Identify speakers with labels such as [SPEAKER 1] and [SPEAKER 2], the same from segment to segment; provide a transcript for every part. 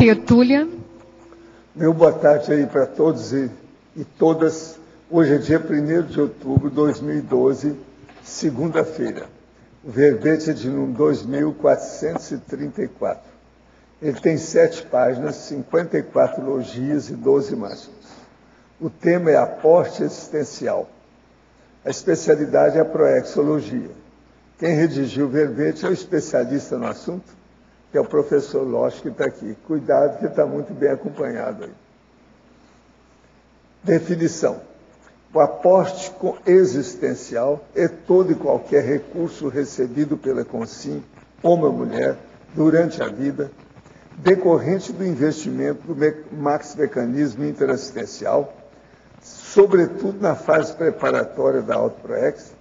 [SPEAKER 1] Tertúlia.
[SPEAKER 2] Meu boa tarde aí para todos e, e todas. Hoje é dia 1 de outubro de 2012, segunda-feira. O verbete é de número 2434. Ele tem sete páginas, 54 elogios e 12 máximas. O tema é aporte existencial. A especialidade é a proexologia. Quem redigiu o verbete é o especialista no assunto, que é o professor Losch, que está aqui. Cuidado, que está muito bem acompanhado aí. Definição. O aporte existencial é todo e qualquer recurso recebido pela Consim, homem ou mulher, durante a vida, decorrente do investimento do max mecanismo interassistencial, sobretudo na fase preparatória da AutoProex,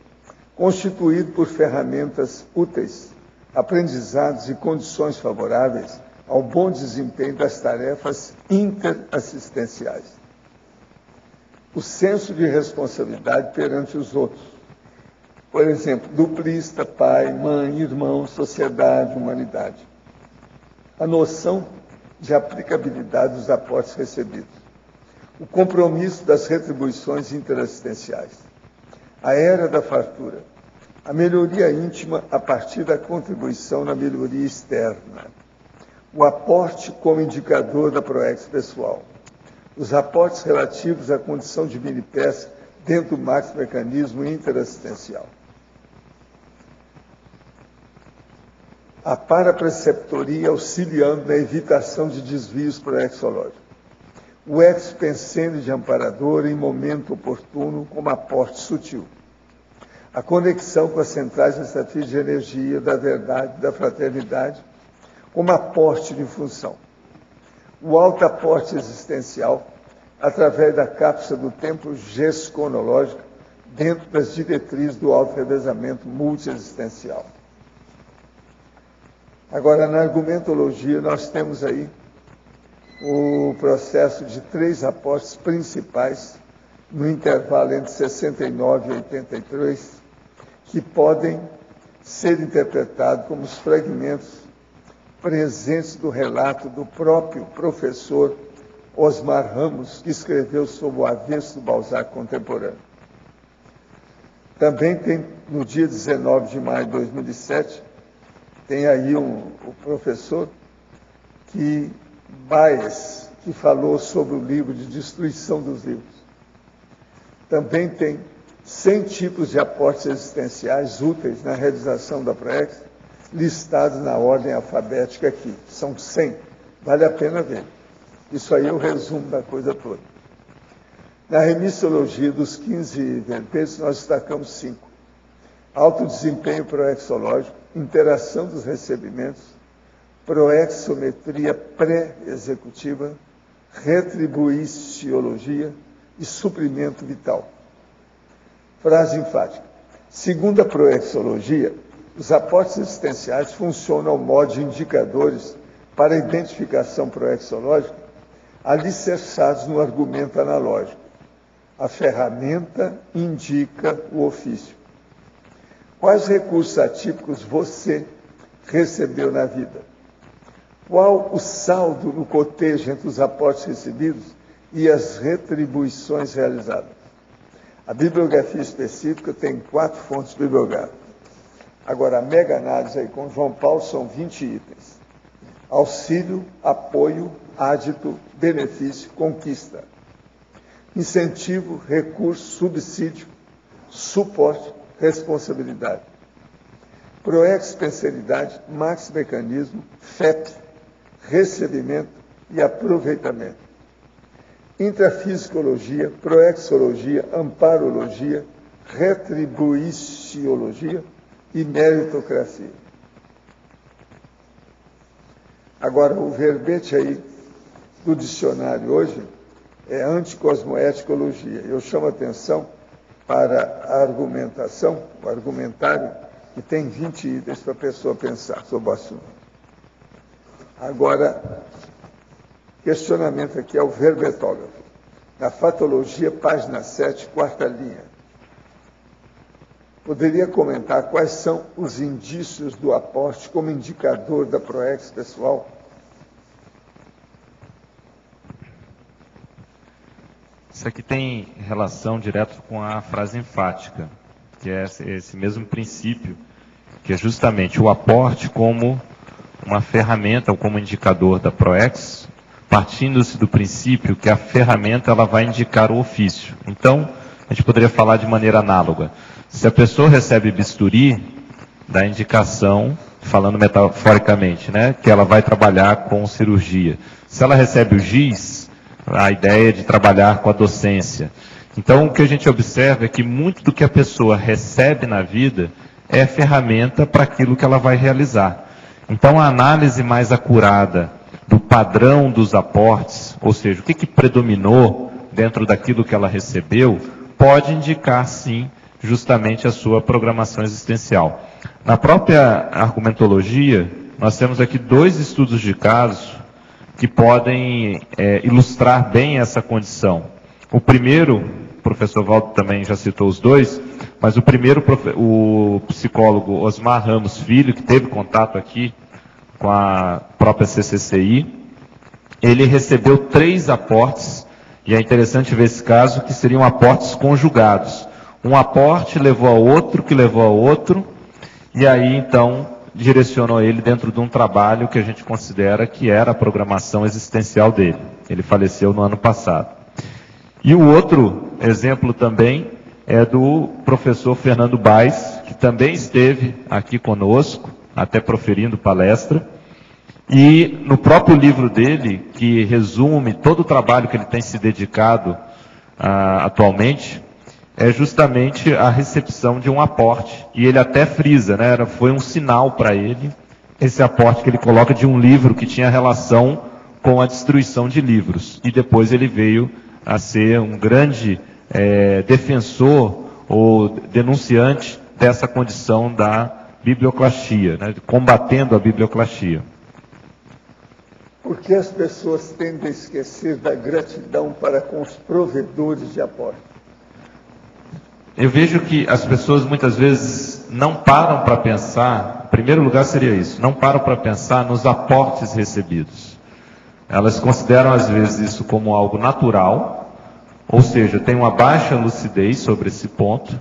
[SPEAKER 2] constituído por ferramentas úteis, aprendizados e condições favoráveis ao bom desempenho das tarefas interassistenciais. O senso de responsabilidade perante os outros. Por exemplo, duplista, pai, mãe, irmão, sociedade, humanidade. A noção de aplicabilidade dos aportes recebidos. O compromisso das retribuições interassistenciais a era da fartura, a melhoria íntima a partir da contribuição na melhoria externa, o aporte como indicador da ProEx pessoal, os aportes relativos à condição de mini-peça dentro do max mecanismo interassistencial. A parapreceptoria auxiliando na evitação de desvios proexológicos o ex pensene de amparador em momento oportuno como aporte sutil. A conexão com as centrais estatis de energia, da verdade, da fraternidade, como aporte de função. O alto aporte existencial, através da cápsula do tempo gesconológico, dentro das diretrizes do alto revezamento multiexistencial. Agora, na argumentologia, nós temos aí o processo de três apostas principais no intervalo entre 69 e 83, que podem ser interpretados como os fragmentos presentes do relato do próprio professor Osmar Ramos, que escreveu sobre o avesso do Balzac contemporâneo. Também tem, no dia 19 de maio de 2007, tem aí um, o professor que Baez, que falou sobre o livro de destruição dos livros. Também tem 100 tipos de aportes existenciais úteis na realização da PREX, listados na ordem alfabética aqui. São 100. Vale a pena ver. Isso aí é o resumo da coisa toda. Na remissologia dos 15 verbetes, nós destacamos cinco. Alto desempenho proexológico, interação dos recebimentos, proexometria pré-executiva, retribuiciologia e suprimento vital. Frase enfática. Segundo a proexologia, os aportes existenciais funcionam ao modo de indicadores para a identificação proexológica alicerçados no argumento analógico. A ferramenta indica o ofício. Quais recursos atípicos você recebeu na vida? Qual o saldo no cotejo entre os aportes recebidos e as retribuições realizadas? A bibliografia específica tem quatro fontes bibliográficas. Agora, a mega análise aí com João Paulo são 20 itens. Auxílio, apoio, ádito, benefício, conquista. Incentivo, recurso, subsídio, suporte, responsabilidade. Proex pensalidade, max mecanismo, FEP, recebimento e aproveitamento. Intrafisicologia, proexologia, amparologia, retribuiciologia e meritocracia. Agora, o verbete aí do dicionário hoje é anticosmoeticologia. Eu chamo a atenção para a argumentação, o argumentário, que tem 20 itens para a pessoa pensar sobre o assunto. Agora, Questionamento aqui é ao verbetógrafo. Na fatologia, página 7, quarta linha. Poderia comentar quais são os indícios do aporte como indicador da PROEX pessoal?
[SPEAKER 1] Isso aqui tem relação direto com a frase enfática, que é esse mesmo princípio, que é justamente o aporte como uma ferramenta ou como indicador da PROEX, partindo-se do princípio que a ferramenta ela vai indicar o ofício. Então, a gente poderia falar de maneira análoga. Se a pessoa recebe bisturi, dá indicação, falando metaforicamente, né, que ela vai trabalhar com cirurgia. Se ela recebe o giz, a ideia é de trabalhar com a docência. Então, o que a gente observa é que muito do que a pessoa recebe na vida é ferramenta para aquilo que ela vai realizar. Então, a análise mais acurada do padrão dos aportes, ou seja, o que, que predominou dentro daquilo que ela recebeu, pode indicar sim justamente a sua programação existencial. Na própria argumentologia, nós temos aqui dois estudos de caso que podem é, ilustrar bem essa condição. O primeiro, o professor Valdo também já citou os dois, mas o primeiro, o psicólogo Osmar Ramos Filho, que teve contato aqui com a própria CCCI, ele recebeu três aportes, e é interessante ver esse caso, que seriam aportes conjugados. Um aporte levou a outro, que levou a outro, e aí então direcionou ele dentro de um trabalho que a gente considera que era a programação existencial dele. Ele faleceu no ano passado. E o outro exemplo também é do professor Fernando Baez, que também esteve aqui conosco, até proferindo palestra. E no próprio livro dele, que resume todo o trabalho que ele tem se dedicado ah, atualmente, é justamente a recepção de um aporte. E ele até frisa, né? Foi um sinal para ele esse aporte que ele coloca de um livro que tinha relação com a destruição de livros. E depois ele veio a ser um grande é, defensor ou denunciante dessa condição da biblioclastia, né? combatendo a biblioclastia.
[SPEAKER 2] Por que as pessoas tendem a esquecer da gratidão para com os provedores de aporte?
[SPEAKER 1] Eu vejo que as pessoas muitas vezes não param para pensar, em primeiro lugar seria isso, não param para pensar nos aportes recebidos. Elas consideram às vezes isso como algo natural, ou seja, tem uma baixa lucidez sobre esse ponto,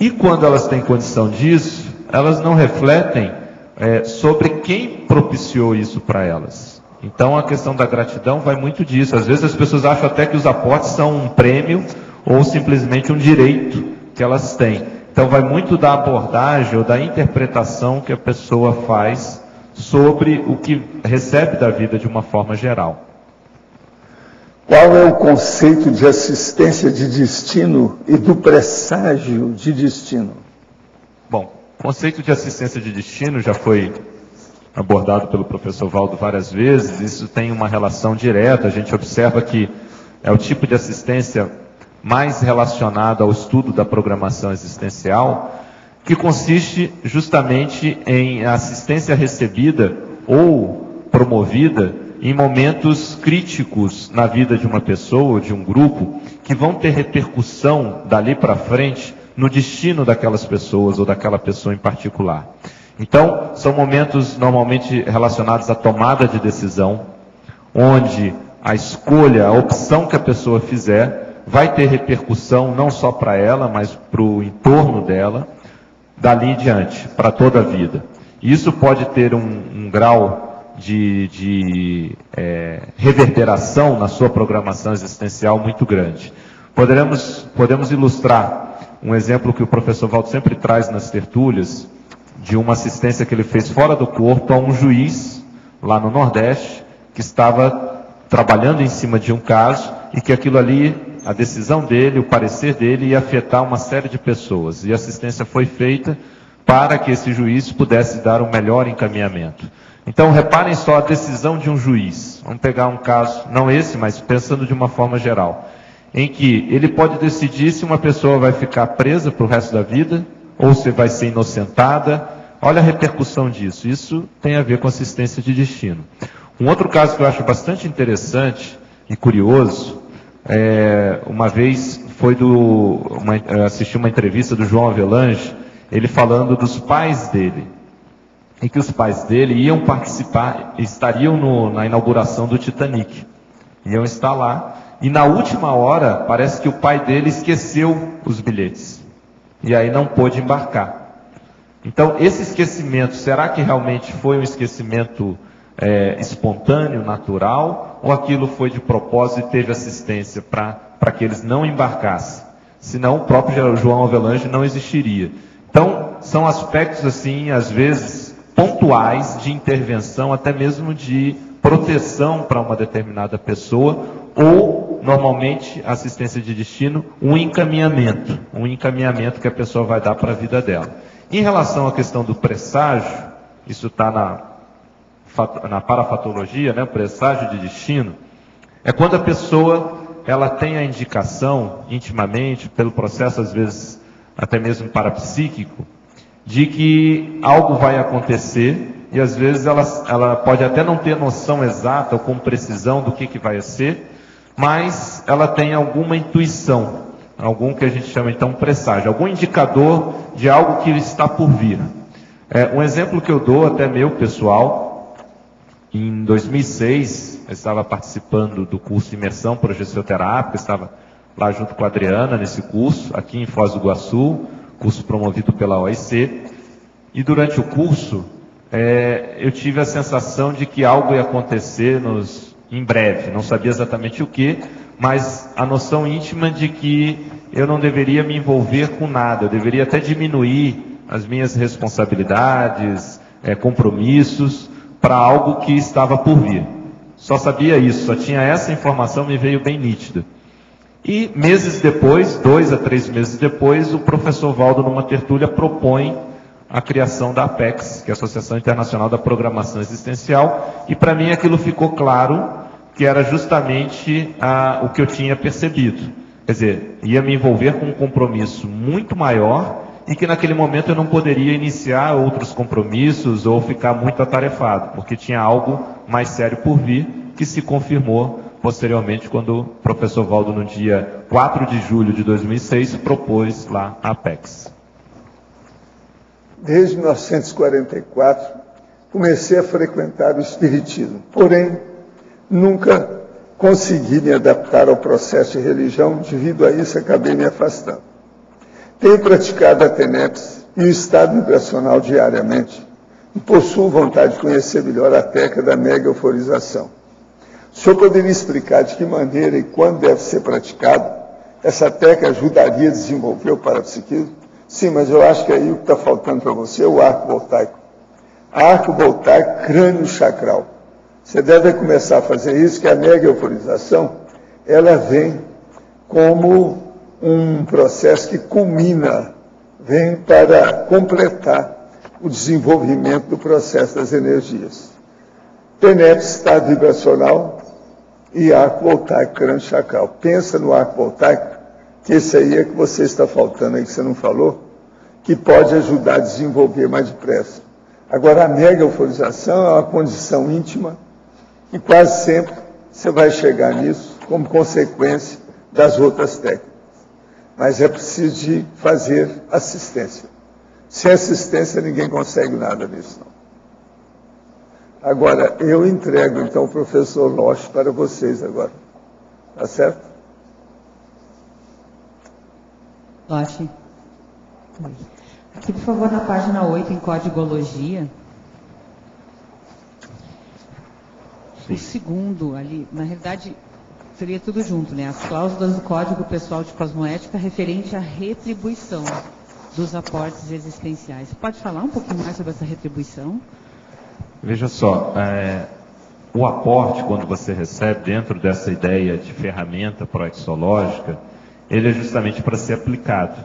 [SPEAKER 1] e quando elas têm condição disso, elas não refletem é, sobre quem propiciou isso para elas. Então a questão da gratidão vai muito disso. Às vezes as pessoas acham até que os aportes são um prêmio ou simplesmente um direito que elas têm. Então vai muito da abordagem ou da interpretação que a pessoa faz sobre o que recebe da vida de uma forma geral.
[SPEAKER 2] Qual é o conceito de assistência de destino e do presságio de destino?
[SPEAKER 1] O conceito de assistência de destino já foi abordado pelo professor Valdo várias vezes. Isso tem uma relação direta. A gente observa que é o tipo de assistência mais relacionado ao estudo da programação existencial, que consiste justamente em assistência recebida ou promovida em momentos críticos na vida de uma pessoa ou de um grupo que vão ter repercussão dali para frente no destino daquelas pessoas ou daquela pessoa em particular. Então, são momentos normalmente relacionados à tomada de decisão, onde a escolha, a opção que a pessoa fizer vai ter repercussão não só para ela, mas para o entorno dela, dali em diante, para toda a vida. Isso pode ter um, um grau de, de é, reverberação na sua programação existencial muito grande. Poderemos, podemos ilustrar um exemplo que o professor Valdo sempre traz nas tertúlias, de uma assistência que ele fez fora do corpo a um juiz lá no Nordeste, que estava trabalhando em cima de um caso e que aquilo ali a decisão dele, o parecer dele ia afetar uma série de pessoas. E a assistência foi feita para que esse juiz pudesse dar um melhor encaminhamento. Então, reparem só a decisão de um juiz. Vamos pegar um caso, não esse, mas pensando de uma forma geral, em que ele pode decidir se uma pessoa vai ficar presa para o resto da vida ou se vai ser inocentada. Olha a repercussão disso. Isso tem a ver com assistência de destino. Um outro caso que eu acho bastante interessante e curioso é, uma vez foi do. Uma, assisti uma entrevista do João Avelange, ele falando dos pais dele. E que os pais dele iam participar, estariam no, na inauguração do Titanic. Iam estar lá. E na última hora, parece que o pai dele esqueceu os bilhetes. E aí não pôde embarcar. Então, esse esquecimento, será que realmente foi um esquecimento é, espontâneo, natural, ou aquilo foi de propósito e teve assistência para que eles não embarcassem? Senão o próprio João Avelange não existiria. Então, são aspectos, assim, às vezes, pontuais de intervenção, até mesmo de proteção para uma determinada pessoa, ou, normalmente, assistência de destino, um encaminhamento, um encaminhamento que a pessoa vai dar para a vida dela. Em relação à questão do presságio, isso está na, na parafatologia, né, presságio de destino, é quando a pessoa ela tem a indicação, intimamente, pelo processo, às vezes, até mesmo parapsíquico, de que algo vai acontecer e às vezes ela, ela pode até não ter noção exata ou com precisão do que, que vai ser, mas ela tem alguma intuição, algum que a gente chama então presságio, algum indicador de algo que está por vir. É, um exemplo que eu dou, até meu pessoal, em 2006, eu estava participando do curso de imersão progessioterápica, estava lá junto com a Adriana nesse curso, aqui em Foz do Iguaçu, curso promovido pela OIC, e durante o curso, é, eu tive a sensação de que algo ia acontecer nos, em breve. Não sabia exatamente o que, mas a noção íntima de que eu não deveria me envolver com nada, eu deveria até diminuir as minhas responsabilidades, é, compromissos, para algo que estava por vir. Só sabia isso, só tinha essa informação, me veio bem nítida. E meses depois, dois a três meses depois, o professor Valdo, numa tertúlia, propõe a criação da APEX, que é a Associação Internacional da Programação Existencial, e para mim aquilo ficou claro que era justamente o que eu tinha percebido. Quer dizer, ia me envolver com um compromisso muito maior e que naquele momento eu não poderia iniciar outros compromissos ou ficar muito atarefado, porque tinha algo mais sério por vir que se confirmou posteriormente quando o professor Valdo, no dia 4 de julho de 2006, propôs lá a APEX.
[SPEAKER 2] Desde 1944, comecei a frequentar o Espiritismo. Porém, nunca consegui me adaptar ao processo de religião, devido a isso acabei me afastando. Tenho praticado a TENEPS e o estado vibracional diariamente e possuo vontade de conhecer melhor a técnica da mega euforização. O senhor poderia explicar de que maneira e quando deve ser praticado? Essa técnica ajudaria a desenvolver o parapsiquismo? Sim, mas eu acho que aí o que está faltando para você é o arco voltaico. Arco voltaico crânio chacral. Você deve começar a fazer isso, que a mega euforização, ela vem como um processo que culmina, vem para completar o desenvolvimento do processo das energias. TENEP, estado vibracional, e arco voltaico, crânio chacral. Pensa no arco voltaico que esse aí é que você está faltando aí, que você não falou, que pode ajudar a desenvolver mais depressa. Agora, a mega euforização é uma condição íntima e quase sempre você vai chegar nisso como consequência das outras técnicas. Mas é preciso de fazer assistência. Sem assistência, ninguém consegue nada nisso, não. Agora, eu entrego então o professor Loche para vocês agora. Tá certo?
[SPEAKER 3] Loche. Aqui, por favor, na página 8, em Códigologia. O segundo ali, na realidade, seria tudo junto, né? As cláusulas do Código Pessoal de Cosmoética referente à retribuição dos aportes existenciais. Pode falar um pouquinho mais sobre essa retribuição?
[SPEAKER 1] Veja só, é, o aporte, quando você recebe dentro dessa ideia de ferramenta proexológica, ele é justamente para ser aplicado.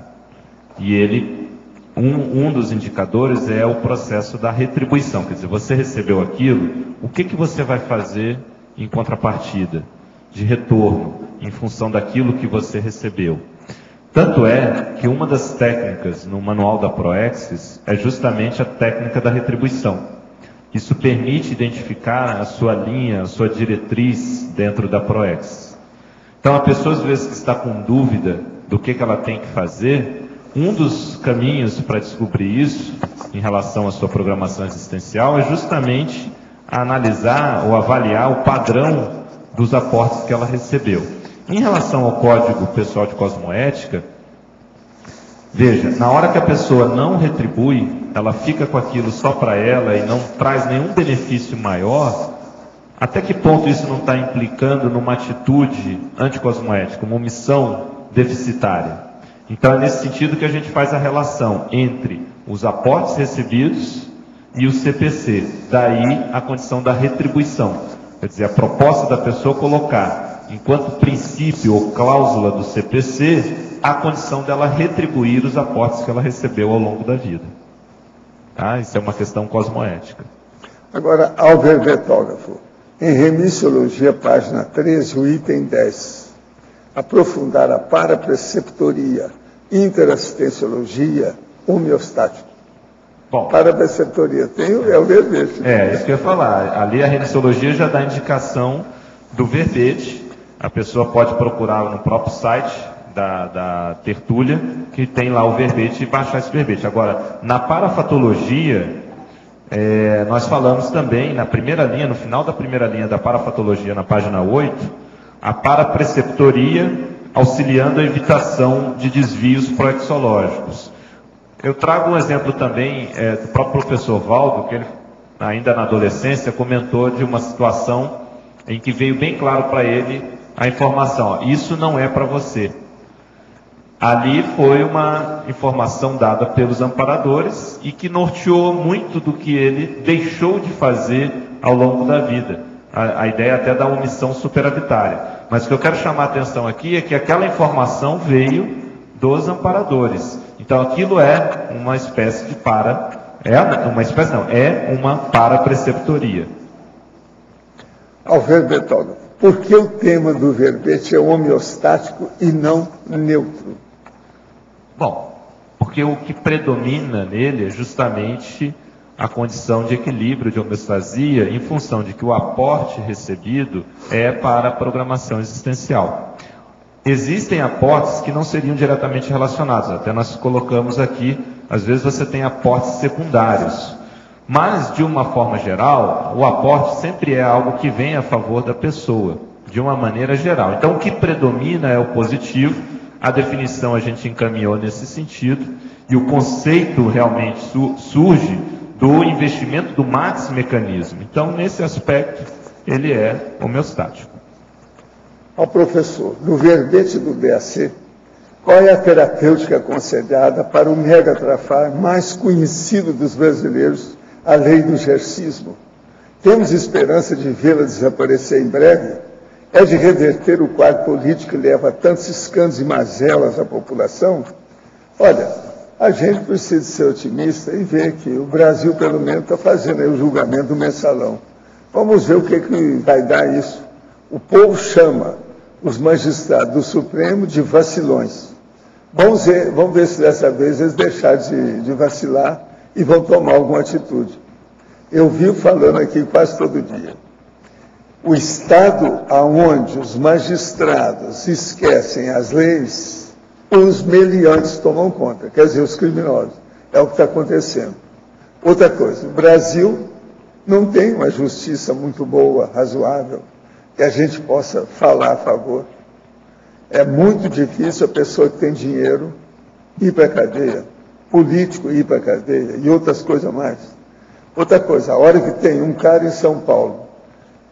[SPEAKER 1] E ele, um, um dos indicadores é o processo da retribuição. Quer dizer, você recebeu aquilo, o que, que você vai fazer em contrapartida? De retorno, em função daquilo que você recebeu. Tanto é que uma das técnicas no manual da Proexis é justamente a técnica da retribuição. Isso permite identificar a sua linha, a sua diretriz dentro da ProEx. Então, a pessoa, às vezes, que está com dúvida do que, que ela tem que fazer, um dos caminhos para descobrir isso, em relação à sua programação existencial, é justamente analisar ou avaliar o padrão dos aportes que ela recebeu. Em relação ao código pessoal de cosmoética, veja, na hora que a pessoa não retribui, ela fica com aquilo só para ela e não traz nenhum benefício maior, até que ponto isso não está implicando numa atitude anticosmoética, uma omissão deficitária? Então é nesse sentido que a gente faz a relação entre os aportes recebidos e o CPC. Daí a condição da retribuição. Quer dizer, a proposta da pessoa colocar, enquanto princípio ou cláusula do CPC, a condição dela retribuir os aportes que ela recebeu ao longo da vida. Tá? Isso é uma questão cosmoética.
[SPEAKER 2] Agora, ao verbetógrafo, em Remissiologia, página 13, o item 10, aprofundar a parapreceptoria, interassistenciologia, homeostático. Bom, parapreceptoria tem é o verbete.
[SPEAKER 1] É, isso que eu ia falar. Ali a remissiologia já dá indicação do verbete. A pessoa pode procurar no próprio site da, da tertúlia, que tem lá o verbete e baixar esse verbete. Agora, na parafatologia, é, nós falamos também na primeira linha, no final da primeira linha da parafatologia, na página 8, a parapreceptoria auxiliando a evitação de desvios proexológicos. Eu trago um exemplo também é, do próprio professor Valdo, que ele, ainda na adolescência, comentou de uma situação em que veio bem claro para ele a informação: ó, isso não é para você. Ali foi uma informação dada pelos amparadores e que norteou muito do que ele deixou de fazer ao longo da vida. A, a ideia até da omissão superavitária. Mas o que eu quero chamar a atenção aqui é que aquela informação veio dos amparadores. Então aquilo é uma espécie de para, é uma espécie não, é uma parapreceptoria.
[SPEAKER 2] Ao verbetógrafo, por que o tema do verbete é homeostático e não neutro?
[SPEAKER 1] Bom, porque o que predomina nele é justamente a condição de equilíbrio de homeostasia em função de que o aporte recebido é para a programação existencial. Existem aportes que não seriam diretamente relacionados, até nós colocamos aqui, às vezes você tem aportes secundários. Mas, de uma forma geral, o aporte sempre é algo que vem a favor da pessoa, de uma maneira geral. Então, o que predomina é o positivo, a definição a gente encaminhou nesse sentido e o conceito realmente su surge do investimento do max mecanismo. Então, nesse aspecto, ele é homeostático.
[SPEAKER 2] Ao professor, no verbete do BAC, qual é a terapêutica aconselhada para o megatrafar mais conhecido dos brasileiros, a lei do exercismo? Temos esperança de vê-la desaparecer em breve? É de reverter o quadro político que leva tantos escândalos e mazelas à população? Olha, a gente precisa ser otimista e ver que o Brasil, pelo menos, está fazendo o julgamento do mensalão. Vamos ver o que, que vai dar isso. O povo chama os magistrados do Supremo de vacilões. Vamos ver, vamos ver se dessa vez eles deixarem de, de vacilar e vão tomar alguma atitude. Eu vivo falando aqui quase todo dia o Estado aonde os magistrados esquecem as leis, os meliantes tomam conta, quer dizer, os criminosos. É o que está acontecendo. Outra coisa, o Brasil não tem uma justiça muito boa, razoável, que a gente possa falar a favor. É muito difícil a pessoa que tem dinheiro ir para a cadeia, político ir para a cadeia e outras coisas mais. Outra coisa, a hora que tem um cara em São Paulo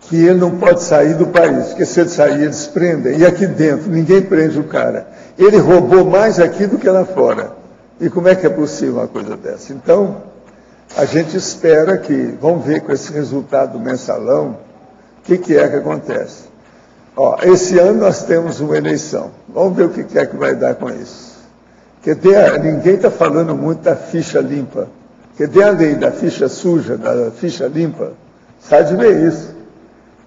[SPEAKER 2] que ele não pode sair do país, porque se ele sair, eles prendem. E aqui dentro, ninguém prende o cara. Ele roubou mais aqui do que lá fora. E como é que é possível uma coisa dessa? Então, a gente espera que, vamos ver com esse resultado do mensalão, o que, que é que acontece. Ó, esse ano nós temos uma eleição. Vamos ver o que, que é que vai dar com isso. Porque a, ninguém está falando muito da ficha limpa. Porque tem a lei da ficha suja, da ficha limpa. Sai de ver isso.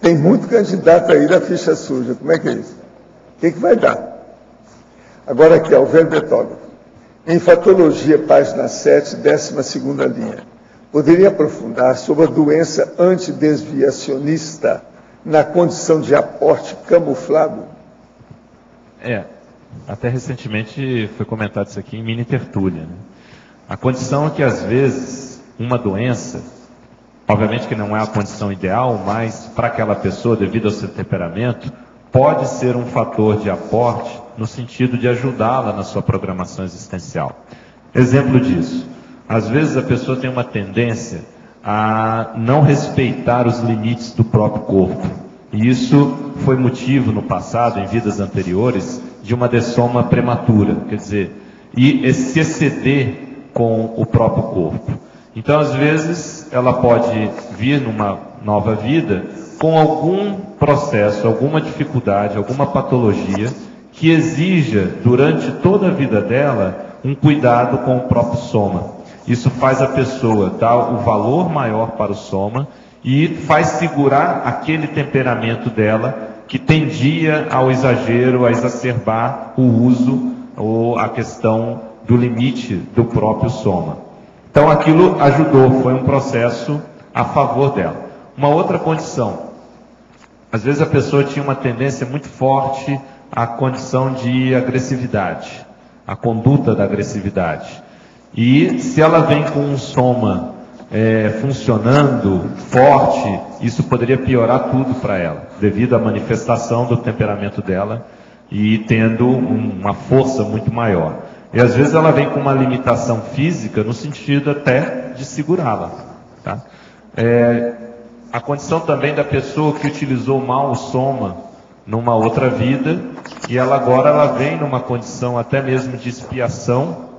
[SPEAKER 2] Tem muito candidato aí da ficha suja. Como é que é isso? O que, que vai dar? Agora aqui, ó, o verbetógrafo. Em Fatologia, página 7, 12 linha. Poderia aprofundar sobre a doença antidesviacionista na condição de aporte camuflado?
[SPEAKER 1] É, até recentemente foi comentado isso aqui em mini tertúlia. Né? A condição é que, às vezes, uma doença Obviamente que não é a condição ideal, mas para aquela pessoa, devido ao seu temperamento, pode ser um fator de aporte no sentido de ajudá-la na sua programação existencial. Exemplo disso. Às vezes a pessoa tem uma tendência a não respeitar os limites do próprio corpo. E isso foi motivo no passado, em vidas anteriores, de uma dessoma prematura, quer dizer, e se exceder com o próprio corpo. Então, às vezes, ela pode vir numa nova vida com algum processo, alguma dificuldade, alguma patologia que exija, durante toda a vida dela, um cuidado com o próprio soma. Isso faz a pessoa dar o valor maior para o soma e faz segurar aquele temperamento dela que tendia ao exagero, a exacerbar o uso ou a questão do limite do próprio soma. Então aquilo ajudou, foi um processo a favor dela. Uma outra condição. Às vezes a pessoa tinha uma tendência muito forte à condição de agressividade, a conduta da agressividade. E se ela vem com um soma é, funcionando forte, isso poderia piorar tudo para ela, devido à manifestação do temperamento dela e tendo um, uma força muito maior. E às vezes ela vem com uma limitação física no sentido até de segurá-la. Tá? É, a condição também da pessoa que utilizou mal o soma numa outra vida e ela agora ela vem numa condição até mesmo de expiação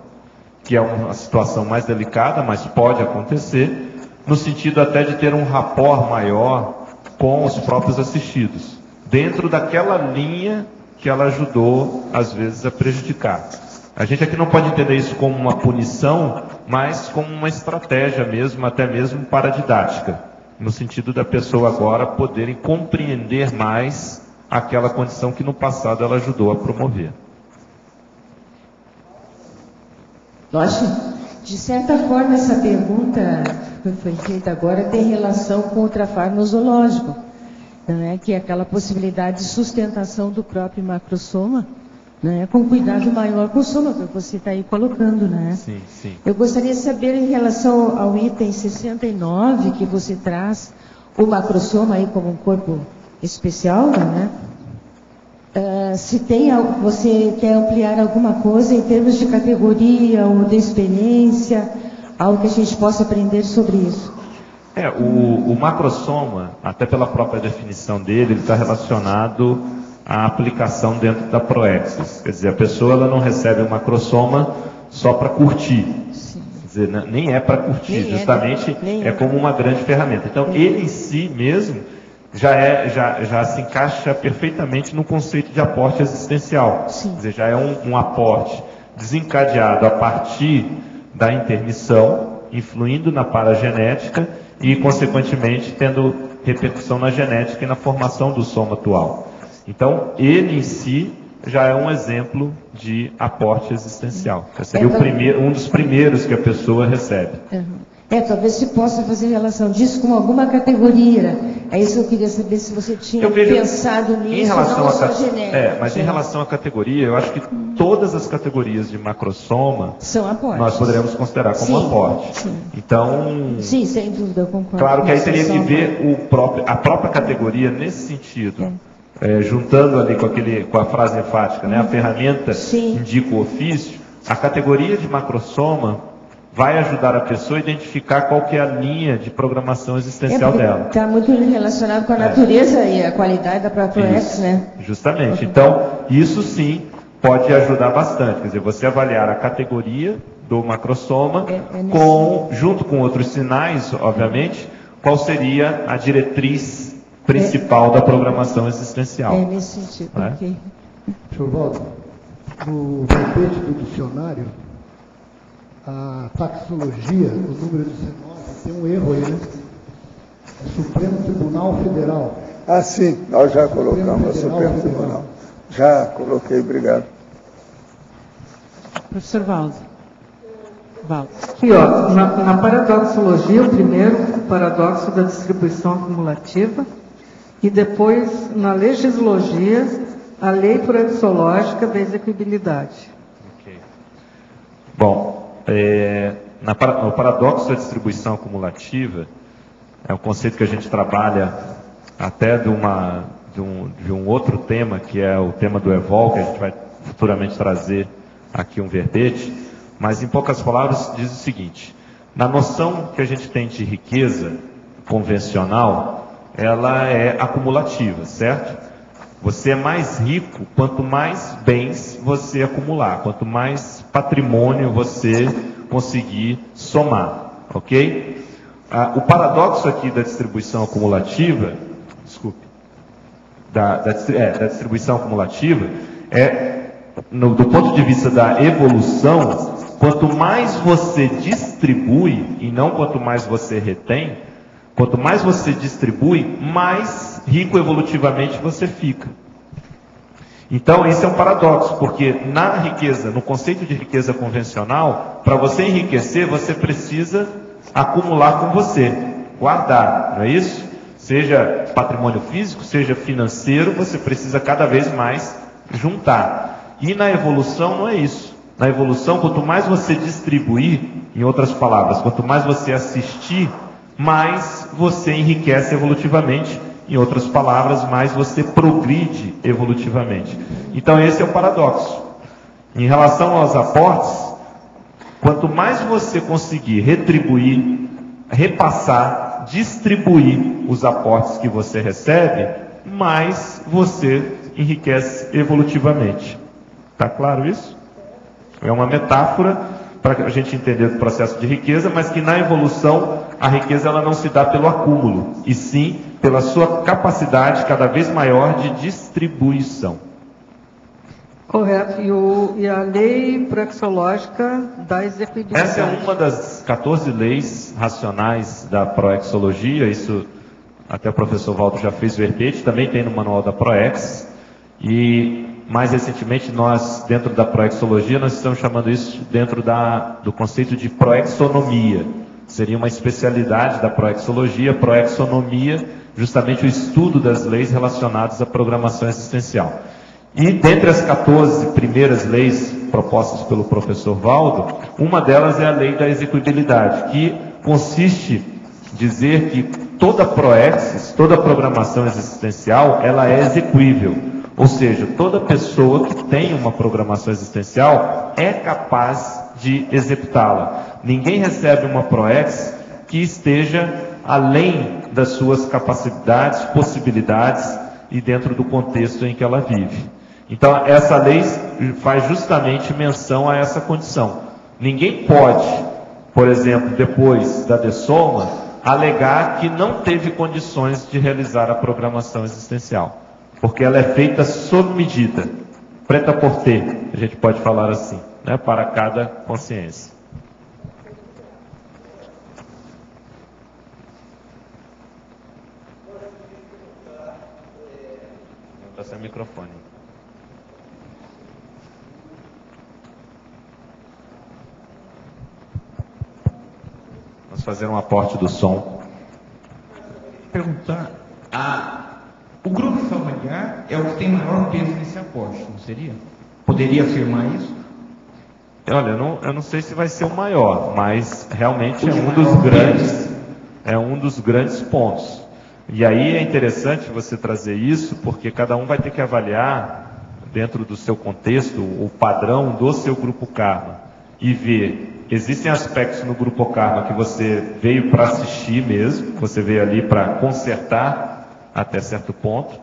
[SPEAKER 1] que é uma situação mais delicada, mas pode acontecer, no sentido até de ter um rapport maior com os próprios assistidos, dentro daquela linha que ela ajudou, às vezes, a prejudicar. A gente aqui não pode entender isso como uma punição, mas como uma estratégia mesmo, até mesmo para didática, no sentido da pessoa agora poderem compreender mais aquela condição que no passado ela ajudou a promover.
[SPEAKER 4] Lógico, de certa forma, essa pergunta que foi feita agora tem relação com o trafarmo zoológico, é? que é aquela possibilidade de sustentação do próprio macrosoma, né, com cuidado maior com o soma, que você está aí colocando. Né?
[SPEAKER 1] Sim, sim.
[SPEAKER 4] Eu gostaria de saber em relação ao item 69, que você traz o macrosoma aí como um corpo especial, né? Uh, se tem, você quer ampliar alguma coisa em termos de categoria ou de experiência, algo que a gente possa aprender sobre isso?
[SPEAKER 1] É, o, o macrosoma, até pela própria definição dele, ele está relacionado à aplicação dentro da Proexis. Quer dizer, a pessoa ela não recebe o macrosoma só para curtir. Sim. Quer dizer, nem é para curtir, nem é, justamente é, é, como uma grande ferramenta. Então, ele em si mesmo já, é, já, já se encaixa perfeitamente no conceito de aporte existencial. Sim. Quer dizer, já é um, um aporte desencadeado a partir da intermissão, influindo na paragenética e, consequentemente, tendo repercussão na genética e na formação do soma atual. Então, ele em si já é um exemplo de aporte existencial. Seria o então- primeiro, um dos primeiros que a pessoa recebe.
[SPEAKER 4] É, talvez se possa fazer relação disso com alguma categoria. É isso que eu queria saber se você tinha vejo, pensado nisso, em relação não só genética.
[SPEAKER 1] É, mas em relação à categoria, eu acho que todas as categorias de macrosoma
[SPEAKER 4] são aportes.
[SPEAKER 1] nós poderemos considerar como sim, aporte. Sim. Então,
[SPEAKER 4] sim, sem dúvida, eu concordo.
[SPEAKER 1] Claro que aí teria que ver o próprio, a própria categoria nesse sentido. É. É, juntando ali com, aquele, com a frase enfática, né? a ferramenta sim. indica o ofício, a categoria de macrosoma vai ajudar a pessoa a identificar qual que é a linha de programação existencial é dela.
[SPEAKER 4] Está muito relacionado com a é. natureza é. e a qualidade da própria X, né?
[SPEAKER 1] Justamente. Então, isso sim pode ajudar bastante. Quer dizer, você avaliar a categoria do macrosoma, é, é com, junto com outros sinais, obviamente, qual seria a diretriz principal da programação existencial.
[SPEAKER 4] É nesse sentido. Né? Okay.
[SPEAKER 5] Volta. no verbete do dicionário, a taxologia, o número 19, tem um erro aí, né? É Supremo Tribunal Federal.
[SPEAKER 2] Ah, sim, nós já colocamos, Supremo, Supremo Tribunal. Já coloquei, obrigado.
[SPEAKER 3] Professor Valdo.
[SPEAKER 6] Valdo. Aqui, ó, na, na paradoxologia, o primeiro, o paradoxo da distribuição acumulativa, e depois, na legislogia, a lei proexológica da execuibilidade. Okay.
[SPEAKER 1] Bom, é, na, no paradoxo da distribuição acumulativa, é um conceito que a gente trabalha até de uma, de um, de um outro tema, que é o tema do Evol, que a gente vai futuramente trazer aqui um verbete, mas em poucas palavras diz o seguinte: na noção que a gente tem de riqueza convencional, ela é acumulativa, certo? Você é mais rico quanto mais bens você acumular, quanto mais patrimônio você conseguir somar, ok? Ah, o paradoxo aqui da distribuição acumulativa, desculpe, da, da, é, da distribuição acumulativa é, no, do ponto de vista da evolução, quanto mais você distribui e não quanto mais você retém, quanto mais você distribui, mais rico evolutivamente você fica. Então, esse é um paradoxo, porque na riqueza, no conceito de riqueza convencional, para você enriquecer, você precisa acumular com você, guardar, não é isso? Seja patrimônio físico, seja financeiro, você precisa cada vez mais juntar. E na evolução não é isso. Na evolução, quanto mais você distribuir, em outras palavras, quanto mais você assistir, mais você enriquece evolutivamente em outras palavras, mais você progride evolutivamente. Então esse é o paradoxo. Em relação aos aportes, quanto mais você conseguir retribuir, repassar, distribuir os aportes que você recebe, mais você enriquece evolutivamente. Está claro isso? É uma metáfora para a gente entender o processo de riqueza, mas que na evolução a riqueza ela não se dá pelo acúmulo, e sim pela sua capacidade cada vez maior de distribuição.
[SPEAKER 6] Correto. E, o, e a lei proexológica da execuibilidade.
[SPEAKER 1] Essa é uma das 14 leis racionais da proexologia. Isso até o professor Waldo já fez verbete, também tem no manual da Proex. E mais recentemente, nós, dentro da proexologia, nós estamos chamando isso dentro da, do conceito de proexonomia. Seria uma especialidade da proexologia, proexonomia, justamente o estudo das leis relacionadas à programação existencial. E dentre as 14 primeiras leis propostas pelo professor Valdo, uma delas é a lei da execuibilidade, que consiste em dizer que toda proexis, toda programação existencial, ela é execuível. Ou seja, toda pessoa que tem uma programação existencial é capaz de executá-la. Ninguém recebe uma ProEx que esteja além das suas capacidades, possibilidades e dentro do contexto em que ela vive. Então, essa lei faz justamente menção a essa condição. Ninguém pode, por exemplo, depois da dessoma, alegar que não teve condições de realizar a programação existencial porque ela é feita sob medida, preta por ter, a gente pode falar assim, né, para cada consciência. Está sem microfone. Vamos fazer um aporte do som.
[SPEAKER 7] Perguntar a o grupo familiar é o que tem maior peso nesse aporte, não seria? Poderia afirmar isso?
[SPEAKER 1] Olha, eu não, eu não sei se vai ser o maior, mas realmente é um dos grandes, é um dos grandes pontos. E aí é interessante você trazer isso, porque cada um vai ter que avaliar dentro do seu contexto o padrão do seu grupo karma e ver existem aspectos no grupo karma que você veio para assistir mesmo, você veio ali para consertar até certo ponto,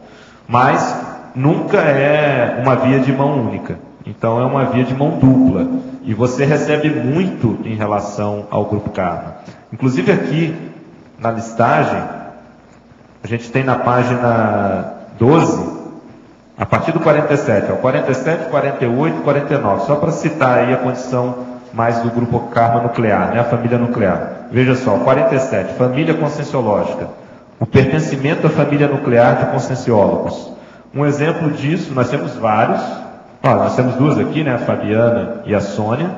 [SPEAKER 1] mas nunca é uma via de mão única. Então é uma via de mão dupla. E você recebe muito em relação ao grupo Karma. Inclusive aqui na listagem, a gente tem na página 12, a partir do 47, ó, 47, 48, 49, só para citar aí a condição mais do grupo Karma nuclear, né, a família nuclear. Veja só, 47, família conscienciológica o pertencimento à família nuclear de conscienciólogos. Um exemplo disso, nós temos vários, nós temos duas aqui, né, a Fabiana e a Sônia,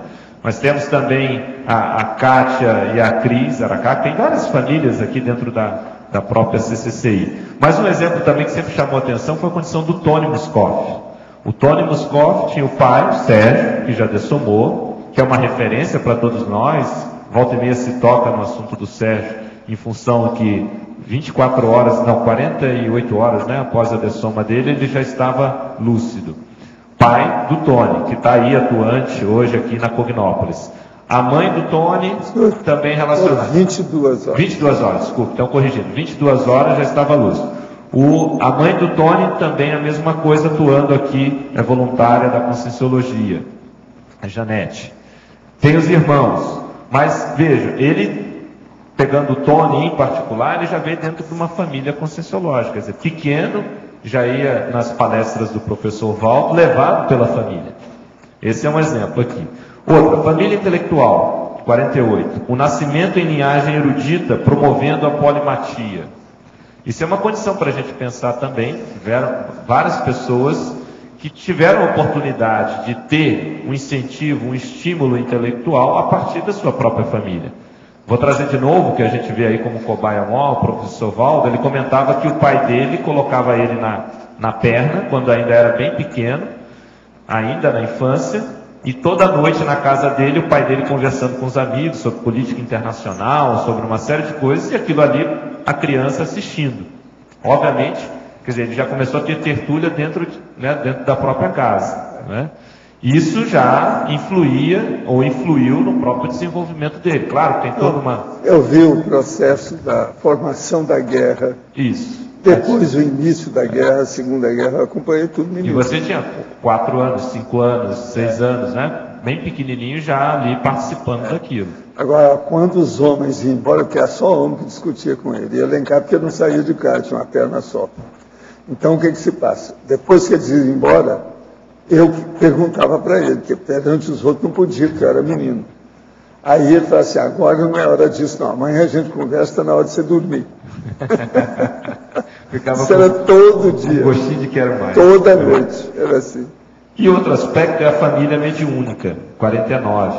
[SPEAKER 1] nós temos também a, a Kátia e a Cris Aracá, tem várias famílias aqui dentro da, da própria CCCI. Mas um exemplo também que sempre chamou a atenção foi a condição do Tony Muscoff. O Tony Muscoff tinha o pai, o Sérgio, que já dessomou, que é uma referência para todos nós, volta e meia se toca no assunto do Sérgio, em função que 24 horas, não, 48 horas, né, após a dessoma dele, ele já estava lúcido. Pai do Tony, que está aí atuante hoje aqui na Cognópolis. A mãe do Tony também relacionada.
[SPEAKER 2] 22 horas.
[SPEAKER 1] 22 horas, desculpa, então corrigindo. 22 horas já estava lúcido. O, a mãe do Tony também a mesma coisa, atuando aqui, é voluntária da Conscienciologia, a Janete. Tem os irmãos, mas veja, ele, pegando o Tony em particular, ele já veio dentro de uma família conscienciológica, quer dizer, pequeno, já ia nas palestras do professor Valdo, levado pela família. Esse é um exemplo aqui. Outra, família intelectual, 48. O nascimento em linhagem erudita, promovendo a polimatia. Isso é uma condição para a gente pensar também. Tiveram várias pessoas que tiveram a oportunidade de ter um incentivo, um estímulo intelectual a partir da sua própria família. Vou trazer de novo, que a gente vê aí como cobaia mó, o professor Valdo, ele comentava que o pai dele colocava ele na, na perna, quando ainda era bem pequeno, ainda na infância, e toda noite na casa dele, o pai dele conversando com os amigos sobre política internacional, sobre uma série de coisas, e aquilo ali a criança assistindo. Obviamente, quer dizer, ele já começou a ter tertúlia dentro, né, dentro da própria casa. Né? Isso já influía ou influiu no próprio desenvolvimento dele. Claro, tem toda uma.
[SPEAKER 2] Eu vi o processo da formação da guerra.
[SPEAKER 1] Isso.
[SPEAKER 2] Depois do início da guerra, a Segunda Guerra, eu acompanhei tudo menino.
[SPEAKER 1] E você tinha quatro anos, cinco anos, seis anos, né? Bem pequenininho já ali participando é. daquilo.
[SPEAKER 2] Agora, quando os homens iam embora, porque era só homem que discutia com ele, ia elencar porque não saía de casa, tinha uma perna só. Então, o que, que se passa? Depois que eles iam embora, eu perguntava para ele, porque perante os outros não podia, porque eu era menino. Aí ele falou assim, agora não é hora disso não, amanhã a gente conversa, está na hora de você dormir.
[SPEAKER 1] Ficava
[SPEAKER 2] Isso era todo dia.
[SPEAKER 1] Gostinho de quero mais.
[SPEAKER 2] Toda noite, era assim.
[SPEAKER 1] E outro aspecto é a família mediúnica, 49.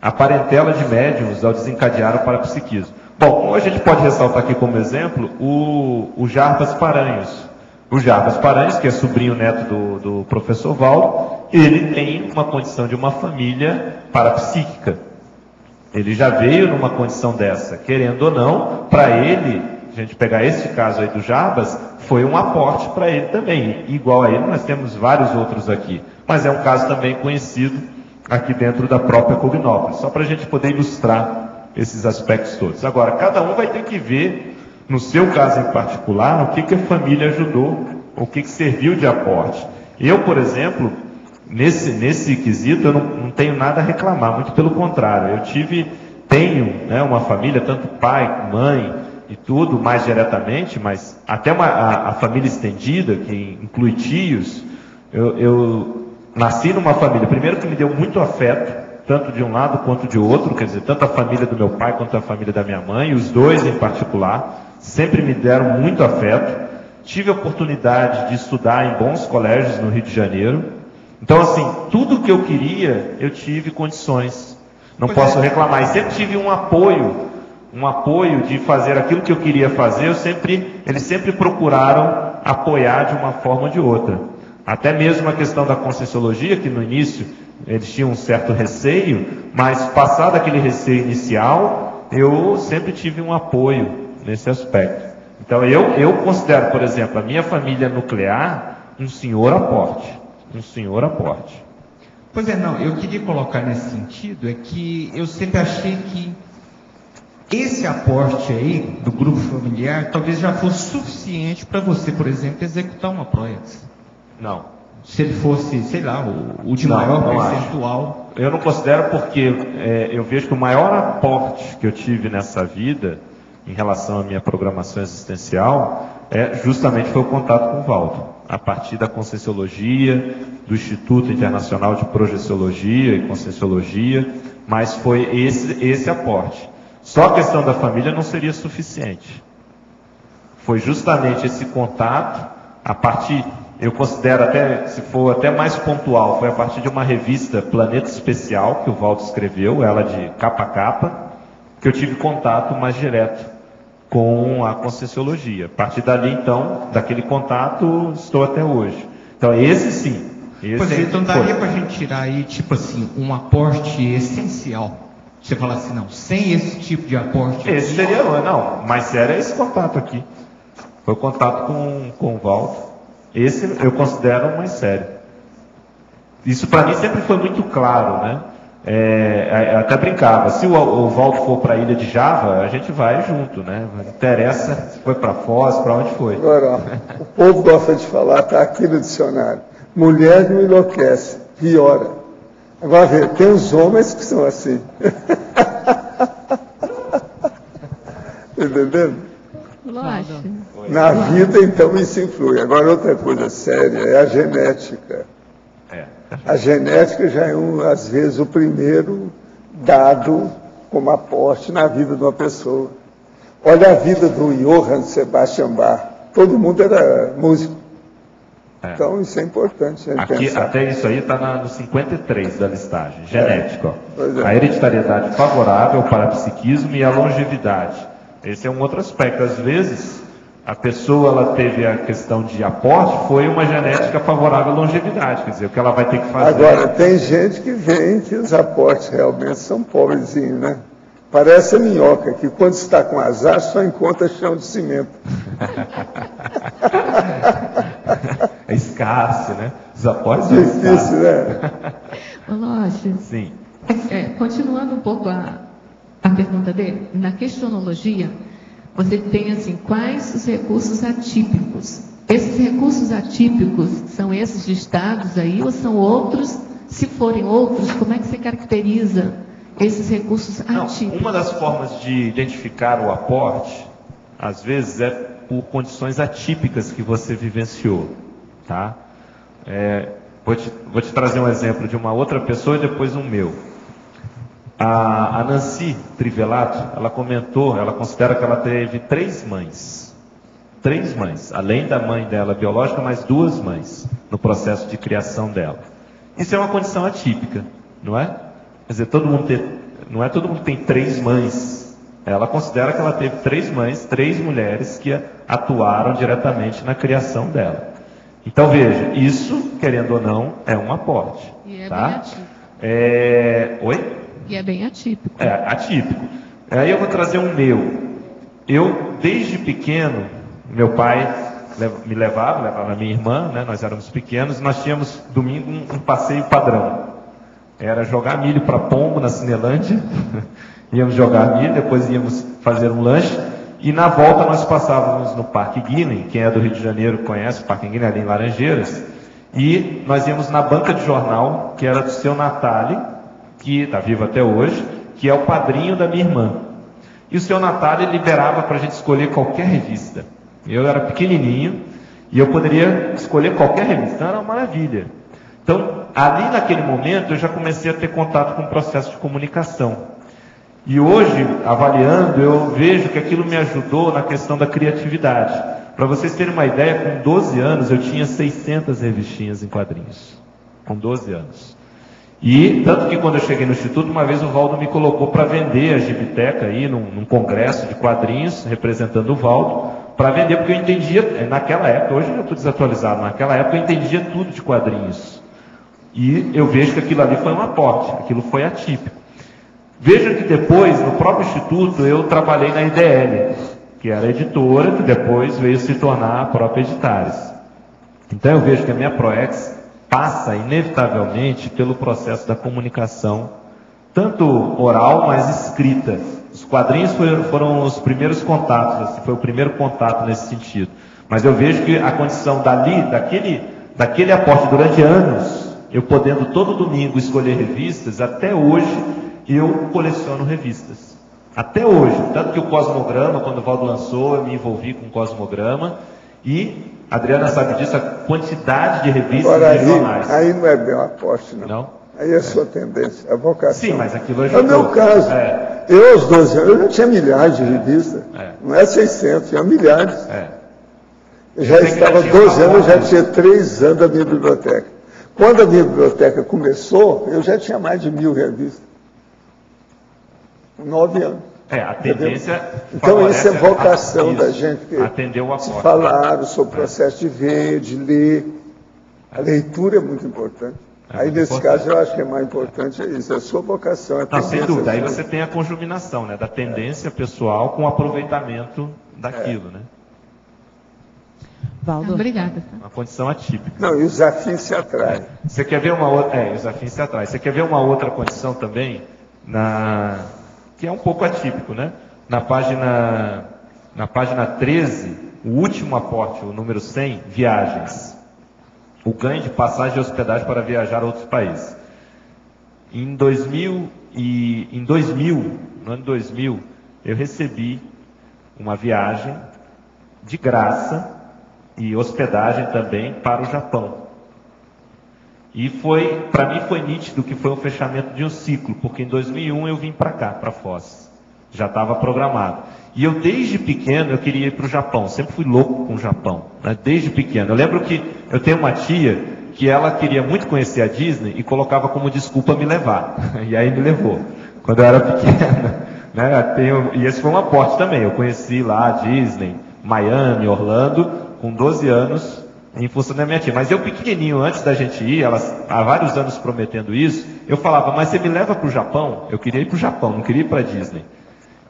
[SPEAKER 1] A parentela de médiums ao desencadear o parapsiquismo. Bom, a gente pode ressaltar aqui como exemplo o, o Jarbas Paranhos. O Jarbas Paranhos, que é sobrinho neto do, do professor Val, ele tem uma condição de uma família parapsíquica. Ele já veio numa condição dessa, querendo ou não, para ele a gente pegar esse caso aí do Jarbas, foi um aporte para ele também. Igual a ele, nós temos vários outros aqui. Mas é um caso também conhecido aqui dentro da própria Cognópolis. Só para a gente poder ilustrar esses aspectos todos. Agora, cada um vai ter que ver, no seu caso em particular, o que, que a família ajudou, o que, que serviu de aporte. Eu, por exemplo, nesse, nesse quesito, eu não, não tenho nada a reclamar, muito pelo contrário. Eu tive, tenho né, uma família, tanto pai, mãe, e tudo mais diretamente, mas até uma, a, a, família estendida, que inclui tios, eu, eu, nasci numa família, primeiro que me deu muito afeto, tanto de um lado quanto de outro, quer dizer, tanto a família do meu pai quanto a família da minha mãe, os dois em particular, sempre me deram muito afeto. Tive a oportunidade de estudar em bons colégios no Rio de Janeiro. Então, assim, tudo que eu queria, eu tive condições. Não pois posso é. reclamar. E sempre tive um apoio um apoio de fazer aquilo que eu queria fazer, eu sempre, eles sempre procuraram apoiar de uma forma ou de outra. Até mesmo a questão da conscienciologia, que no início eles tinham um certo receio, mas passado aquele receio inicial, eu sempre tive um apoio nesse aspecto. Então eu, eu considero, por exemplo, a minha família nuclear um senhor aporte. Um senhor aporte.
[SPEAKER 7] Pois é, não, eu queria colocar nesse sentido, é que eu sempre achei que esse aporte aí do grupo familiar talvez já fosse suficiente para você, por exemplo, executar uma PROEX.
[SPEAKER 1] Não.
[SPEAKER 7] Se ele fosse, sei lá, o, o de não, maior não percentual.
[SPEAKER 1] Acho. Eu não considero porque é, eu vejo que o maior aporte que eu tive nessa vida, em relação à minha programação existencial, é justamente foi o contato com o Valdo. A partir da Conscienciologia, do Instituto Internacional de Projeciologia e Conscienciologia, mas foi esse, esse aporte. Só a questão da família não seria suficiente. Foi justamente esse contato, a partir, eu considero até, se for até mais pontual, foi a partir de uma revista Planeta Especial, que o Valdo escreveu, ela de capa a capa, que eu tive contato mais direto com a Conscienciologia. A partir dali, então, daquele contato, estou até hoje. Então, esse sim. Esse
[SPEAKER 7] pois é, então daria para a gente tirar aí, tipo assim, um aporte essencial Você fala assim, não, sem esse tipo de aporte.
[SPEAKER 1] Esse seria, não, mais sério é esse contato aqui. Foi o contato com, com o Valdo. Esse eu considero mais sério. Isso para mim sempre foi muito claro, né? É, até brincava, se o, o Valdo for para a ilha de Java, a gente vai junto, né? Não interessa se foi para Foz, para onde foi.
[SPEAKER 2] Agora, ó, o povo gosta de falar, está aqui no dicionário. Mulher não enlouquece, piora. Agora vê, tem os homens que são assim. Entendendo?
[SPEAKER 3] Lógico.
[SPEAKER 2] Na vida, então, isso influi. Agora, outra coisa séria é a genética.
[SPEAKER 1] É.
[SPEAKER 2] A genética já é, um, às vezes, o primeiro dado como aporte na vida de uma pessoa. Olha a vida do Johann Sebastian Bach. Todo mundo era músico.
[SPEAKER 1] É.
[SPEAKER 2] Então, isso é importante.
[SPEAKER 1] Aqui,
[SPEAKER 2] pensar.
[SPEAKER 1] até isso aí está no 53 da listagem, genética. ó.
[SPEAKER 2] Pois é.
[SPEAKER 1] A hereditariedade favorável para psiquismo e a longevidade. Esse é um outro aspecto. Às vezes, a pessoa ela teve a questão de aporte, foi uma genética favorável à longevidade. Quer dizer, o que ela vai ter que fazer.
[SPEAKER 2] Agora, tem gente que vem que os aportes realmente são pobrezinhos, né? Parece a minhoca, que quando está com azar só encontra chão de cimento.
[SPEAKER 1] É escasso, né? Os aportes são escassos.
[SPEAKER 2] Difícil, né?
[SPEAKER 8] Ô, Lógico,
[SPEAKER 1] Sim.
[SPEAKER 8] é, continuando um pouco a, a pergunta dele, na questionologia, você tem assim, quais os recursos atípicos? Esses recursos atípicos são esses listados aí ou são outros? Se forem outros, como é que você caracteriza esses recursos
[SPEAKER 1] Não,
[SPEAKER 8] atípicos?
[SPEAKER 1] uma das formas de identificar o aporte, às vezes, é por condições atípicas que você vivenciou. Tá? É, vou, te, vou te trazer um exemplo de uma outra pessoa e depois um meu. A, a Nancy Trivelato, ela comentou, ela considera que ela teve três mães. Três mães, além da mãe dela biológica, mais duas mães no processo de criação dela. Isso é uma condição atípica, não é? Quer dizer, todo mundo tem, não é todo mundo que tem três mães. Ela considera que ela teve três mães, três mulheres que atuaram diretamente na criação dela. Então veja, isso, querendo ou não, é um aporte.
[SPEAKER 8] E é
[SPEAKER 1] tá?
[SPEAKER 8] bem atípico.
[SPEAKER 1] É... Oi?
[SPEAKER 8] E é bem atípico.
[SPEAKER 1] É, atípico. Aí eu vou trazer um meu. Eu, desde pequeno, meu pai me levava, levava minha irmã, né, nós éramos pequenos, nós tínhamos domingo um, um passeio padrão. Era jogar milho para pombo na Cinelândia, íamos jogar milho, depois íamos fazer um lanche, e na volta nós passávamos no Parque Guiné, quem é do Rio de Janeiro conhece o Parque Guiné ali em Laranjeiras, e nós íamos na banca de jornal, que era do seu Natali, que está vivo até hoje, que é o padrinho da minha irmã. E o seu Natal ele liberava para a gente escolher qualquer revista. Eu era pequenininho e eu poderia escolher qualquer revista. Então era uma maravilha. Então, ali naquele momento, eu já comecei a ter contato com o processo de comunicação. E hoje, avaliando, eu vejo que aquilo me ajudou na questão da criatividade. Para vocês terem uma ideia, com 12 anos eu tinha 600 revistinhas em quadrinhos. Com 12 anos. E tanto que quando eu cheguei no instituto, uma vez o Valdo me colocou para vender a Gibiteca aí num, num congresso de quadrinhos, representando o Valdo, para vender, porque eu entendia, eh, naquela época, hoje eu estou desatualizado, naquela época eu entendia tudo de quadrinhos. E eu vejo que aquilo ali foi um aporte, aquilo foi atípico. Veja que depois, no próprio instituto, eu trabalhei na IDL, que era editora, que depois veio se tornar a própria Editares. Então eu vejo que a minha ProEx passa inevitavelmente pelo processo da comunicação, tanto oral, mas escrita. Os quadrinhos foram, os primeiros contatos, assim, foi o primeiro contato nesse sentido. Mas eu vejo que a condição dali, daquele, daquele aporte durante anos, eu podendo todo domingo escolher revistas, até hoje eu coleciono revistas. Até hoje. Tanto que o Cosmograma, quando o Valdo lançou, eu me envolvi com o Cosmograma. E a Adriana sabe disso, a quantidade de revistas
[SPEAKER 2] Agora,
[SPEAKER 1] e
[SPEAKER 2] aí, aí não é bem uma aposte, não.
[SPEAKER 1] Não?
[SPEAKER 2] Aí é a sua tendência, a vocação.
[SPEAKER 1] Sim, mas aquilo
[SPEAKER 2] É
[SPEAKER 1] ajudou.
[SPEAKER 2] o meu caso.
[SPEAKER 1] É,
[SPEAKER 2] Eu, aos 12 anos, eu já tinha milhares de revistas.
[SPEAKER 1] É.
[SPEAKER 2] Não é 600, tinha milhares.
[SPEAKER 1] é.
[SPEAKER 2] Eu já estava
[SPEAKER 1] já tinha
[SPEAKER 2] 12 anos, eu já tinha 3 anos da minha biblioteca. Quando a minha biblioteca começou, eu já tinha mais de mil revistas. 9 anos.
[SPEAKER 1] É, a tendência.
[SPEAKER 2] Então, isso é vocação
[SPEAKER 1] a-
[SPEAKER 2] da gente. que
[SPEAKER 1] Atender o
[SPEAKER 2] Se
[SPEAKER 1] aporte.
[SPEAKER 2] falaram sobre o processo de ver, de ler. A leitura é muito importante. É Aí, nesse importante. caso, eu acho que é mais importante isso, é a sua vocação.
[SPEAKER 1] A Não, sem dúvida. Aí você tem a conjuminação né, da tendência é. pessoal com o aproveitamento daquilo, é. né?
[SPEAKER 3] Valdo. Obrigada.
[SPEAKER 1] Uma condição atípica.
[SPEAKER 2] Não, e os afins se atraem.
[SPEAKER 1] Você quer ver uma outra. É, os afins se atraem. Você quer ver uma outra condição também? Na, que é um pouco atípico, né? Na página, na página 13, o último aporte, o número 100, viagens. O ganho de passagem e hospedagem para viajar a outros países. Em 2000, e, em 2000, no ano 2000, eu recebi uma viagem de graça e hospedagem também para o Japão. E foi, para mim foi nítido que foi um fechamento de um ciclo, porque em 2001 eu vim para cá, para Foz. Já estava programado. E eu desde pequeno eu queria ir para o Japão, sempre fui louco com o Japão, né? desde pequeno. Eu lembro que eu tenho uma tia que ela queria muito conhecer a Disney e colocava como desculpa me levar. E aí me levou, quando eu era pequena. Né? Tenho, e esse foi um aporte também. Eu conheci lá a Disney, Miami, Orlando, com 12 anos, em função da minha tia. Mas eu pequenininho, antes da gente ir, elas há vários anos prometendo isso, eu falava, mas você me leva para o Japão? Eu queria ir para o Japão, não queria ir para Disney.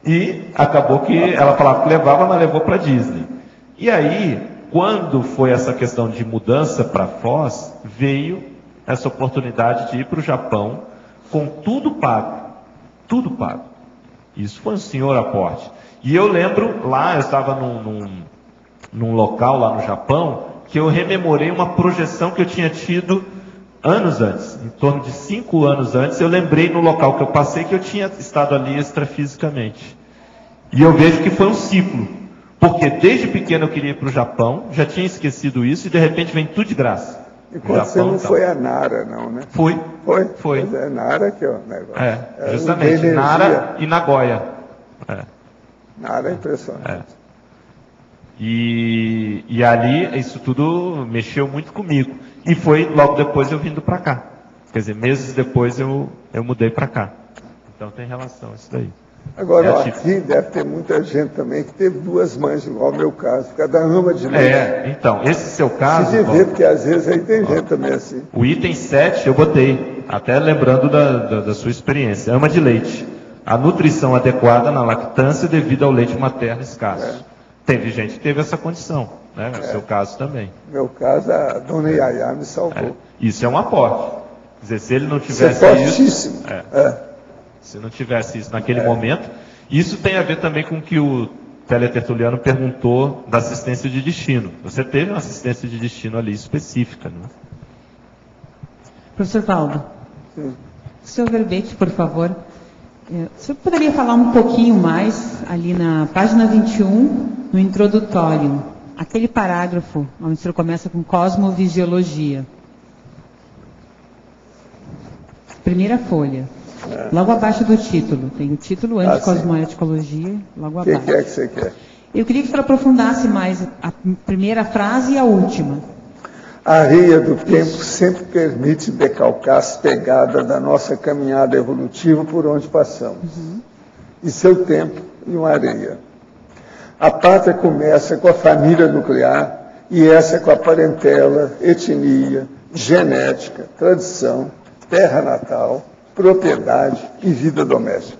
[SPEAKER 1] E acabou que ela falava que levava, mas levou para Disney. E aí, quando foi essa questão de mudança para Foz, veio essa oportunidade de ir para o Japão com tudo pago. Tudo pago. Isso foi um senhor aporte. E eu lembro, lá eu estava num, num, num local lá no Japão, que eu rememorei uma projeção que eu tinha tido anos antes, em torno de cinco anos antes, eu lembrei no local que eu passei que eu tinha estado ali extrafisicamente. E eu vejo que foi um ciclo, porque desde pequeno eu queria ir para o Japão, já tinha esquecido isso e de repente vem tudo de graça.
[SPEAKER 2] E quando Japão, você não então. foi a Nara, não, né?
[SPEAKER 1] Fui.
[SPEAKER 2] Foi?
[SPEAKER 1] Foi.
[SPEAKER 2] Mas é Nara que é o negócio.
[SPEAKER 1] É, é justamente. Nara e Nagoya. É.
[SPEAKER 2] Nara é impressionante. É.
[SPEAKER 1] E, e ali, isso tudo mexeu muito comigo. E foi logo depois eu vindo para cá. Quer dizer, meses depois eu, eu mudei para cá. Então tem relação isso daí.
[SPEAKER 2] Agora, é aqui deve ter muita gente também que teve duas mães, igual o meu caso, cada ama de leite.
[SPEAKER 1] É, então, esse seu caso.
[SPEAKER 2] Se viver, porque às vezes aí tem gente também assim.
[SPEAKER 1] O item 7 eu botei, até lembrando da, da, da sua experiência. Ama de leite. A nutrição adequada na lactância devido ao leite materno escasso. É. Teve gente que teve essa condição, né? No é. seu caso também.
[SPEAKER 2] No meu caso, a dona Yaya me salvou. É.
[SPEAKER 1] Isso é um aporte. Quer dizer, se ele não tivesse é
[SPEAKER 2] isso.
[SPEAKER 1] É. é. Se não tivesse isso naquele é. momento. Isso tem a ver também com o que o teletertuliano perguntou da assistência de destino. Você teve uma assistência de destino ali específica, não é?
[SPEAKER 3] Professor Valdo, Sim. seu verbete, por favor. É, o senhor poderia falar um pouquinho mais ali na página 21, no introdutório, aquele parágrafo onde o senhor começa com cosmovisiologia. Primeira folha. É. Logo abaixo do título. Tem o título ah, Anticosmoeticologia, logo abaixo.
[SPEAKER 2] O que é que você quer?
[SPEAKER 3] Eu queria que o senhor aprofundasse mais a primeira frase e a última.
[SPEAKER 2] A areia do tempo sempre permite decalcar as pegadas da nossa caminhada evolutiva por onde passamos. Uhum. E seu tempo e uma areia. A pátria começa com a família nuclear e essa com a parentela, etnia, genética, tradição, terra natal, propriedade e vida doméstica.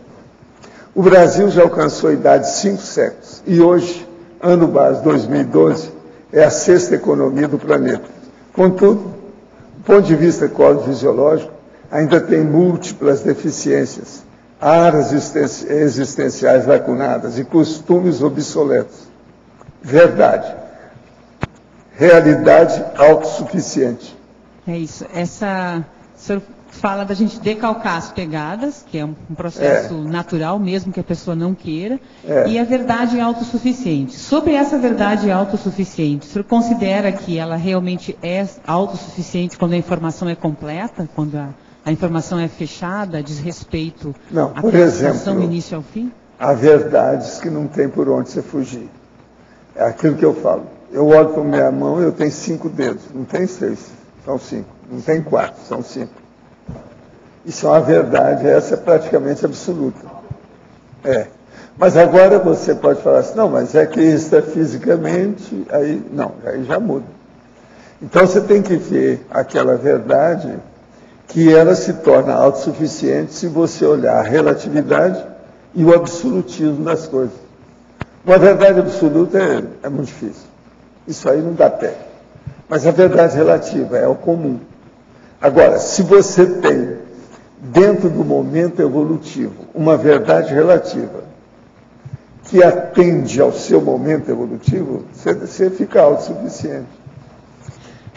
[SPEAKER 2] O Brasil já alcançou a idade de cinco séculos e hoje, ano base 2012, é a sexta economia do planeta. Contudo, do ponto de vista fisiológico, ainda tem múltiplas deficiências, áreas existenciais lacunadas e costumes obsoletos. Verdade. Realidade autossuficiente.
[SPEAKER 3] É isso. Essa. O senhor fala da gente decalcar as pegadas, que é um, processo é. natural, mesmo que a pessoa não queira, é. e a verdade autossuficiente. Sobre essa verdade autossuficiente, o senhor considera que ela realmente é autossuficiente quando a informação é completa, quando a, a informação é fechada, diz respeito
[SPEAKER 2] não, à prestação
[SPEAKER 3] do início ao fim?
[SPEAKER 2] Há verdades que não tem por onde você fugir. É aquilo que eu falo. Eu olho para minha mão, eu tenho cinco dedos, não tem seis, são cinco. Não tem quatro, são cinco. Isso é uma verdade, essa é praticamente absoluta. É. Mas agora você pode falar assim, não, mas é que está fisicamente, aí não, aí já muda. Então você tem que ver aquela verdade que ela se torna autossuficiente se você olhar a relatividade e o absolutismo das coisas. Uma verdade absoluta é, é muito difícil. Isso aí não dá pé. Mas a verdade relativa é o comum. Agora, se você tem, dentro do momento evolutivo, uma verdade relativa que atende ao seu momento evolutivo, você, fica autossuficiente.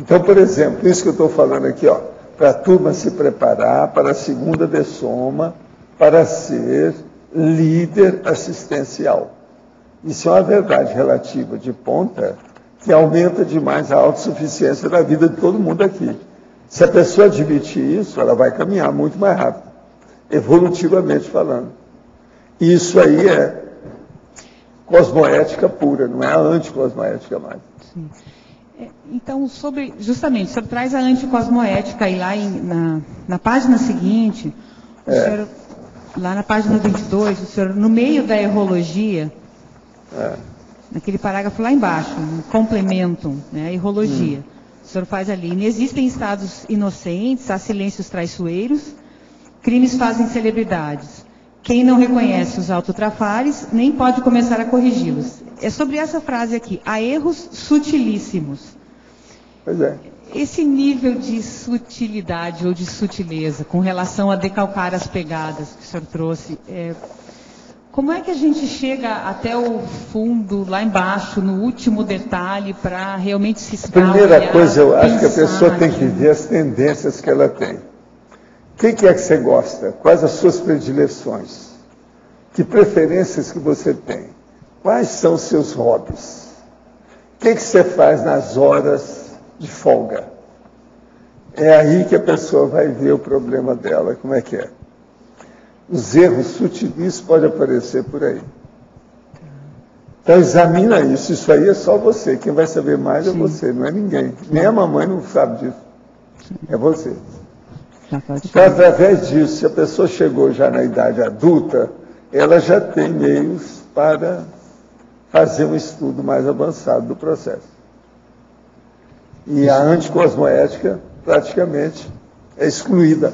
[SPEAKER 2] Então, por exemplo, isso que eu estou falando aqui, ó, para a turma se preparar para a segunda de soma, para ser líder assistencial. Isso é uma verdade relativa de ponta que aumenta demais a autossuficiência da vida de todo mundo aqui. Se a pessoa admitir isso, ela vai caminhar muito mais rápido, evolutivamente falando. Isso aí é cosmoética pura, não é a anticosmoética mais. Sim.
[SPEAKER 3] É, então, sobre, justamente, o senhor traz a anticosmoética e lá em, na, na página seguinte, é. senhor, lá na página 22, o senhor, no meio da errologia, é. naquele parágrafo lá embaixo, um complemento, né, a errologia, hum. O senhor faz ali, inexistem estados inocentes, há silêncios traiçoeiros, crimes fazem celebridades. Quem não reconhece os autotrafares nem pode começar a corrigi-los. É sobre essa frase aqui, há erros sutilíssimos.
[SPEAKER 2] Pois é.
[SPEAKER 3] Esse nível de sutilidade ou de sutileza com relação a decalcar as pegadas que o senhor trouxe, é, como é que a gente chega até o fundo, lá embaixo, no último detalhe, para realmente se
[SPEAKER 2] estar? Primeira coisa, eu acho que a pessoa tem que ver as tendências que ela tem. O que, que é que você gosta? Quais as suas predileções? Que preferências que você tem? Quais são os seus hobbies? O que, que você faz nas horas de folga? É aí que a pessoa vai ver o problema dela, como é que é. Os erros sutis podem aparecer por aí. Então examina isso, isso aí é só você. Quem vai saber mais é Sim. é você, não é ninguém. Nem a mamãe não sabe disso. É você. Então, através disso, se a pessoa chegou já na idade adulta, ela já tem meios para fazer um estudo mais avançado do processo. E a anticosmoética, praticamente, é excluída.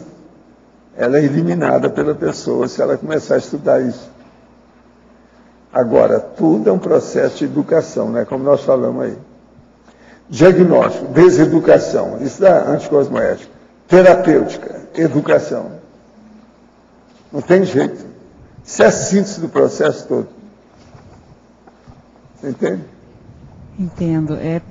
[SPEAKER 2] Ela é eliminada pela pessoa se ela começar a estudar isso. Agora, tudo é um processo de educação, né? como nós falamos aí. Diagnóstico, deseducação, isso da anticosmoética terapêutica, educação. Não tem jeito. Isso é a síntese do processo todo. Você entende?
[SPEAKER 3] Entendo. É...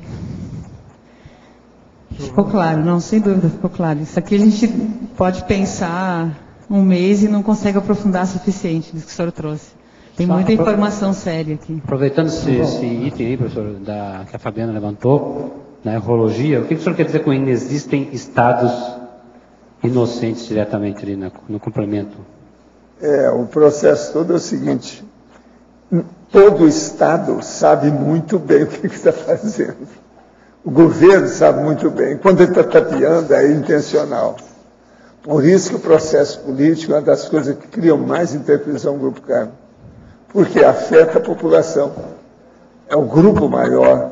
[SPEAKER 3] Ficou claro, não, sem dúvida, ficou claro. Isso aqui a gente pode pensar um mês e não consegue aprofundar o suficiente nisso que o senhor trouxe. Tem muita informação séria aqui.
[SPEAKER 9] Aproveitando esse, esse item aí, professor, da, que a Fabiana levantou, na errologia, o que o senhor quer dizer com inexistem estados inocentes diretamente ali no complemento?
[SPEAKER 2] É, o processo todo é o seguinte: todo o Estado sabe muito bem o que está fazendo. O governo sabe muito bem. Quando ele está tapeando, é intencional. Por isso que o processo político é uma das coisas que criam mais interpretação no grupo carmo. Porque afeta a população. É o grupo maior,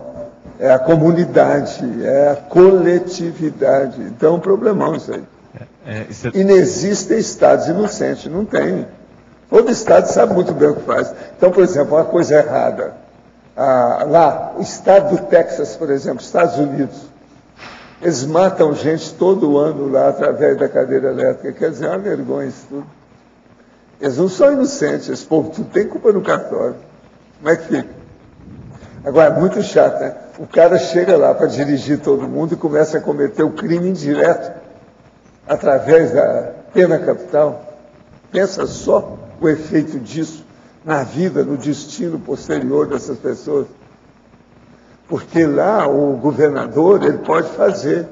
[SPEAKER 2] é a comunidade, é a coletividade. Então é um problemão isso aí. É, é... Inexistem estados inocentes, não tem. Todo estado sabe muito bem o que faz. Então, por exemplo, uma coisa errada. Ah, lá, o estado do Texas, por exemplo, Estados Unidos, eles matam gente todo ano lá através da cadeira elétrica. Quer dizer, é uma vergonha isso tudo. Eles não são inocentes, esse povo tudo tem culpa no cartório. Como é que fica? Agora, é muito chato, né? O cara chega lá para dirigir todo mundo e começa a cometer o crime indireto através da pena capital. Pensa só o efeito disso na vida, no destino posterior dessas pessoas. Porque lá o governador ele pode fazer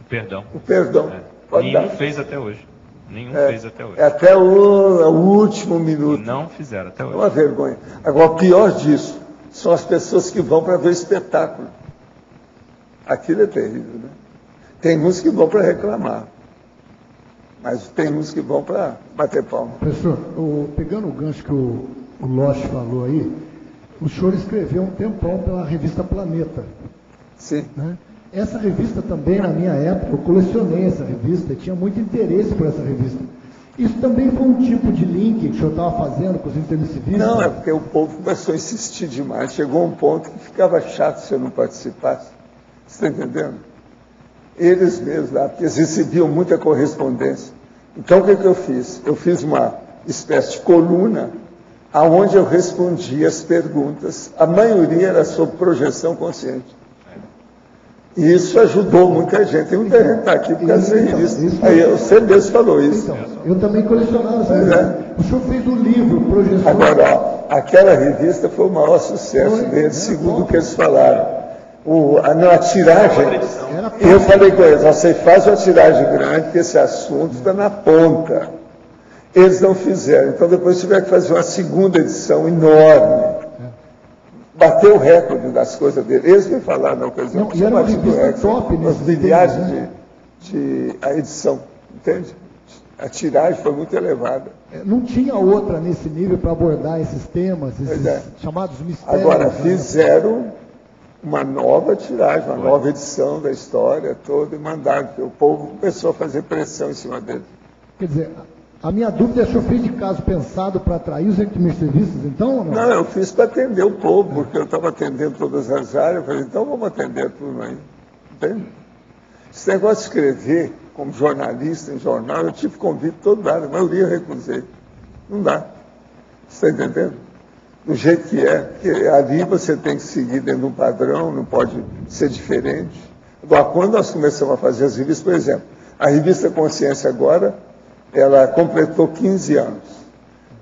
[SPEAKER 1] o perdão.
[SPEAKER 2] O perdão.
[SPEAKER 1] É. Nenhum dar. fez até hoje. Nenhum
[SPEAKER 2] é,
[SPEAKER 1] fez até hoje.
[SPEAKER 2] É até o, o último minuto.
[SPEAKER 1] Não fizeram até hoje. É
[SPEAKER 2] uma vergonha. Agora, o pior disso são as pessoas que vão para ver o espetáculo. Aquilo é terrível, né? Tem uns que vão para reclamar. Mas tem uns que vão para bater palma.
[SPEAKER 5] Professor, o, pegando o gancho que o, o Loche falou aí, o senhor escreveu um tempão pela revista Planeta.
[SPEAKER 2] Sim.
[SPEAKER 5] Né? Essa revista também, na minha época, eu colecionei essa revista, tinha muito interesse por essa revista. Isso também foi um tipo de link que o senhor estava fazendo com os intermissivistas?
[SPEAKER 2] Não, é porque o povo começou a insistir demais. Chegou um ponto que ficava chato se eu não participasse. Você está entendendo? Eles mesmos lá, porque eles recebiam muita correspondência. Então o que, que eu fiz? Eu fiz uma espécie de coluna aonde eu respondia as perguntas. A maioria era sobre projeção consciente. E isso ajudou muita gente. Tem muita gente que está aqui por causa
[SPEAKER 5] Então,
[SPEAKER 2] disso.
[SPEAKER 5] isso-
[SPEAKER 2] Aí você mesmo falou isso.
[SPEAKER 5] Então, eu também colecionava essa
[SPEAKER 2] Pois
[SPEAKER 5] revista.
[SPEAKER 2] é.
[SPEAKER 5] O senhor fez um livro, Projeção.
[SPEAKER 2] Agora, ó, aquela revista foi o maior sucesso
[SPEAKER 5] Foi,
[SPEAKER 2] deles,
[SPEAKER 5] né?
[SPEAKER 2] segundo o que eles falaram. O, a, não, a tiragem, eu falei com eles, você faz uma tiragem grande, porque esse assunto está na ponta. Eles não fizeram, então depois tiveram que fazer uma segunda edição enorme. Bateu o recorde das coisas dele. Eles me falaram na ocasião.
[SPEAKER 5] Não, e era uma
[SPEAKER 2] bateu o
[SPEAKER 5] revista
[SPEAKER 2] recorde.
[SPEAKER 5] top
[SPEAKER 2] Umas milhares
[SPEAKER 5] né?
[SPEAKER 2] de, de a edição, entende? A tiragem foi muito elevada.
[SPEAKER 5] É, Não tinha outra nesse nível para abordar esses temas, esses
[SPEAKER 2] é.
[SPEAKER 5] chamados mistérios.
[SPEAKER 2] Agora,
[SPEAKER 5] né?
[SPEAKER 2] fizeram uma nova tiragem, uma nova edição da história toda e mandaram, porque o povo começou a fazer pressão em cima dele.
[SPEAKER 5] Quer dizer, a minha dúvida é se senhor fez de caso pensado para atrair os intermissivistas, então ou não?
[SPEAKER 2] Não, eu fiz para atender o povo, porque eu estava atendendo todas as áreas. Eu falei, então vamos atender turma aí. Entende? Esse negócio de escrever como jornalista em jornal, eu tive convite todo lado, a maioria eu recusei. Não dá. Você está entendendo? Do jeito que é. Porque ali você tem que seguir dentro de um padrão, não pode ser diferente. Agora, quando nós começamos a fazer as revistas, por exemplo, a revista Consciência agora, ela completou 15 anos.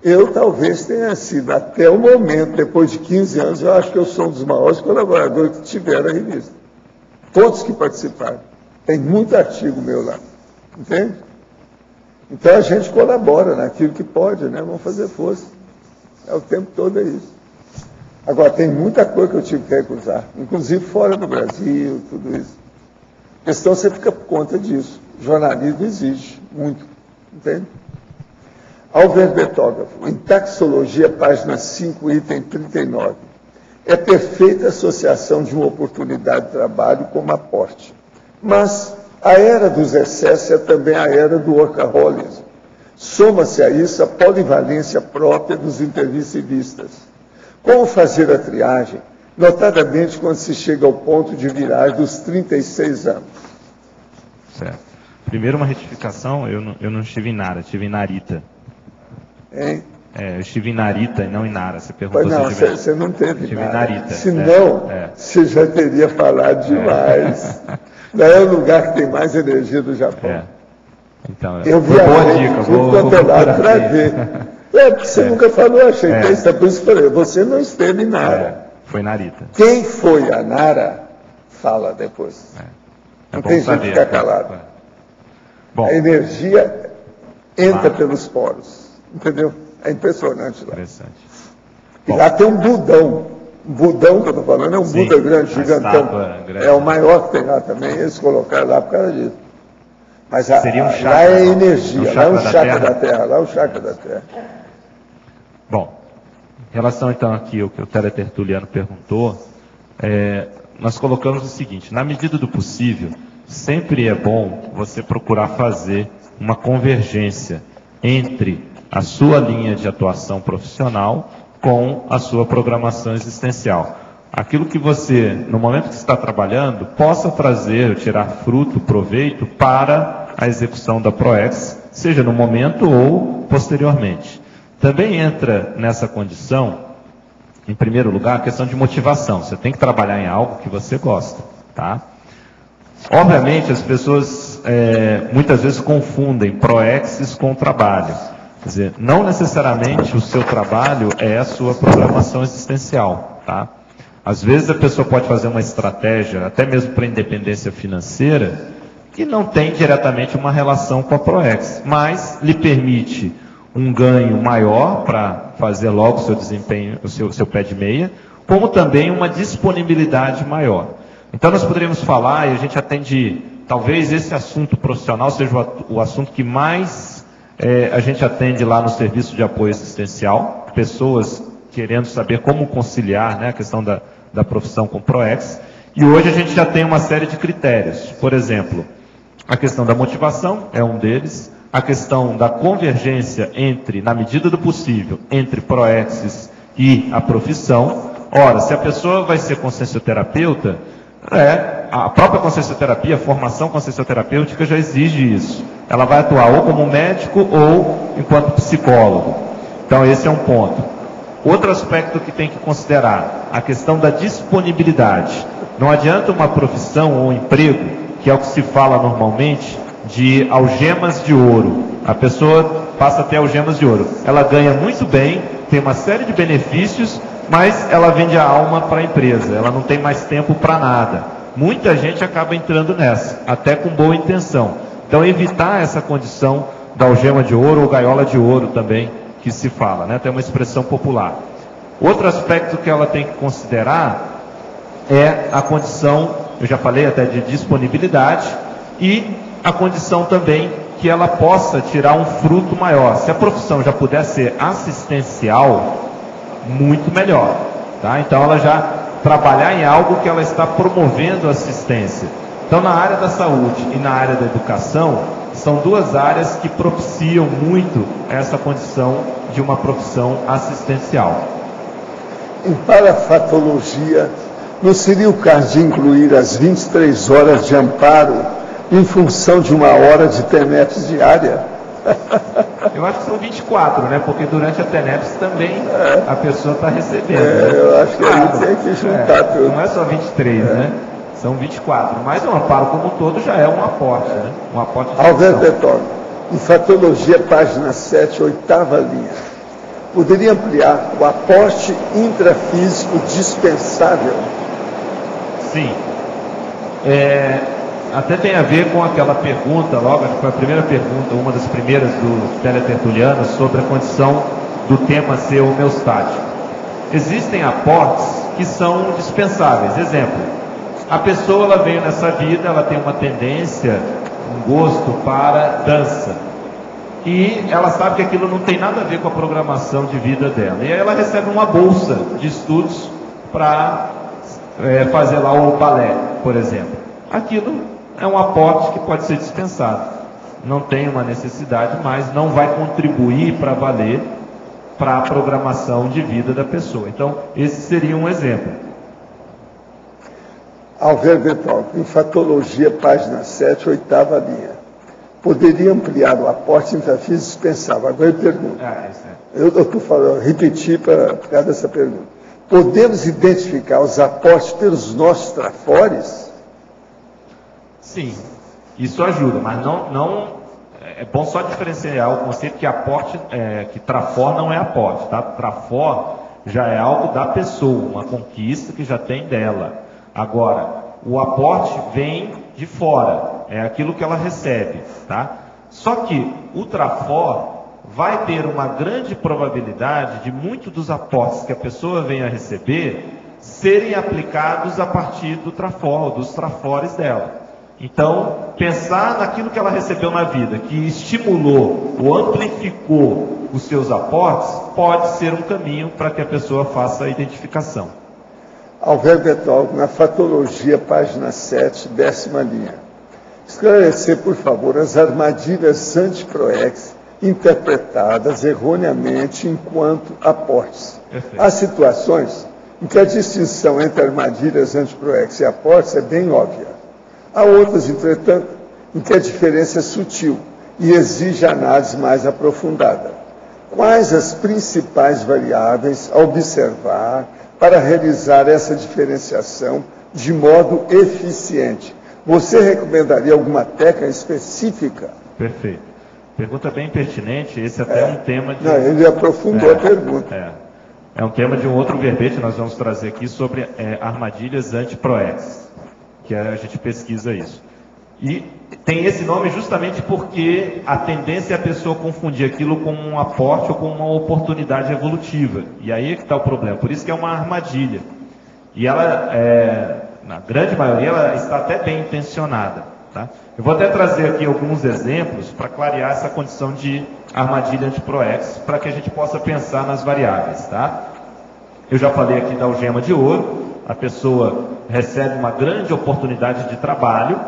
[SPEAKER 2] Eu talvez tenha sido, até o momento, depois de 15 anos, eu acho que eu sou um dos maiores colaboradores que tiveram a revista. Todos que participaram. Tem muito artigo meu lá. Entende? Então a gente colabora naquilo que pode, né? Vamos fazer força. É o tempo todo é isso. Agora, tem muita coisa que eu tive que recusar, inclusive fora do Brasil, tudo isso. A questão você fica por conta disso. O jornalismo exige muito, entende? Albert Betógrafo, em taxologia, página 5, item 39. É perfeita associação de uma oportunidade de trabalho como aporte. Mas a era dos excessos é também a era do workaholismo. Soma-se a isso a polivalência própria dos intermissivistas. Como fazer a triagem, notadamente quando se chega ao ponto de viragem dos 36 anos?
[SPEAKER 1] Certo. Primeiro, uma retificação: eu não, eu não estive em Nara, estive em Narita.
[SPEAKER 2] Hein?
[SPEAKER 1] É, eu estive em Narita e não em Nara. Você perguntou
[SPEAKER 2] Pois
[SPEAKER 1] se
[SPEAKER 2] não,
[SPEAKER 1] eu tive...
[SPEAKER 2] você não teve
[SPEAKER 1] Estive em. Narita.
[SPEAKER 2] Se
[SPEAKER 1] é,
[SPEAKER 2] não,
[SPEAKER 1] é.
[SPEAKER 2] você já teria falado demais. Não é o lugar que tem mais energia do Japão.
[SPEAKER 1] É. Então,
[SPEAKER 2] Eu
[SPEAKER 1] foi boa
[SPEAKER 2] viajei
[SPEAKER 1] dica. Vou, vou
[SPEAKER 2] é lado para ver. É, porque você nunca falou, achei
[SPEAKER 1] É.
[SPEAKER 2] é por isso que eu falei, você não esteve em Nara.
[SPEAKER 1] É, foi Narita.
[SPEAKER 2] Quem foi a Nara, fala depois.
[SPEAKER 1] É
[SPEAKER 2] Não tem jeito de ficar calado.
[SPEAKER 1] Bom,
[SPEAKER 2] A energia entra
[SPEAKER 1] Ah.
[SPEAKER 2] pelos poros. Entendeu? É impressionante lá.
[SPEAKER 1] interessante.
[SPEAKER 2] E
[SPEAKER 1] Bom.
[SPEAKER 2] lá tem um budão. Um budão que eu estou falando é um
[SPEAKER 1] Sim,
[SPEAKER 2] Buda grande, gigantão.
[SPEAKER 1] grande.
[SPEAKER 2] É o maior que tem lá também. Eles colocaram lá por causa disso. Mas a,
[SPEAKER 1] Seria um chakra,
[SPEAKER 2] lá é energia,
[SPEAKER 1] Um
[SPEAKER 2] lá é um
[SPEAKER 1] da
[SPEAKER 2] chakra
[SPEAKER 1] terra?
[SPEAKER 2] da terra, lá é o chakra da terra.
[SPEAKER 1] Bom, em relação então aqui ao que o teletertuliano perguntou, é, nós colocamos o seguinte: na medida do possível, sempre é bom você procurar fazer uma convergência entre a sua linha de atuação profissional com a sua programação existencial. Aquilo que você, no momento que está trabalhando, possa trazer, tirar fruto, proveito para a execução da PROEX, seja no momento ou posteriormente. Também entra nessa condição, em primeiro lugar, a questão de motivação. Você tem que trabalhar em algo que você gosta, tá? Obviamente, as pessoas é, muitas vezes confundem proexis com trabalho. Quer dizer, não necessariamente o seu trabalho é a sua programação existencial, tá? Às vezes a pessoa pode fazer uma estratégia, até mesmo para independência financeira, que não tem diretamente uma relação com a Proex, mas lhe permite um ganho maior para fazer logo o seu desempenho, o seu, seu pé de meia, como também uma disponibilidade maior. Então nós poderíamos falar, e a gente atende, talvez esse assunto profissional seja o, o assunto que mais eh, a gente atende lá no serviço de apoio assistencial, pessoas querendo saber como conciliar né, a questão da, da profissão com ProEx. E hoje a gente já tem uma série de critérios. Por exemplo, a questão da motivação é um deles, a questão da convergência entre, na medida do possível, entre proexis e a profissão. Ora, se a pessoa vai ser consciencioterapeuta, é, a própria consciencioterapia, a formação consciencioterapêutica já exige isso. Ela vai atuar ou como médico ou enquanto psicólogo. Então esse é um ponto. Outro aspecto que tem que considerar, a questão da disponibilidade. Não adianta uma profissão ou um emprego, que é o que se fala normalmente, de algemas de ouro. A pessoa passa a ter algemas de ouro. Ela ganha muito bem, tem uma série de benefícios, mas ela vende a alma para a empresa. Ela não tem mais tempo para nada. Muita gente acaba entrando nessa, até com boa intenção. Então, evitar essa condição da algema de ouro ou gaiola de ouro também, que se fala, né? Tem uma expressão popular. Outro aspecto que ela tem que considerar é a condição, eu já falei até de disponibilidade, e a condição também que ela possa tirar um fruto maior. Se a profissão já puder ser assistencial, muito melhor. Tá? Então ela já trabalhar em algo que ela está promovendo assistência. Então na área da saúde e na área da educação, são duas áreas que propiciam muito essa condição de uma profissão assistencial.
[SPEAKER 2] Em parafatologia, não seria o caso de incluir as 23 horas de amparo em função de uma hora de TENEPS diária?
[SPEAKER 1] Eu acho que são 24, né? Porque durante a TENEPS também é. a pessoa está recebendo. É,
[SPEAKER 2] né? Eu acho que aí tem que juntar
[SPEAKER 1] é,
[SPEAKER 2] tudo.
[SPEAKER 1] Não é só 23, é. né? São 24. Mas o amparo como um todo já é um aporte, né? Um aporte de
[SPEAKER 2] Alberto Betón, Infatologia, página 7, oitava linha. Poderia ampliar o aporte intrafísico dispensável
[SPEAKER 1] Sim. É, até tem a ver com aquela pergunta, logo, foi a primeira pergunta, uma das primeiras do teletertuliano, sobre a condição do tema ser homeostático. Existem aportes que são dispensáveis. Exemplo, a pessoa ela veio nessa vida, ela tem uma tendência, um gosto para dança. E ela sabe que aquilo não tem nada a ver com a programação de vida dela. E aí ela recebe uma bolsa de estudos para é, fazer lá o balé, por exemplo. Aquilo é um aporte que pode ser dispensado. Não tem uma necessidade, mas não vai contribuir para valer para a programação de vida da pessoa. Então, esse seria um exemplo.
[SPEAKER 2] Alver Betol, Infatologia, página 7, oitava linha. Poderia ampliar o aporte intrafísico dispensável. Agora eu pergunto. Ah, é. Eu estou falando, repetir para por causa dessa pergunta podemos identificar os aportes pelos nossos trafores?
[SPEAKER 1] Sim, isso ajuda, mas não, não é bom só diferenciar o conceito que aporte, é, que trafor não é aporte, tá? Trafor já é algo da pessoa, uma conquista que já tem dela. Agora, o aporte vem de fora, é aquilo que ela recebe, tá? Só que o trafor vai ter uma grande probabilidade de muitos dos aportes que a pessoa venha a receber serem aplicados a partir do trafor, dos trafores dela. Então, pensar naquilo que ela recebeu na vida, que estimulou ou amplificou os seus aportes, pode ser um caminho para que a pessoa faça a identificação.
[SPEAKER 2] Alver Etol, na Fatologia, página 7, décima linha. Esclarecer, por favor, as armadilhas anti-proex interpretadas erroneamente enquanto aportes. Perfeito. Há situações em que a distinção entre armadilhas antiproex e aportes é bem óbvia. Há outras, entretanto, em que a diferença é sutil e exige análise mais aprofundada. Quais as principais variáveis a observar para realizar essa diferenciação de modo eficiente? Você recomendaria alguma técnica específica?
[SPEAKER 1] Perfeito. Pergunta bem pertinente, esse até é, é um tema de.
[SPEAKER 2] Não, ele aprofundou é, a pergunta.
[SPEAKER 1] É. é um tema de um outro verbete, nós vamos trazer aqui sobre é, armadilhas anti-proex, que a gente pesquisa isso. E tem esse nome justamente porque a tendência é a pessoa confundir aquilo com um aporte ou com uma oportunidade evolutiva. E aí é que está o problema. Por isso que é uma armadilha. E ela, é, na grande maioria, ela está até bem intencionada. Tá? Eu vou até trazer aqui alguns exemplos para clarear essa condição de armadilha anti-ProEx, para que a gente possa pensar nas variáveis. Tá? Eu já falei aqui da algema de ouro, a pessoa recebe uma grande oportunidade de trabalho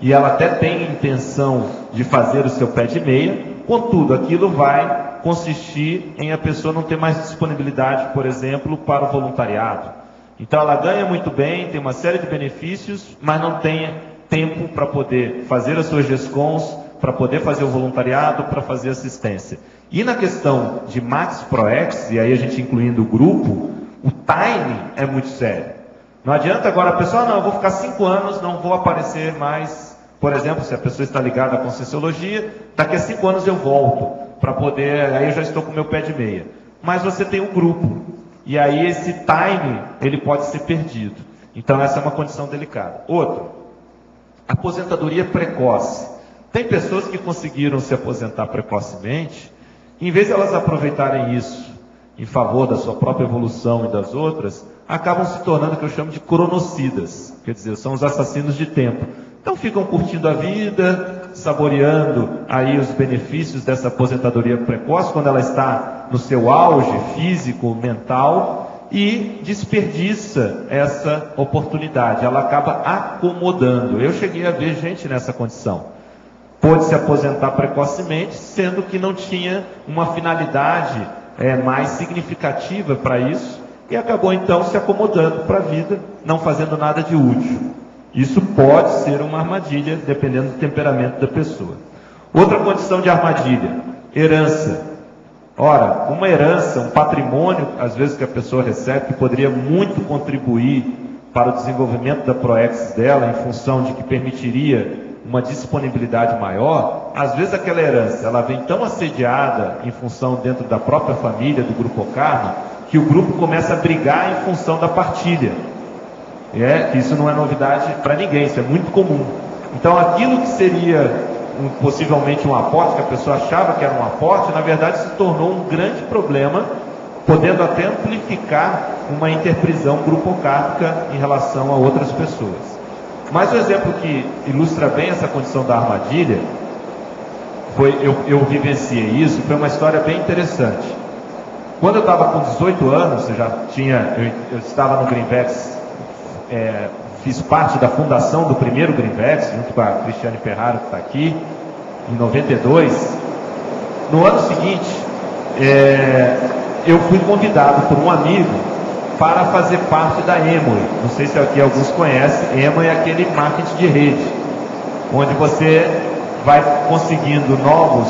[SPEAKER 1] e ela até tem intenção de fazer o seu pé de meia, contudo, aquilo vai consistir em a pessoa não ter mais disponibilidade, por exemplo, para o voluntariado. Então ela ganha muito bem, tem uma série de benefícios, mas não tem tempo para poder fazer as suas GESCONs, para poder fazer o voluntariado, para fazer assistência. E na questão de Max ProEx, e aí a gente incluindo o grupo, o timing é muito sério. Não adianta agora a pessoa, não, eu vou ficar cinco anos, não vou aparecer mais. Por exemplo, se a pessoa está ligada à Conscienciologia, daqui a cinco anos eu volto para poder, aí eu já estou com meu pé de meia. Mas você tem um grupo, e aí esse time ele pode ser perdido. Então essa é uma condição delicada. Outro, aposentadoria precoce. Tem pessoas que conseguiram se aposentar precocemente, em vez de elas aproveitarem isso em favor da sua própria evolução e das outras, acabam se tornando o que eu chamo de cronocidas, quer dizer, são os assassinos de tempo. Então ficam curtindo a vida, saboreando aí os benefícios dessa aposentadoria precoce quando ela está no seu auge físico, mental e desperdiça essa oportunidade. Ela acaba acomodando. Eu cheguei a ver gente nessa condição pôde se aposentar precocemente, sendo que não tinha uma finalidade é, mais significativa para isso, e acabou então se acomodando para a vida, não fazendo nada de útil. Isso pode ser uma armadilha, dependendo do temperamento da pessoa. Outra condição de armadilha, herança. Ora, uma herança, um patrimônio, às vezes que a pessoa recebe, que poderia muito contribuir para o desenvolvimento da ProEx dela, em função de que permitiria uma disponibilidade maior, às vezes aquela herança ela vem tão assediada em função dentro da própria família, do grupo carne, que o grupo começa a brigar em função da partilha. É, isso não é novidade para ninguém, isso é muito comum. Então aquilo que seria um, possivelmente um aporte, que a pessoa achava que era um aporte, na verdade se tornou um grande problema, podendo até amplificar uma interprisão grupocárpica em relação a outras pessoas. Mas o exemplo que ilustra bem essa condição da armadilha, foi, eu, eu vivenciei isso, foi uma história bem interessante. Quando eu estava com 18 anos, eu já tinha, eu, eu estava no Greenvex, é, fiz parte da fundação do primeiro Greenvex, junto com a Cristiane Ferraro, que está aqui, em 92. No ano seguinte, é, eu fui convidado por um amigo para fazer parte da Emory. Não sei se aqui alguns conhecem, Emory é aquele marketing de rede, onde você vai conseguindo novos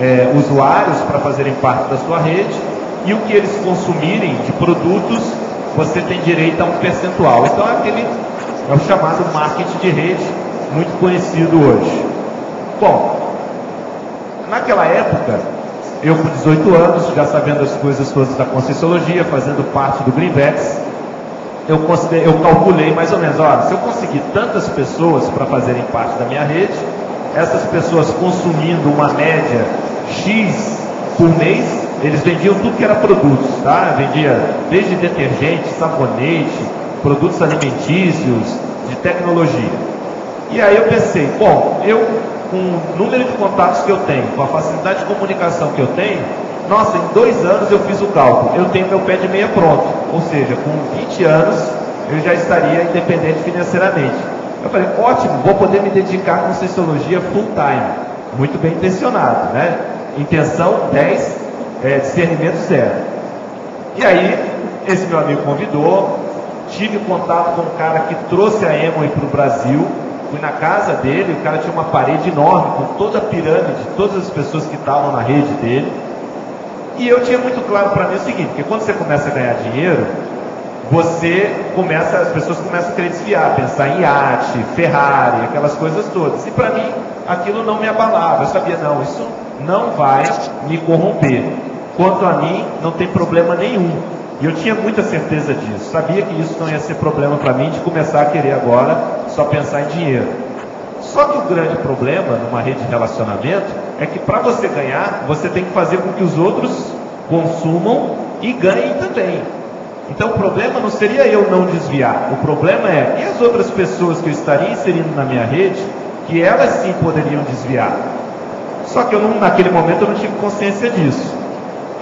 [SPEAKER 1] é, usuários para fazerem parte da sua rede e o que eles consumirem de produtos, você tem direito a um percentual. Então é aquele é o chamado marketing de rede, muito conhecido hoje. Bom, naquela época eu com 18 anos, já sabendo as coisas todas da Conscienciologia, fazendo parte do Greenvex, eu, eu calculei mais ou menos, olha, se eu conseguir tantas pessoas para fazerem parte da minha rede, essas pessoas consumindo uma média X por mês, eles vendiam tudo que era produtos, tá? Vendia desde detergente, sabonete, produtos alimentícios, de tecnologia. E aí eu pensei, bom, eu com o número de contatos que eu tenho, com a facilidade de comunicação que eu tenho, nossa, em dois anos eu fiz o cálculo, eu tenho meu pé de meia pronto. Ou seja, com 20 anos eu já estaria independente financeiramente. Eu falei, ótimo, vou poder me dedicar com Sociologia full time. Muito bem intencionado, né? Intenção 10, é, discernimento zero. E aí, esse meu amigo convidou, tive contato com um cara que trouxe a Emory para o Brasil, Fui na casa dele, o cara tinha uma parede enorme com toda a pirâmide, todas as pessoas que estavam na rede dele. E eu tinha muito claro para mim o seguinte, porque quando você começa a ganhar dinheiro, você começa, as pessoas começam a querer desviar, pensar em iate, Ferrari, aquelas coisas todas. E para mim, aquilo não me abalava. Eu sabia, não, isso não vai me corromper. Quanto a mim, não tem problema nenhum. E eu tinha muita certeza disso. Sabia que isso não ia ser problema para mim de começar a querer agora só pensar em dinheiro. Só que o grande problema numa rede de relacionamento é que para você ganhar, você tem que fazer com que os outros consumam e ganhem também. Então o problema não seria eu não desviar. O problema é, e as outras pessoas que eu estaria inserindo na minha rede, que elas sim poderiam desviar. Só que eu não, naquele momento eu não tive consciência disso.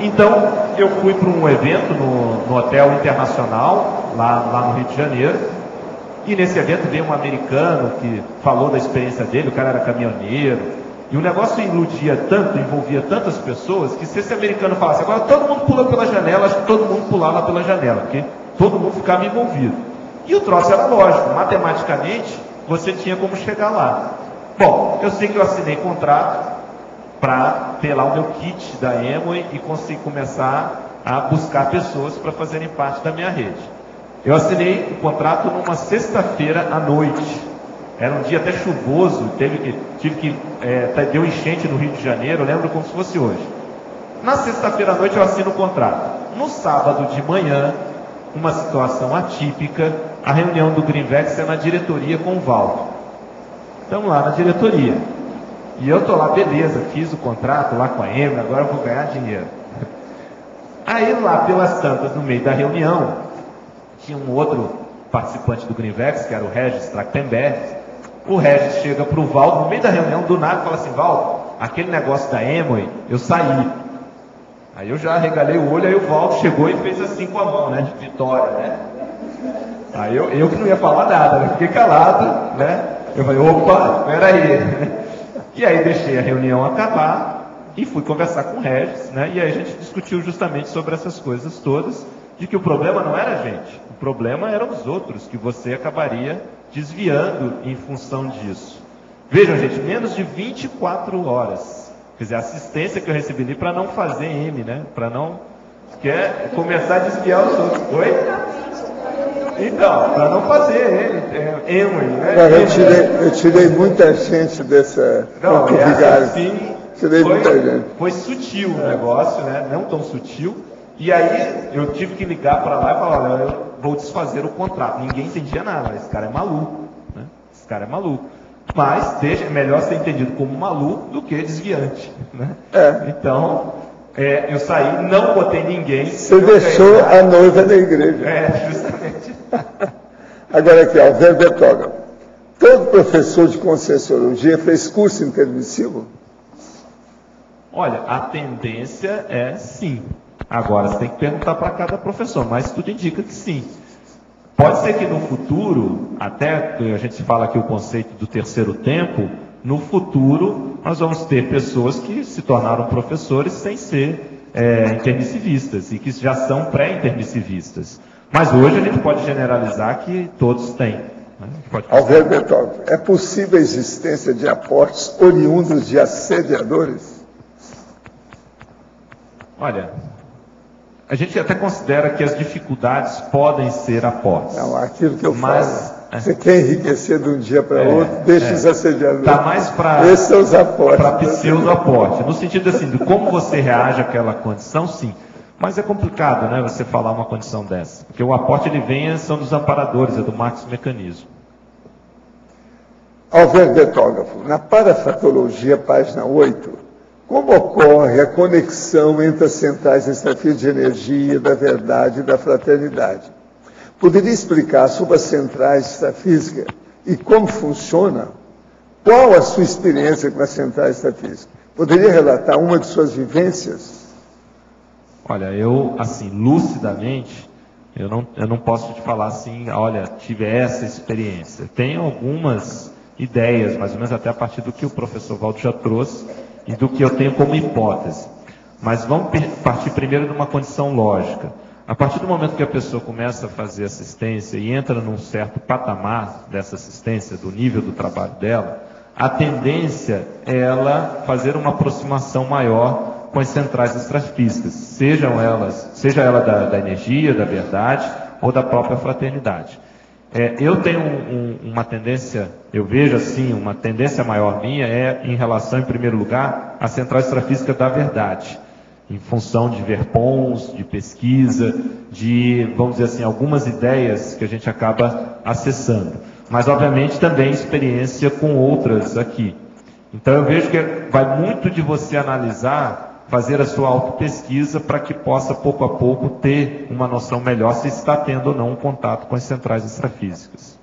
[SPEAKER 1] Então, eu fui para um evento no, no, Hotel Internacional, lá, lá no Rio de Janeiro. E nesse evento veio um americano que falou da experiência dele, o cara era caminhoneiro. E o negócio iludia tanto, envolvia tantas pessoas, que se esse americano falasse, agora todo mundo pula pela janela, acho que todo mundo pulava pela janela, porque todo mundo ficava envolvido. E o troço era lógico, matematicamente, você tinha como chegar lá. Bom, eu sei que eu assinei contrato para ter lá o meu kit da Emoi e conseguir começar a buscar pessoas para fazerem parte da minha rede. Eu assinei o contrato numa sexta-feira à noite. Era um dia até chuvoso, teve que, tive que, é, deu enchente no Rio de Janeiro, eu lembro como se fosse hoje. Na sexta-feira à noite eu assino o contrato. No sábado de manhã, uma situação atípica, a reunião do Greenvex é na diretoria com o Valdo. Estamos lá na diretoria. E eu estou lá, beleza, fiz o contrato lá com a Emma, agora eu vou ganhar dinheiro. Aí lá pelas tantas, no meio da reunião, tinha um outro participante do Greenvex, que era o Regis Trachtenberg. O Regis chega para o Valdo, no meio da reunião, do nada, fala assim, Valdo, aquele negócio da Emoi, eu saí. Aí eu já regalei o olho, aí o Valdo chegou e fez assim com a mão, né, de vitória, né? Aí eu, eu que não ia falar nada, né? Fiquei calado, né? Eu falei, opa, peraí. E aí deixei a reunião acabar e fui conversar com o Regis, né? E aí a gente discutiu justamente sobre essas coisas todas, de que o problema não era a gente, o problema eram os outros, que você acabaria desviando em função disso. Vejam, gente, menos de 24 horas. Quer dizer, a assistência que eu recebi ali para não fazer M, né? Para não quer começar a desviar os outros. Oi? Então, para não fazer ele, é, M, né?
[SPEAKER 2] Eu, tirei, eu tirei muita gente dessa
[SPEAKER 1] não, assim, tirei foi, muita gente. Foi sutil o negócio, né? Não tão sutil. E aí eu tive que ligar para lá e falar, olha, eu vou desfazer o contrato. Ninguém entendia nada, esse cara é maluco, né? Esse cara é maluco. Mas deixa, é melhor ser entendido como maluco do que desviante. Né? É. Então, é, eu saí, não botei ninguém.
[SPEAKER 2] Você deixou a noiva na igreja.
[SPEAKER 1] É, justamente.
[SPEAKER 2] Agora aqui, ó, o. Todo professor de Conscienciologia fez curso intermissivo?
[SPEAKER 1] Olha, a tendência é sim. Agora, você tem que perguntar para cada professor, mas tudo indica que sim. Pode ser que no futuro, até a gente fala aqui o conceito do terceiro tempo, no futuro nós vamos ter pessoas que se tornaram professores sem ser é, intermissivistas e que já são pré-intermissivistas. Mas hoje a gente pode generalizar que todos têm. Né?
[SPEAKER 2] Alberto é possível a existência de aportes oriundos de assediadores?
[SPEAKER 1] Olha, a gente até considera que as dificuldades podem ser aportes.
[SPEAKER 2] Não, aquilo que eu mas, falo. É. Você quer enriquecer de um dia para é, outro, deixa é, os assediadores.
[SPEAKER 1] Está mais para Para pseudo-aporte. No sentido assim, de como você reage àquela condição, sim. Mas é complicado, né, você falar uma condição dessa. Porque o aporte ele vem são dos amparadores, é do Marx Mecanismo.
[SPEAKER 2] Alver Betógrafo, na parafatologia, página 8, como ocorre a conexão entre as centrais extrafísicas de energia, da verdade e da fraternidade? Poderia explicar sobre as centrais extrafísicas e como funciona? Qual a sua experiência com as centrais extrafísicas? Poderia relatar uma de suas vivências?
[SPEAKER 1] Olha, eu, assim, lucidamente, eu não, eu não posso te falar assim, olha, tive essa experiência. Tenho algumas ideias, mais ou menos até a partir do que o professor Valdo já trouxe, e do que eu tenho como hipótese. Mas vamos partir primeiro de uma condição lógica. A partir do momento que a pessoa começa a fazer assistência e entra num certo patamar dessa assistência, do nível do trabalho dela, a tendência é ela fazer uma aproximação maior com as centrais extrafísicas, sejam elas, seja ela da, da energia, da verdade ou da própria fraternidade. É, eu tenho um, um, uma tendência, eu vejo assim, uma tendência maior minha é em relação, em primeiro lugar, à central extrafísica da verdade, em função de ver pons, de pesquisa, de, vamos dizer assim, algumas ideias que a gente acaba acessando. Mas, obviamente, também experiência com outras aqui. Então, eu vejo que vai muito de você analisar fazer a sua autopesquisa para que possa, pouco a pouco, ter uma noção melhor se está tendo ou não um contato com as centrais extrafísicas.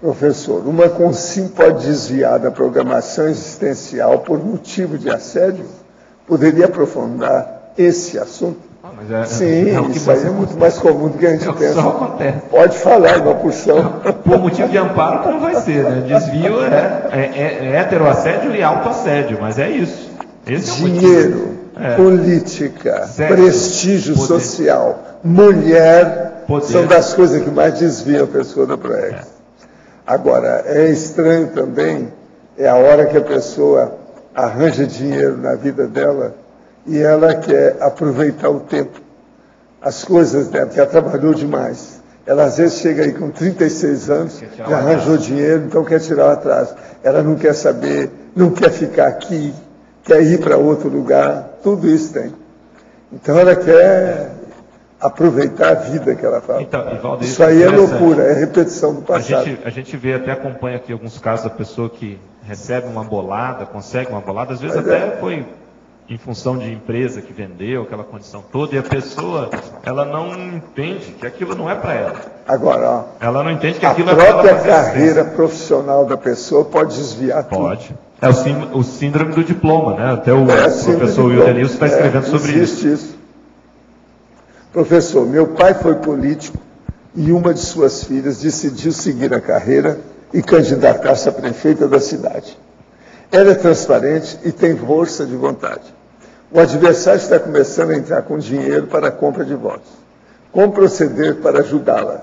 [SPEAKER 2] Professor, uma consim pode desviar da programação existencial por motivo de assédio? Poderia aprofundar esse assunto?
[SPEAKER 1] Mas é-
[SPEAKER 2] Sim,
[SPEAKER 1] é o que
[SPEAKER 2] isso aí é muito mais comum do que a gente
[SPEAKER 1] É
[SPEAKER 2] pensa.
[SPEAKER 1] só acontece.
[SPEAKER 2] Pode falar, uma porção.
[SPEAKER 1] Por motivo de amparo não vai ser, né? Desvio é, é, é, é heteroassédio e autoassédio, mas é isso. Esse é.
[SPEAKER 2] Dinheiro,
[SPEAKER 1] É.
[SPEAKER 2] política,
[SPEAKER 1] Sexo,
[SPEAKER 2] prestígio
[SPEAKER 1] poder.
[SPEAKER 2] social, mulher,
[SPEAKER 1] Poder.
[SPEAKER 2] são das coisas que mais desviam a pessoa da ProEx. Agora, é estranho também, é a hora que a pessoa arranja dinheiro na vida dela e ela quer aproveitar o tempo, as coisas dela, porque ela trabalhou demais. Ela às vezes chega aí com 36 anos, já arranjou dinheiro, então quer tirar o atraso. Ela não quer saber, não quer ficar aqui, quer ir para outro lugar, tudo isso tem. Então ela quer aproveitar a vida que ela fala.
[SPEAKER 1] Então, Ivaldo,
[SPEAKER 2] isso aí é loucura, é repetição do
[SPEAKER 1] A
[SPEAKER 2] passado.
[SPEAKER 1] gente, a gente vê, até acompanha aqui alguns casos da pessoa que recebe uma bolada, consegue uma bolada, às vezes
[SPEAKER 2] Mas
[SPEAKER 1] até
[SPEAKER 2] é.
[SPEAKER 1] foi em função de empresa que vendeu, aquela condição toda, e a pessoa, ela não entende que aquilo não é para ela.
[SPEAKER 2] Agora, ó,
[SPEAKER 1] Ela não entende que
[SPEAKER 2] a
[SPEAKER 1] aquilo é para ela
[SPEAKER 2] própria
[SPEAKER 1] fazer
[SPEAKER 2] carreira profissional da pessoa pode desviar tudo.
[SPEAKER 1] Pode. É o, sim- o síndrome do diploma, né? Até o
[SPEAKER 2] É,
[SPEAKER 1] professor Wilder. Nilson está escrevendo
[SPEAKER 2] É,
[SPEAKER 1] sobre
[SPEAKER 2] existe
[SPEAKER 1] isso.
[SPEAKER 2] isso. Professor, meu pai foi político e uma de suas filhas decidiu seguir a carreira e candidatar-se a prefeita da cidade. Ela é transparente e tem força de vontade. O adversário está começando a entrar com dinheiro para a compra de votos. Como proceder para ajudá-la?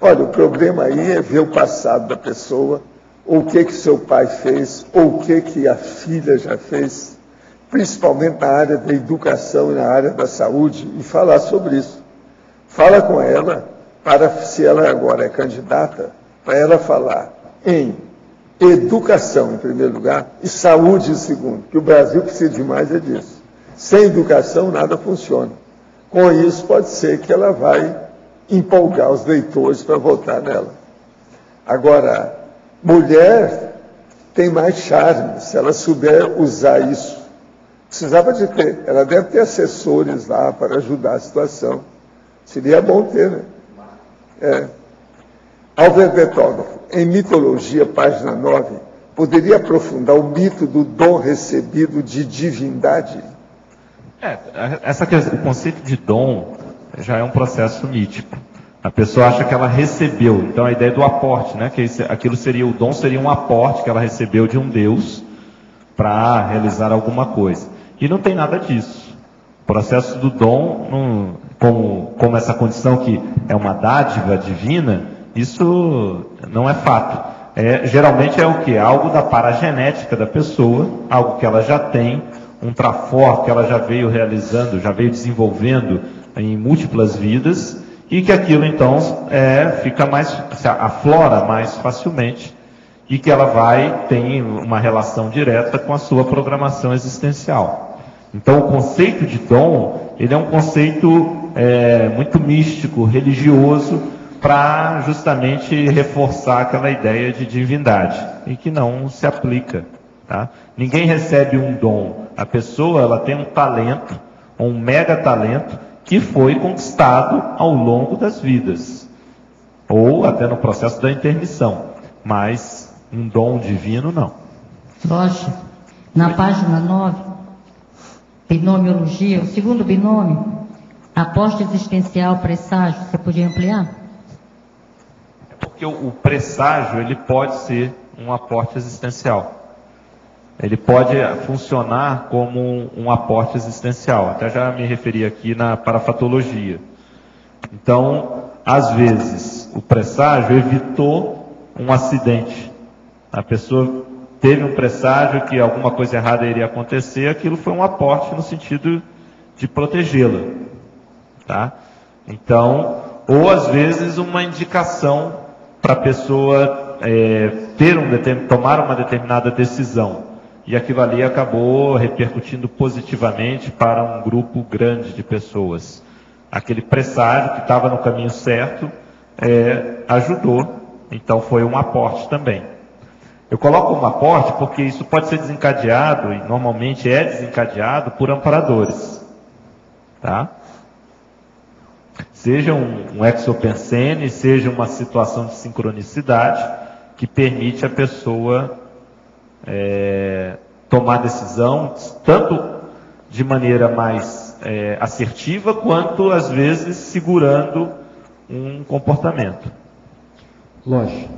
[SPEAKER 2] Olha, o problema aí é ver o passado da pessoa, o que que seu pai fez, ou o que que a filha já fez, principalmente na área da educação e na área da saúde, e falar sobre isso. Fala com ela, para se ela agora é candidata, para ela falar em educação em primeiro lugar e saúde em segundo, que o Brasil precisa de mais é disso. Sem educação nada funciona. Com isso pode ser que ela vai empolgar os leitores para votar nela. Agora, mulher tem mais charme se ela souber usar isso. Precisava de ter. Ela deve ter assessores lá para ajudar a situação. Seria bom ter, né? É. Albert Betógrafo, em Mitologia, página 9, poderia aprofundar o mito do dom recebido de divindade?
[SPEAKER 1] É, essa questão, o conceito de dom já é um processo mítico. A pessoa acha que ela recebeu, então a ideia do aporte, né? Que aquilo seria o dom seria um aporte que ela recebeu de um Deus para realizar alguma coisa. E não tem nada disso. O processo do dom, não- como, como essa condição que é uma dádiva divina, isso não é fato. É, geralmente é o que? Algo da paragenética da pessoa, algo que ela já tem, um trafor que ela já veio realizando, já veio desenvolvendo em múltiplas vidas, e que aquilo então é, fica mais, aflora mais facilmente e que ela vai ter uma relação direta com a sua programação existencial. Então, o conceito de dom, ele é um conceito é, muito místico, religioso, para justamente reforçar aquela ideia de divindade, e que não se aplica. Tá? Ninguém recebe um dom. A pessoa ela tem um talento, um mega talento, que foi conquistado ao longo das vidas, ou até no processo da intermissão, mas um dom divino não.
[SPEAKER 10] Rocha, na página 9, binomiologia, o segundo binômio, aposta existencial, presságio, você podia ampliar?
[SPEAKER 1] Porque o, o presságio ele pode ser um aporte existencial. Ele pode funcionar como um, aporte existencial. Até já me referi aqui na parafatologia. Então, às vezes, o presságio evitou um acidente. A pessoa teve um presságio que alguma coisa errada iria acontecer, aquilo foi um aporte no sentido de protegê-la. Tá? Então, ou às vezes uma indicação para a pessoa é, ter um tomar uma determinada decisão. E aquilo ali acabou repercutindo positivamente para um grupo grande de pessoas. Aquele presságio que estava no caminho certo é, ajudou, então foi um aporte também. Eu coloco um aporte porque isso pode ser desencadeado, e normalmente é desencadeado por amparadores. Tá? Seja um, um exopensene, seja uma situação de sincronicidade que permite a pessoa é, tomar decisão, tanto de maneira mais é, assertiva, quanto às vezes segurando um comportamento.
[SPEAKER 11] Lógico.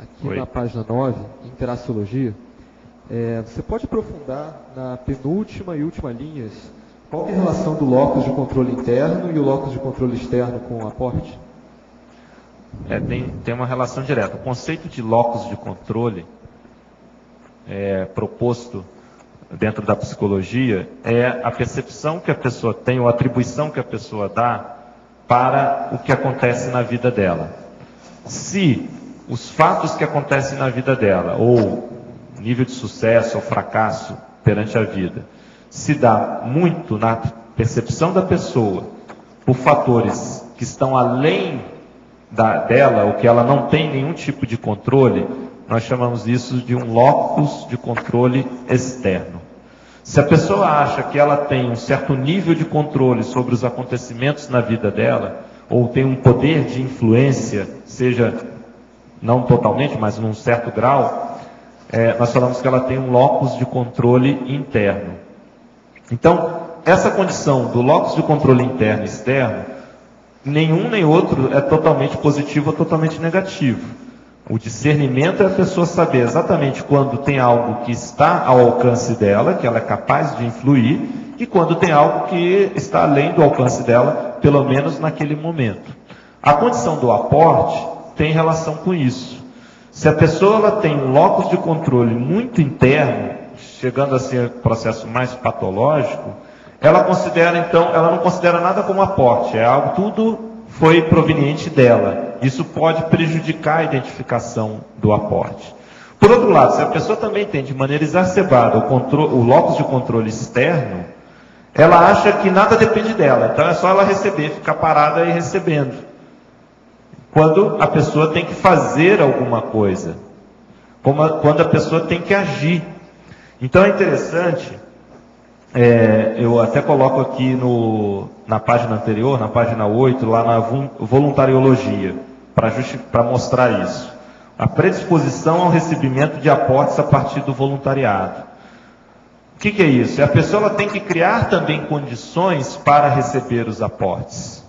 [SPEAKER 11] Aqui
[SPEAKER 1] Oi.
[SPEAKER 11] na página 9, interaciologia, é, você pode aprofundar na penúltima e última linhas qual é a relação do locus de controle interno e o locus de controle externo com o aporte?
[SPEAKER 1] É, tem, tem uma relação direta. O conceito de locus de controle é, proposto dentro da psicologia é a percepção que a pessoa tem, ou a atribuição que a pessoa dá para o que acontece na vida dela. Se os fatos que acontecem na vida dela, ou nível de sucesso ou fracasso perante a vida, se dá muito na percepção da pessoa por fatores que estão além da, dela, ou que ela não tem nenhum tipo de controle, nós chamamos isso de um locus de controle externo. Se a pessoa acha que ela tem um certo nível de controle sobre os acontecimentos na vida dela, ou tem um poder de influência, seja não totalmente, mas num certo grau, é, nós falamos que ela tem um locus de controle interno. Então, essa condição do locus de controle interno e externo, nenhum nem outro é totalmente positivo ou totalmente negativo. O discernimento é a pessoa saber exatamente quando tem algo que está ao alcance dela, que ela é capaz de influir, e quando tem algo que está além do alcance dela, pelo menos naquele momento. A condição do aporte tem relação com isso. Se a pessoa ela tem um locus de controle muito interno, chegando a ser um processo mais patológico, ela considera então, ela não considera nada como aporte, é algo tudo foi proveniente dela. Isso pode prejudicar a identificação do aporte. Por outro lado, se a pessoa também tem de maneira exacerbada o, controle, o locus de controle externo, ela acha que nada depende dela. Então é só ela receber, ficar parada e recebendo. Quando a pessoa tem que fazer alguma coisa. quando a pessoa tem que agir. Então é interessante, é, eu até coloco aqui no, na página anterior, na página 8, lá na voluntariologia, para mostrar isso. A predisposição ao recebimento de aportes a partir do voluntariado. O que, que é isso? A pessoa tem que criar também condições para receber os aportes.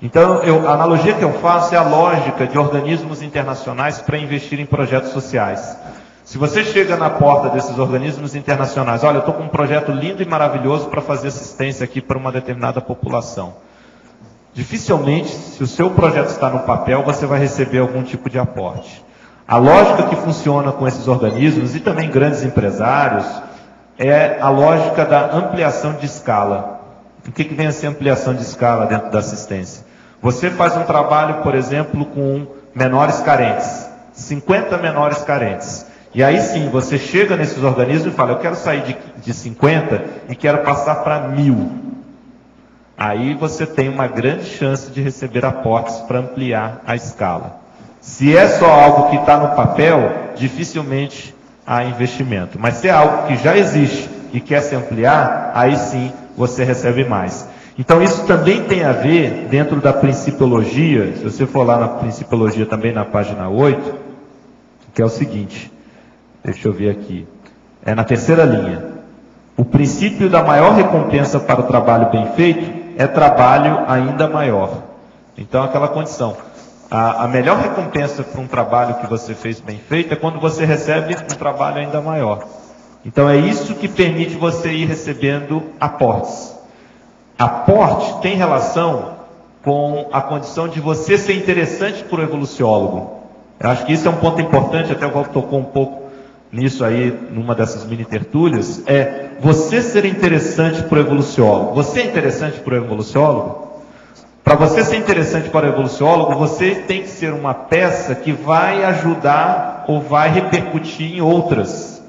[SPEAKER 1] Então, eu, a analogia que eu faço é a lógica de organismos internacionais para investir em projetos sociais. Se você chega na porta desses organismos internacionais, olha, eu estou com um projeto lindo e maravilhoso para fazer assistência aqui para uma determinada população. Dificilmente, se o seu projeto está no papel, você vai receber algum tipo de aporte. A lógica que funciona com esses organismos e também grandes empresários é a lógica da ampliação de escala. O que, que vem a ser ampliação de escala dentro da assistência? Você faz um trabalho, por exemplo, com menores carentes, 50 menores carentes. E aí sim, você chega nesses organismos e fala, eu quero sair de, de 50 e quero passar para mil. Aí você tem uma grande chance de receber aportes para ampliar a escala. Se é só algo que está no papel, dificilmente há investimento. Mas se é algo que já existe e quer se ampliar, aí sim você recebe mais. Então isso também tem a ver dentro da principiologia, se você for lá na principiologia também na página 8, que é o seguinte, deixa eu ver aqui, é na terceira linha. O princípio da maior recompensa para o trabalho bem feito é trabalho ainda maior. Então aquela condição. A, a melhor recompensa para um trabalho que você fez bem feito é quando você recebe um trabalho ainda maior. Então é isso que permite você ir recebendo aportes. Aporte tem relação com a condição de você ser interessante para o evoluciólogo. Eu acho que isso é um ponto importante, até o Walter tocou um pouco nisso aí, numa dessas mini tertúlias, é você ser interessante para o evoluciólogo. Você é interessante para o evoluciólogo? Para você ser interessante para o evoluciólogo, você tem que ser uma peça que vai ajudar ou vai repercutir em outras.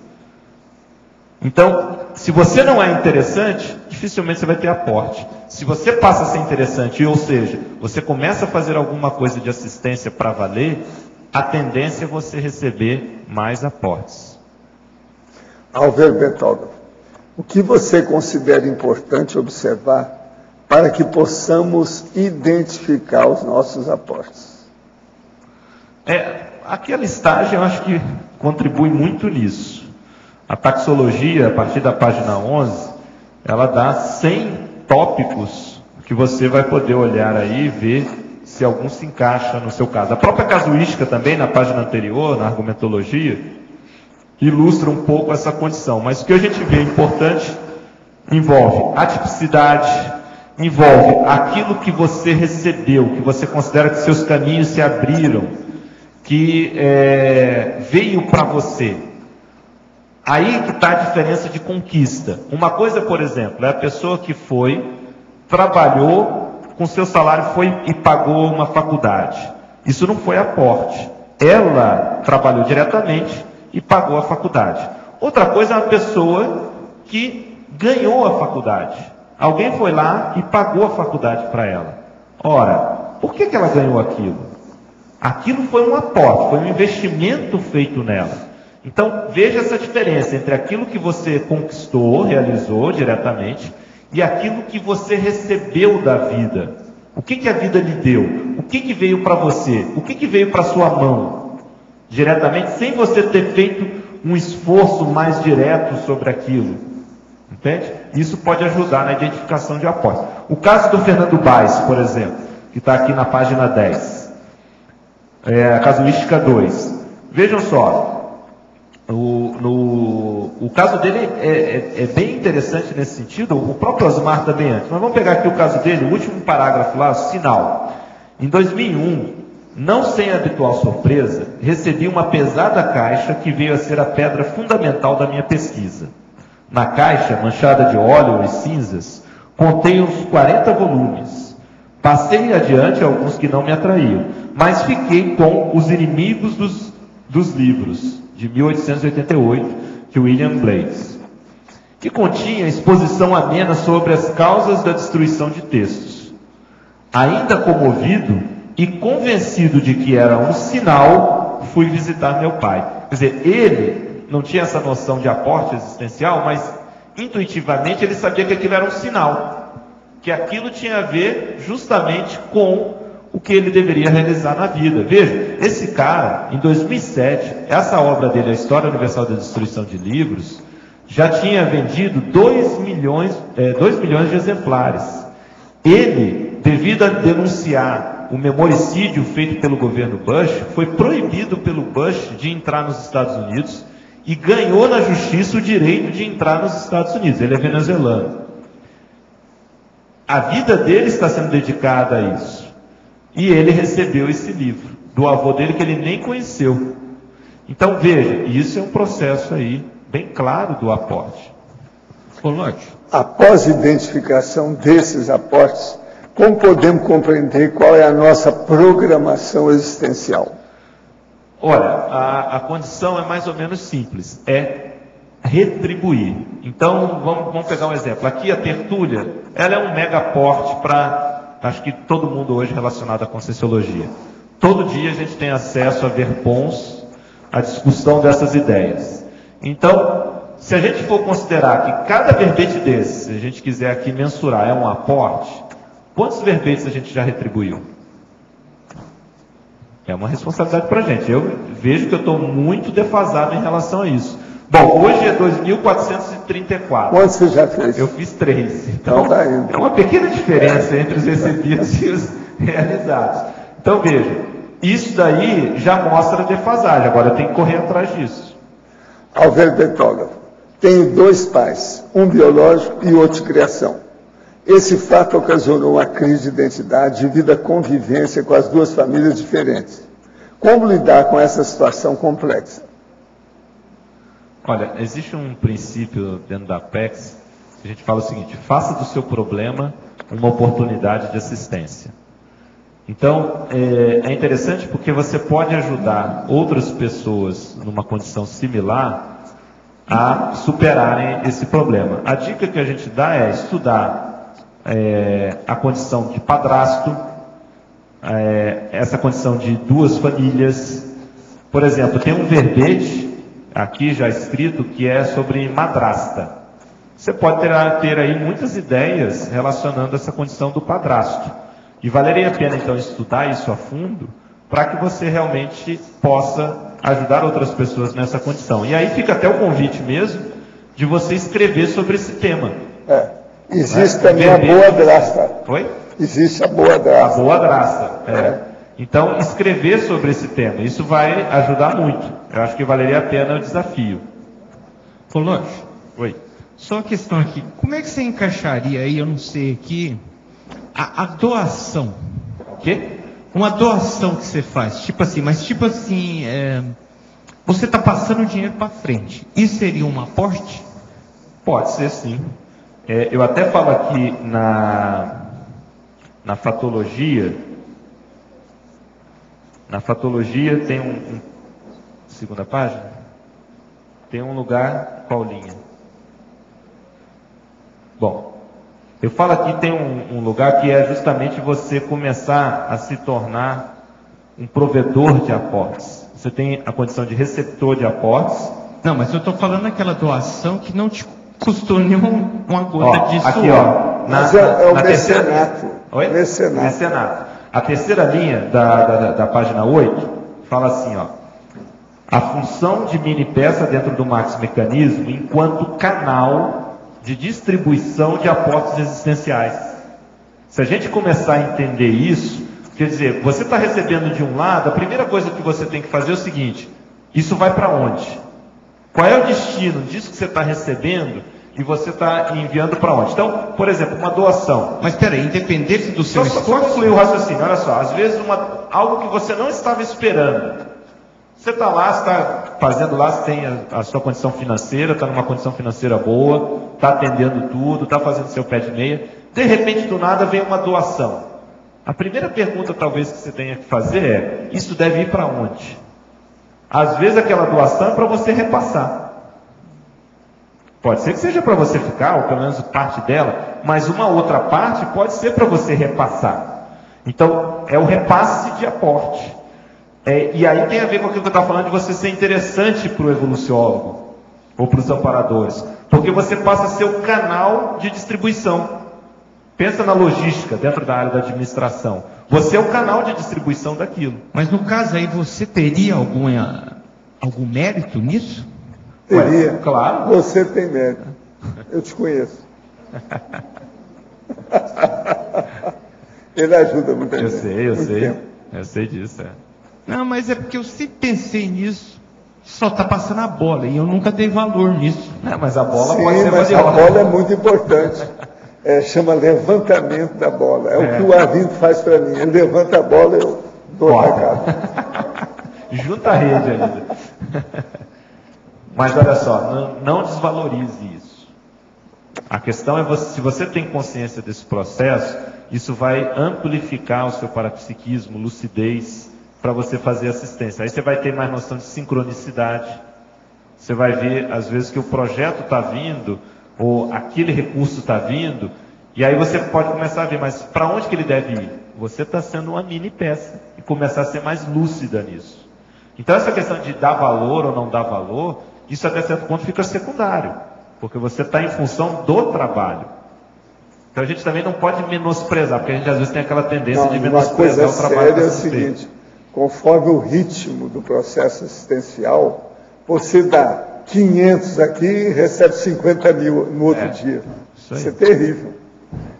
[SPEAKER 1] Então, se você não é interessante, dificilmente você vai ter aporte. Se você passa a ser interessante, ou seja, você começa a fazer alguma coisa de assistência para valer, a tendência é você receber mais aportes.
[SPEAKER 2] Alver Betógrafo, o que você considera importante observar para que possamos identificar os nossos aportes?
[SPEAKER 1] É, aquela listagem eu acho que contribui muito nisso. A taxologia, a partir da página 11, ela dá 100 tópicos que você vai poder olhar aí e ver se algum se encaixa no seu caso. A própria casuística também, na página anterior, na argumentologia, ilustra um pouco essa condição. Mas o que a gente vê importante envolve atipicidade, envolve aquilo que você recebeu, que você considera que seus caminhos se abriram, que é, veio para você. Aí que está a diferença de conquista. Uma coisa, por exemplo, é a pessoa que foi, trabalhou, com seu salário foi e pagou uma faculdade. Isso não foi aporte. Ela trabalhou diretamente e pagou a faculdade. Outra coisa é uma pessoa que ganhou a faculdade. Alguém foi lá e pagou a faculdade para ela. Ora, por que, que ela ganhou aquilo? Aquilo foi um aporte, foi um investimento feito nela. Então, veja essa diferença entre aquilo que você conquistou, realizou diretamente, e aquilo que você recebeu da vida. O que, que a vida lhe deu? O que, que veio para você? O que, que veio para sua mão? Diretamente, sem você ter feito um esforço mais direto sobre aquilo. Entende? Isso pode ajudar na identificação de apostas. O caso do Fernando Baez, por exemplo, que está aqui na página 10. É, a casuística 2. Vejam só, o, no, o caso dele é, é, é, bem interessante nesse sentido, o próprio Osmar também antes. Mas vamos pegar aqui o caso dele, o último parágrafo lá, sinal. Em 2001, não sem habitual surpresa, recebi uma pesada caixa que veio a ser a pedra fundamental da minha pesquisa. Na caixa, manchada de óleo e cinzas, contém uns 40 volumes. Passei adiante alguns que não me atraíam, mas fiquei com Os Inimigos dos, dos Livros, de 1888, de William Blades, que continha exposição amena sobre as causas da destruição de textos. Ainda comovido e convencido de que era um sinal, fui visitar meu pai. Quer dizer, ele não tinha essa noção de aporte existencial, mas intuitivamente ele sabia que aquilo era um sinal, que aquilo tinha a ver justamente com o que ele deveria realizar na vida. Veja, esse cara, em 2007, essa obra dele, A História Universal da Destruição de Livros, já tinha vendido 2 milhões, é, 2 milhões de exemplares. Ele, devido a denunciar o memoricídio feito pelo governo Bush, foi proibido pelo Bush de entrar nos Estados Unidos e ganhou na justiça o direito de entrar nos Estados Unidos. Ele é venezuelano. A vida dele está sendo dedicada a isso. E ele recebeu esse livro do avô dele que ele nem conheceu. Então veja, isso é um processo aí bem claro do aporte.
[SPEAKER 2] Coloque. Após identificação desses aportes, como podemos compreender qual é a nossa programação existencial?
[SPEAKER 1] Olha, a, a condição é mais ou menos simples, é retribuir. Então, vamos, vamos pegar um exemplo. Aqui a tertúlia, ela é um mega aporte para acho que todo mundo hoje relacionado à Conscienciologia. Todo dia a gente tem acesso a ver pons, a discussão dessas ideias. Então, se a gente for considerar que cada verbete desse, se a gente quiser aqui mensurar, é um aporte, quantos verbetes a gente já retribuiu? É uma responsabilidade para a gente. Eu vejo que eu estou muito defasado em relação a isso. Bom, hoje é 2.434.
[SPEAKER 2] Quantos você já fez?
[SPEAKER 1] Eu fiz três. Então, então tá é uma pequena diferença entre os recebidos e os realizados. Então, veja, isso daí já mostra a defasagem. Agora, tem que correr atrás disso.
[SPEAKER 2] Alver Betógrafo. Tenho dois pais, um biológico e outro de criação. Esse fato ocasionou uma crise de identidade devido à convivência com as duas famílias diferentes. Como lidar com essa situação complexa?
[SPEAKER 1] Olha, existe um princípio dentro da PEX que a gente fala o seguinte: faça do seu problema uma oportunidade de assistência. Então, é, é interessante porque você pode ajudar outras pessoas numa condição similar a superarem esse problema. A dica que a gente dá é estudar é, a condição de padrasto, é, essa condição de duas famílias. Por exemplo, tem um verbete aqui já escrito que é sobre madrasta. Você pode ter, ter aí muitas ideias relacionando essa condição do padrasto. E valeria a pena então estudar isso a fundo para que você realmente possa ajudar outras pessoas nessa condição. E aí fica até o convite mesmo de você escrever sobre esse tema.
[SPEAKER 2] É. Existe
[SPEAKER 1] né?
[SPEAKER 2] também a
[SPEAKER 1] Vermelho.
[SPEAKER 2] boa graça.
[SPEAKER 1] Oi?
[SPEAKER 2] Existe a boa
[SPEAKER 1] A
[SPEAKER 2] graça.
[SPEAKER 1] boa graça. é. Então, escrever sobre esse tema, isso vai ajudar muito. Eu acho que valeria a pena o desafio.
[SPEAKER 7] Ô, Lodge,
[SPEAKER 1] Oi.
[SPEAKER 7] só uma questão aqui. Como é que você encaixaria aí, eu não sei aqui, a, a doação?
[SPEAKER 1] O quê?
[SPEAKER 7] Uma doação que você faz, tipo assim, mas tipo assim, é, você está passando o dinheiro para frente. Isso seria um aporte?
[SPEAKER 1] Pode ser sim. É, eu até falo aqui na, na fatologia. Na fatologia tem um, um- Segunda página? Tem um lugar. Qual linha? Bom, eu falo aqui tem um, um lugar que é justamente você começar a se tornar um provedor de aportes. Você tem a condição de receptor de aportes.
[SPEAKER 7] Não, mas eu estou falando daquela doação que não te custou nenhum uma gota
[SPEAKER 1] Ó,
[SPEAKER 7] de
[SPEAKER 1] aqui,
[SPEAKER 7] suor.
[SPEAKER 1] ó. Na,
[SPEAKER 2] Mas é- é o
[SPEAKER 1] na terceira-. Oi?
[SPEAKER 2] Mecenato.
[SPEAKER 1] Mecenato. A terceira linha da, da, da página 8 fala assim, ó. A função de mini peça dentro do Max Mecanismo enquanto canal de distribuição de aportes existenciais. Se a gente começar a entender isso, quer dizer, você está recebendo de um lado, a primeira coisa que você tem que fazer é o seguinte: isso vai para onde? Qual é o destino disso que você está recebendo e você está enviando para onde? Então, por exemplo, uma doação.
[SPEAKER 7] Mas peraí, independente do seu
[SPEAKER 1] Só, só, só
[SPEAKER 7] esforço.
[SPEAKER 1] concluir o raciocínio, olha só, às vezes uma, algo que você não estava esperando. Você está lá, você está fazendo lá, você tem a, a sua condição financeira, está numa condição financeira boa, está atendendo tudo, está fazendo seu pé de meia. De repente, do nada, vem uma doação. A primeira pergunta, talvez, que você tenha que fazer é: isso deve ir para onde? Às vezes, aquela doação é para você repassar. Pode ser que seja para você ficar, ou pelo menos parte dela, mas uma outra parte pode ser para você repassar. Então, é o repasse de aporte. É, e aí tem a ver com aquilo que eu estava falando de você ser interessante para o evoluciólogo ou para os amparadores, porque você passa a ser o canal de distribuição. Pensa na logística dentro da área da administração. Você é o canal de distribuição daquilo.
[SPEAKER 7] Mas no caso aí, você teria algum, algum mérito nisso?
[SPEAKER 2] Teria.
[SPEAKER 1] Ué, claro.
[SPEAKER 2] Você tem mérito. Eu te conheço. Ele ajuda muita
[SPEAKER 1] Eu
[SPEAKER 2] gente.
[SPEAKER 1] sei, eu
[SPEAKER 2] Muito
[SPEAKER 1] sei.
[SPEAKER 2] tempo.
[SPEAKER 1] Eu sei disso. É.
[SPEAKER 7] Não, mas é porque eu sempre pensei nisso. Só está passando a bola e eu nunca dei valor nisso.
[SPEAKER 1] É, mas a bola
[SPEAKER 2] Sim,
[SPEAKER 1] pode ser
[SPEAKER 2] mas a bola é muito importante. É, chama levantamento da bola. É, o
[SPEAKER 1] É.
[SPEAKER 2] que o Arvindo faz para mim. Ele levanta a bola e eu dou a cara.
[SPEAKER 1] Junta a rede ainda. Mas olha só, não, não desvalorize isso. A questão é você, se você tem consciência desse processo, isso vai amplificar o seu parapsiquismo, lucidez, para você fazer assistência. Aí você vai ter mais noção de sincronicidade. Você vai ver, às vezes, que o projeto está vindo, ou aquele recurso está vindo, e aí você pode começar a ver, mas para onde que ele deve ir? Você está sendo uma mini peça e começar a ser mais lúcida nisso. Então essa questão de dar valor ou não dar valor, isso até certo ponto fica secundário, porque você está em função do trabalho. Então a gente também não pode menosprezar, porque a gente às vezes tem aquela tendência
[SPEAKER 2] Não,
[SPEAKER 1] de menosprezar
[SPEAKER 2] coisa
[SPEAKER 1] o trabalho
[SPEAKER 2] séria é o
[SPEAKER 1] feito.
[SPEAKER 2] seguinte: conforme o ritmo do processo assistencial, você dá 500 aqui e recebe 50 mil no outro
[SPEAKER 1] É,
[SPEAKER 2] dia.
[SPEAKER 1] isso.
[SPEAKER 2] Isso é terrível.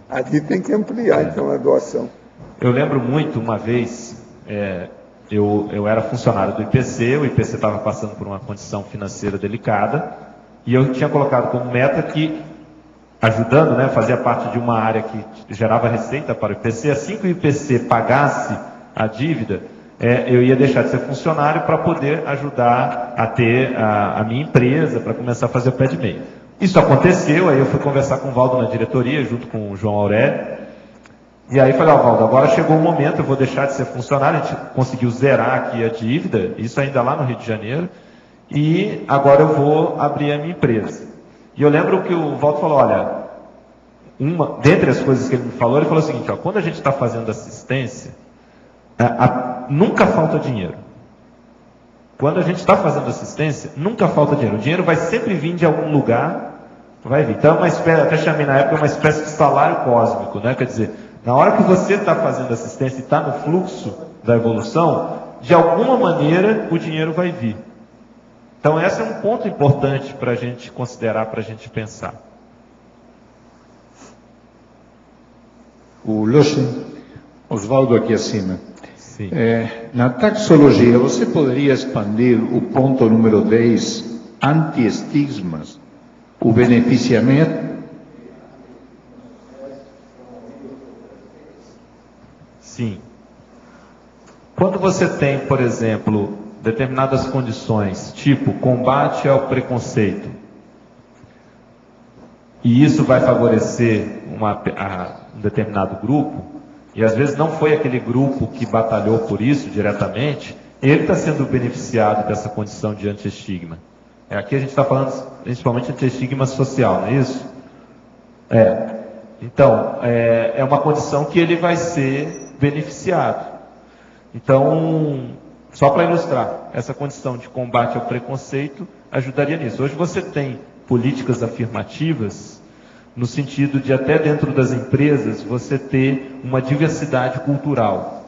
[SPEAKER 2] Ali tem que ampliar, então, a doação.
[SPEAKER 1] Eu lembro muito uma vez, é, eu, eu era funcionário do IPC, o IPC estava passando por uma condição financeira delicada, e eu tinha colocado como meta que, ajudando, né, fazia parte de uma área que gerava receita para o IPC, assim que o IPC pagasse a dívida, é, eu ia deixar de ser funcionário para poder ajudar a ter a, a minha empresa, para começar a fazer o pé de meia. Isso aconteceu, aí eu fui conversar com o Valdo na diretoria, junto com o João Aurélio, e aí falei, ó, Valdo, agora chegou o momento, eu vou deixar de ser funcionário, a gente conseguiu zerar aqui a dívida, isso ainda lá no Rio de Janeiro, e agora eu vou abrir a minha empresa. E eu lembro que o Valdo falou, olha, uma, dentre as coisas que ele me falou, ele falou o seguinte, ó, quando a gente está fazendo assistência, a- a- nunca falta dinheiro. Quando a gente está fazendo assistência, nunca falta dinheiro. O dinheiro vai sempre vir de algum lugar, vai vir. Então, é uma espécie, até chamei na época uma espécie de salário cósmico, né? Quer dizer, na hora que você está fazendo assistência e está no fluxo da evolução, de alguma maneira o dinheiro vai vir. Então, esse é um ponto importante para a gente considerar, para a gente pensar.
[SPEAKER 12] o Loche, Oswaldo aqui acima. É, na taxologia, você poderia expandir o ponto número 10, anti-estigmas, o beneficiamento?
[SPEAKER 1] Sim. Quando você tem, por exemplo, determinadas condições, tipo combate ao preconceito, e isso vai favorecer uma, a, um determinado grupo, e às vezes não foi aquele grupo que batalhou por isso diretamente, ele está sendo beneficiado dessa condição de anti-estigma. É, aqui a gente está falando principalmente de estigma social, não é isso? É. Então, é, é uma condição que ele vai ser beneficiado. Então, só para ilustrar, essa condição de combate ao preconceito ajudaria nisso. Hoje você tem políticas afirmativas no sentido de até dentro das empresas você ter uma diversidade cultural.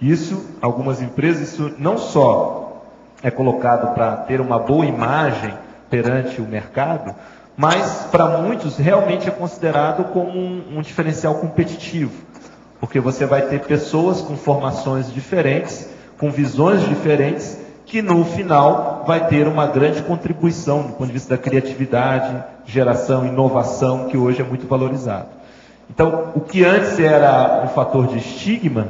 [SPEAKER 1] Isso, algumas empresas, isso não só é colocado para ter uma boa imagem perante o mercado, mas para muitos realmente é considerado como um, um diferencial competitivo, porque você vai ter pessoas com formações diferentes, com visões diferentes, que no final vai ter uma grande contribuição do ponto de vista da criatividade, geração, inovação, que hoje é muito valorizado. Então, o que antes era um fator de estigma,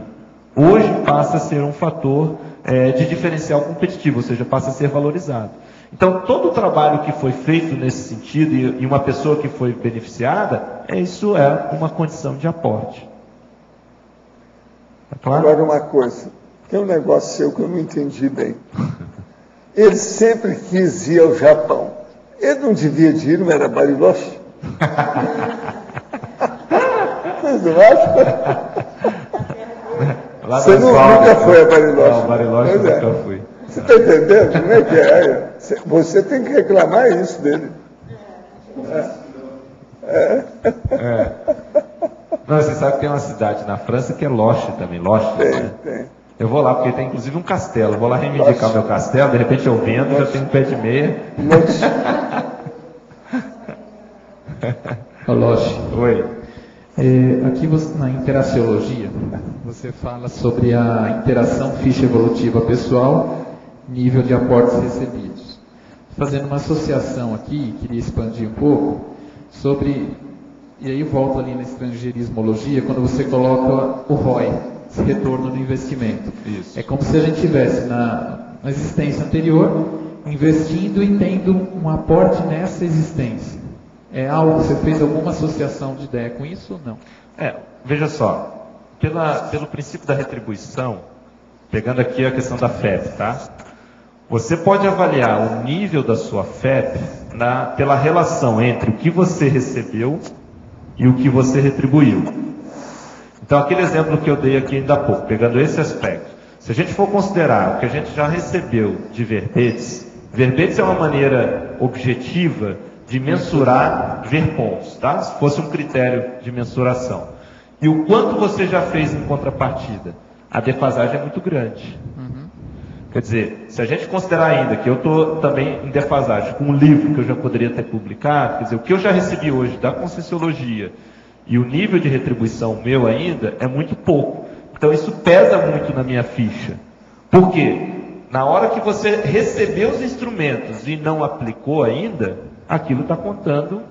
[SPEAKER 1] hoje passa a ser um fator é, de diferencial competitivo, ou seja, passa a ser valorizado. Então, todo o trabalho que foi feito nesse sentido e, e uma pessoa que foi beneficiada, é, isso é uma condição de aporte.
[SPEAKER 2] Tá claro? Agora, uma coisa: tem um negócio seu que eu não entendi bem. Ele sempre quis ir ao Japão. Ele não devia de ir, não era Bariloche? Vocês não acham? Você não, nunca foi a Bariloche?
[SPEAKER 1] Não, Bariloche eu nunca é. fui.
[SPEAKER 2] Você está entendendo como é que é? Você tem que reclamar isso dele. É.
[SPEAKER 1] É. é. Não, você sabe que tem uma cidade na França que é Loche também, Loche. Tem, né? tem. Eu vou lá, porque tem inclusive um castelo. Eu vou lá reivindicar o meu castelo, de repente eu vendo, Loche. já tenho um pé de meia.
[SPEAKER 11] Loche.
[SPEAKER 1] Oi.
[SPEAKER 11] É, aqui você, na interaciologia, você fala sobre a interação ficha evolutiva pessoal, nível de aportes recebidos. Fazendo uma associação aqui, queria expandir um pouco, sobre, e aí volto ali na estrangeirismologia, quando você coloca o ROI, retorno do investimento. Isso. É como se a gente tivesse na, na existência anterior, investindo e tendo um aporte nessa existência. É algo, você fez alguma associação de ideia com isso ou não?
[SPEAKER 1] É, veja só, pela, pelo princípio da retribuição, pegando aqui a questão da FEP, tá? Você pode avaliar o nível da sua FEP na, pela relação entre o que você recebeu e o que você retribuiu. Então, aquele exemplo que eu dei aqui ainda há pouco, pegando esse aspecto, se a gente for considerar o que a gente já recebeu de verbetes, verbetes é uma maneira objetiva de mensurar, ver pontos, tá? Se fosse um critério de mensuração. E o quanto você já fez em contrapartida? A defasagem é muito grande. Uhum. Quer dizer, se a gente considerar ainda que eu estou também em defasagem com um livro que eu já poderia ter publicado, quer dizer, o que eu já recebi hoje da Conscienciologia e o nível de retribuição meu ainda é muito pouco. Então isso pesa muito na minha ficha. Por quê? Na hora que você recebeu os instrumentos e não aplicou ainda, aquilo está contando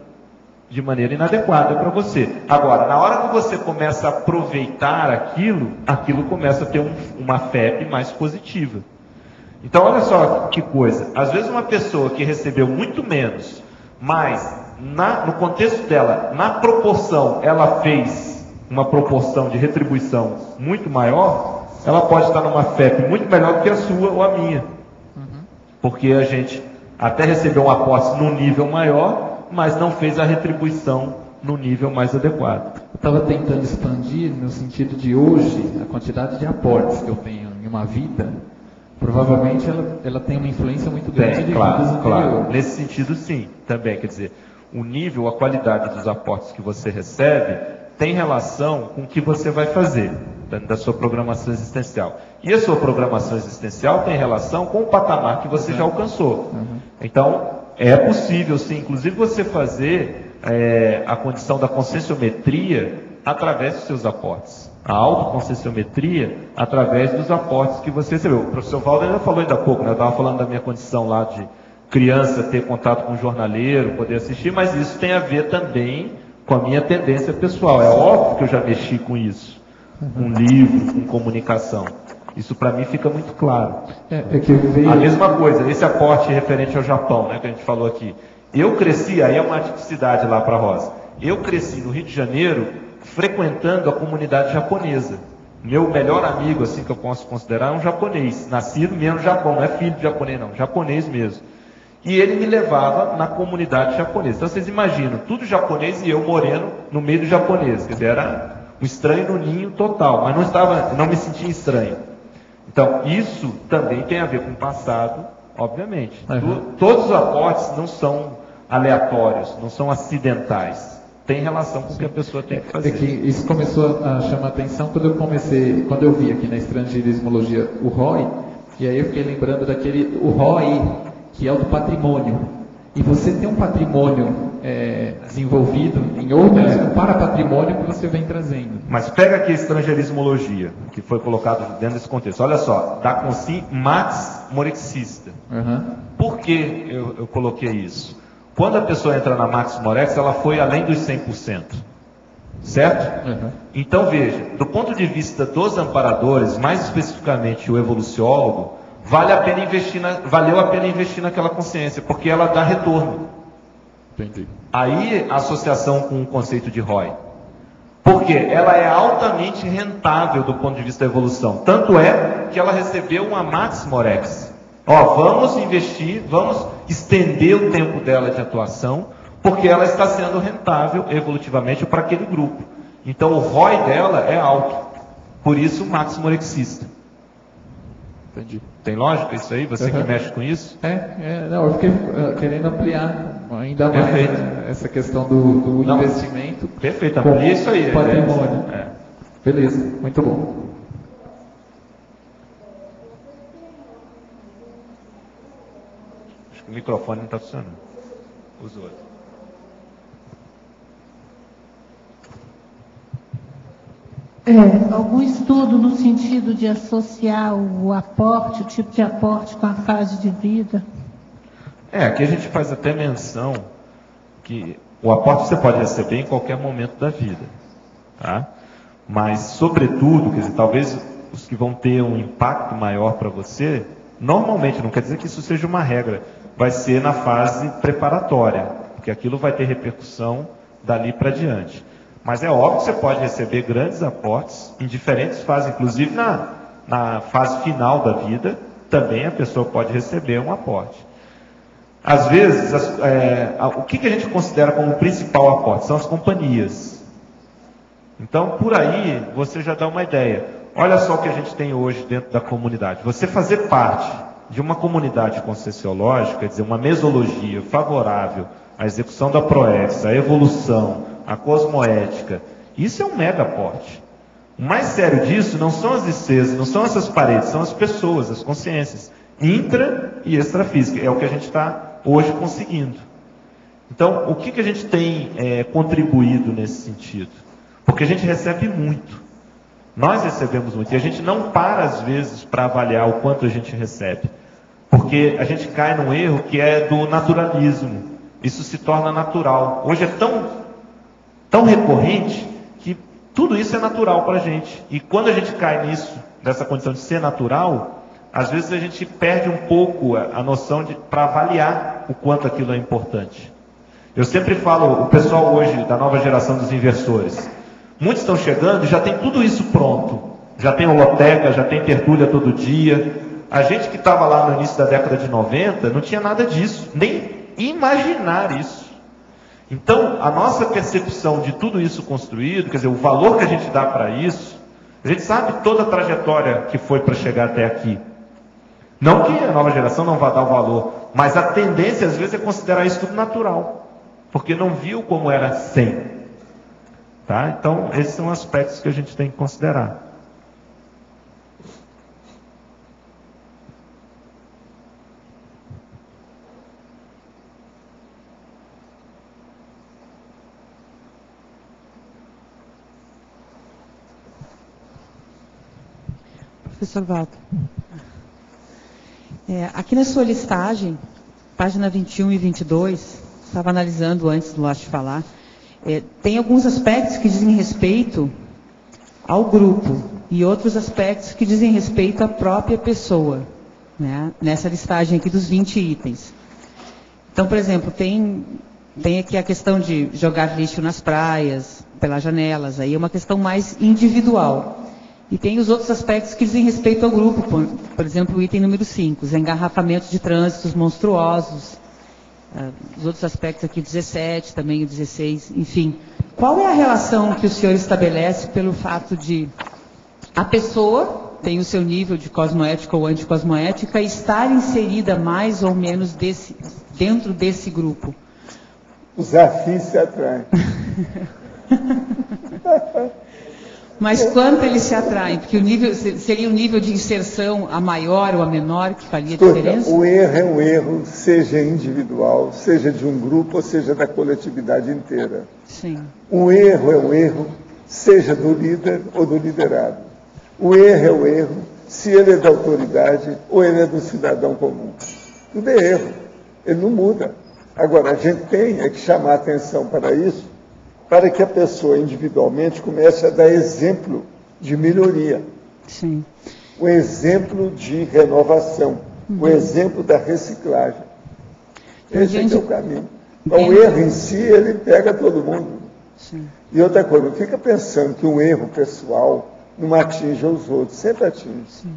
[SPEAKER 1] de maneira inadequada para você. Agora, na hora que você começa a aproveitar aquilo, aquilo começa a ter um, uma FEP mais positiva. Então, olha só que coisa. Às vezes, uma pessoa que recebeu muito menos, mas na, no contexto dela, na proporção, ela fez uma proporção de retribuição muito maior, ela pode estar numa FEP muito melhor do que a sua ou a minha. Uhum. Porque a gente até recebeu um aporte num nível maior, mas não fez a retribuição no nível mais adequado.
[SPEAKER 11] Eu estava tentando expandir no sentido de hoje, a quantidade de aportes que eu tenho em uma vida, provavelmente ela, ela tem uma influência muito grande
[SPEAKER 1] tem,
[SPEAKER 11] de
[SPEAKER 1] claro, claro. Nesse sentido, sim, também. Quer dizer, o nível, a qualidade dos aportes que você recebe tem relação com o que você vai fazer dentro da sua programação existencial. E a sua programação existencial tem relação com o patamar que você já alcançou. Uhum. Então, é possível, sim, inclusive você fazer é, a condição da conscienciometria através dos seus aportes. A autoconcessiometria através dos aportes que você recebeu. O professor Valdo ainda falou ainda há pouco, né? eu estava falando da minha condição lá de criança ter contato com jornaleiro, poder assistir, mas isso tem a ver também com a minha tendência pessoal. É óbvio que eu já mexi com isso, com livro, com comunicação. Isso para mim fica muito claro.
[SPEAKER 11] É, é veio...
[SPEAKER 1] A mesma coisa, esse aporte referente ao Japão, né, que a gente falou aqui. Eu cresci, aí é uma atipicidade lá para Rosa. Eu cresci no Rio de Janeiro frequentando a comunidade japonesa. Meu melhor amigo, assim que eu posso considerar, é um japonês, nascido mesmo no Japão, não é filho de japonês não, japonês mesmo. E ele me levava na comunidade japonesa. Então vocês imaginam, tudo japonês e eu moreno no meio do japonês. Quer dizer, era um estranho no ninho total, mas não estava, não me sentia estranho. Então, isso também tem a ver com o passado, obviamente. Uhum. todos os aportes não são aleatórios, não são acidentais. Tem relação com o que a pessoa tem que fazer.
[SPEAKER 11] É que isso começou a chamar atenção quando eu comecei, quando eu vi aqui na estrangeirismologia o ROI, e aí eu fiquei lembrando daquele, o ROI, que é o do patrimônio. E você tem um patrimônio é, desenvolvido em outras, é. para patrimônio que você vem trazendo.
[SPEAKER 1] Mas pega aqui a estrangeirismologia, que foi colocado dentro desse contexto. Olha só, da Consim Max Morexista. Uhum. Por que eu, eu coloquei isso? Quando a pessoa entra na Max Morex, ela foi além dos 100%. Certo? Uhum. Então veja, do ponto de vista dos amparadores, mais especificamente o evoluciólogo, vale a pena investir na, valeu a pena investir naquela consciência, porque ela dá retorno. Entendi. Aí a associação com o conceito de ROI. Porque ela é altamente rentável do ponto de vista da evolução. Tanto é que ela recebeu uma Max Morex. Ó, vamos investir, vamos estender o tempo dela de atuação, porque ela está sendo rentável evolutivamente para aquele grupo. Então o ROI dela é alto. Por isso o Max Morexista. Entendi. Tem lógica isso aí? Você uhum. que mexe com isso?
[SPEAKER 11] É, é não, eu fiquei uh, querendo ampliar ainda mais né, essa questão do, do não, investimento.
[SPEAKER 1] Perfeito, amplia isso aí.
[SPEAKER 11] Patrimônio. É. Beleza, muito bom.
[SPEAKER 1] Acho que o microfone não está funcionando. Os outros.
[SPEAKER 10] É, algum estudo no sentido de associar o aporte, o tipo de aporte com a fase de vida?
[SPEAKER 1] É, aqui a gente faz até menção que o aporte você pode receber em qualquer momento da vida. Tá? Mas, sobretudo, quer dizer, talvez os que vão ter um impacto maior para você, normalmente, não quer dizer que isso seja uma regra, vai ser na fase preparatória, porque aquilo vai ter repercussão dali para diante. Mas é óbvio que você pode receber grandes aportes em diferentes fases, inclusive na, na fase final da vida, também a pessoa pode receber um aporte. Às vezes, as, é, o que, que a gente considera como principal aporte? São as companhias. Então, por aí, você já dá uma ideia. Olha só o que a gente tem hoje dentro da comunidade. Você fazer parte de uma comunidade concessiológica, quer dizer, uma mesologia favorável à execução da PROEX, à evolução, a cosmoética. Isso é um mega aporte. O mais sério disso não são as despesas, não são essas paredes, são as pessoas, as consciências, intra e extrafísica. É o que a gente está hoje conseguindo. Então, o que, que a gente tem é, contribuído nesse sentido? Porque a gente recebe muito. Nós recebemos muito. E a gente não para, às vezes, para avaliar o quanto a gente recebe. Porque a gente cai num erro que é do naturalismo. Isso se torna natural. Hoje é tão tão recorrente que tudo isso é natural para a gente. E quando a gente cai nisso, nessa condição de ser natural, às vezes a gente perde um pouco a, noção de para avaliar o quanto aquilo é importante. Eu sempre falo, o pessoal hoje da nova geração dos inversores, muitos estão chegando e já tem tudo isso pronto. Já tem holoteca, já tem tertúlia todo dia. A gente que estava lá no início da década de 90 não tinha nada disso, nem imaginar isso. Então, a nossa percepção de tudo isso construído, quer dizer, o valor que a gente dá para isso, a gente sabe toda a trajetória que foi para chegar até aqui. Não que a nova geração não vá dar o valor, mas a tendência às vezes é considerar isso tudo natural, porque não viu como era sem. Tá? Então, esses são aspectos que a gente tem que considerar.
[SPEAKER 3] Professor Walter. É, aqui na sua listagem, página 21 e 22, estava analisando antes do Lost falar, é, tem alguns aspectos que dizem respeito ao grupo e outros aspectos que dizem respeito à própria pessoa, né? nessa listagem aqui dos 20 itens. Então, por exemplo, tem, tem aqui a questão de jogar lixo nas praias, pelas janelas, aí é uma questão mais individual. E tem os outros aspectos que dizem respeito ao grupo, por, por exemplo, o item número 5, os engarrafamentos de trânsitos monstruosos, uh, os outros aspectos aqui, 17, também o 16, enfim. Qual é a relação que o senhor estabelece pelo fato de a pessoa tem o seu nível de cosmoética ou anticosmoética estar inserida mais ou menos desse, dentro desse grupo?
[SPEAKER 2] Os afins se atraem.
[SPEAKER 3] Mas quanto eles se atraem? Porque o nível seria o nível de inserção a maior ou a menor que faria
[SPEAKER 2] Escuta,
[SPEAKER 3] diferença?
[SPEAKER 2] O erro é um erro, seja individual, seja de um grupo ou seja da coletividade inteira.
[SPEAKER 3] Sim.
[SPEAKER 2] O erro é um erro, seja do líder ou do liderado. O erro é o erro, se ele é da autoridade ou ele é do cidadão comum. Tudo é erro. Ele não muda. Agora, a gente tem é que chamar atenção para isso para que a pessoa individualmente comece a dar exemplo de melhoria.
[SPEAKER 3] Sim.
[SPEAKER 2] O exemplo de renovação, uhum. o exemplo da reciclagem. Esse gente... é o caminho. Então, o erro em si, ele pega todo mundo.
[SPEAKER 3] Sim.
[SPEAKER 2] E outra coisa, não fica pensando que um erro pessoal não atinge os outros, sempre atinge.
[SPEAKER 3] Sim.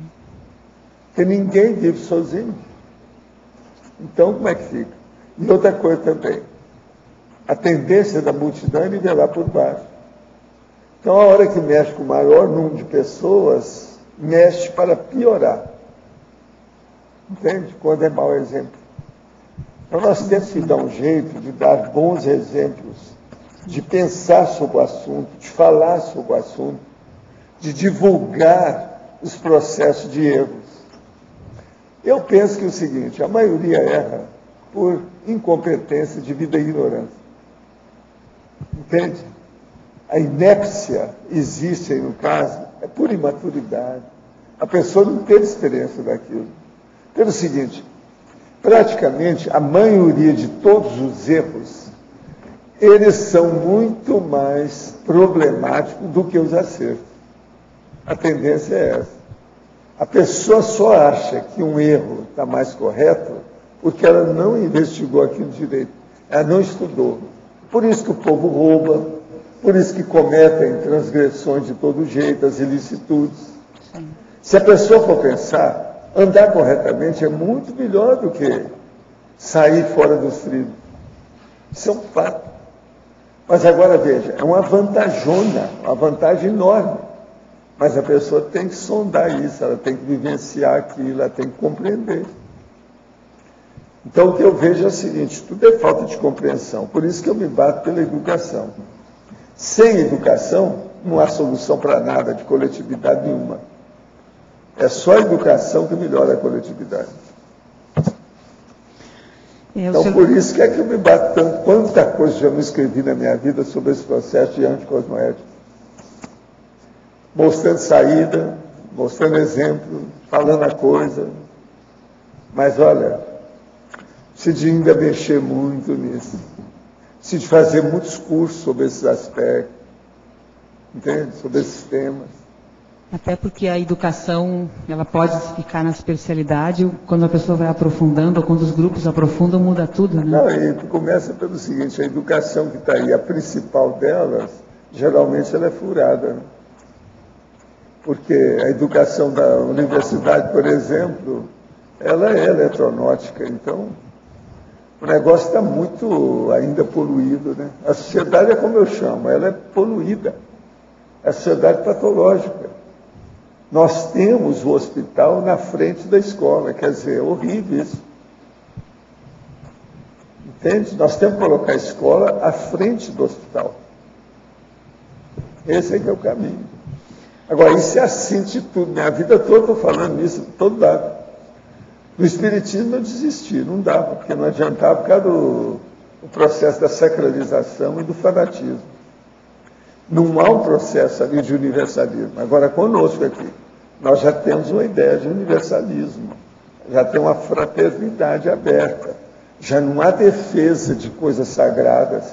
[SPEAKER 2] Porque ninguém vive sozinho. Então, como é que fica? E outra coisa também, a tendência da multidão é nivelar por baixo. Então, a hora que mexe com o maior número de pessoas, mexe para piorar. Entende? Quando é mau exemplo. Então, nós temos que dar um jeito de dar bons exemplos, de pensar sobre o assunto, de falar sobre o assunto, de divulgar os processos de erros. Eu penso que é o seguinte: a maioria erra por incompetência de vida e ignorância. Entende? A inépcia existe aí no caso, é por imaturidade. A pessoa não teve experiência daquilo. Pelo seguinte, praticamente a maioria de todos os erros, eles são muito mais problemáticos do que os acertos. A tendência é essa. A pessoa só acha que um erro está mais correto porque ela não investigou aquilo direito. Ela não estudou. Por isso que o povo rouba, por isso que cometem transgressões de todo jeito, as ilicitudes. Sim. Se a pessoa for pensar, andar corretamente é muito melhor do que sair fora dos trilhos. Isso é um fato. Mas agora veja, é uma vantajona, uma vantagem enorme. Mas a pessoa tem que sondar isso, ela tem que vivenciar aquilo, ela tem que compreender. Então, o que eu vejo é o seguinte: tudo é falta de compreensão. Por isso que eu me bato pela educação. Sem educação, não há solução para nada de coletividade nenhuma. É só a educação que melhora a coletividade.
[SPEAKER 3] É,
[SPEAKER 2] então, por isso que é que eu me bato tanto. Quanta coisa já me escrevi na minha vida sobre esse processo de anticosmoética. Mostrando saída, mostrando exemplo, falando a coisa. Mas olha, se de ainda mexer muito nisso, se de fazer muitos cursos sobre esses aspectos, entende? Sobre esses temas.
[SPEAKER 3] Até porque a educação, ela pode ficar na especialidade, quando a pessoa vai aprofundando, ou quando os grupos aprofundam, muda tudo, né?
[SPEAKER 2] Não, e começa pelo seguinte, a educação que está aí, a principal delas, geralmente ela é furada. Né? Porque a educação da universidade, por exemplo, ela é eletronótica, então o negócio está muito ainda poluído. Né? A sociedade é como eu chamo, ela é poluída. É a sociedade patológica. Nós temos o hospital na frente da escola, quer dizer, é horrível isso. Entende? Nós temos que colocar a escola à frente do hospital. Esse é que é o caminho. Agora, isso é assim de tudo. Minha vida toda estou falando isso, todo lado. No Espiritismo eu desisti, não dava, porque não adiantava por causa do processo da sacralização e do fanatismo. Não há um processo ali de universalismo. Agora, conosco aqui, nós já temos uma ideia de universalismo, já tem uma fraternidade aberta, já não há defesa de coisas sagradas.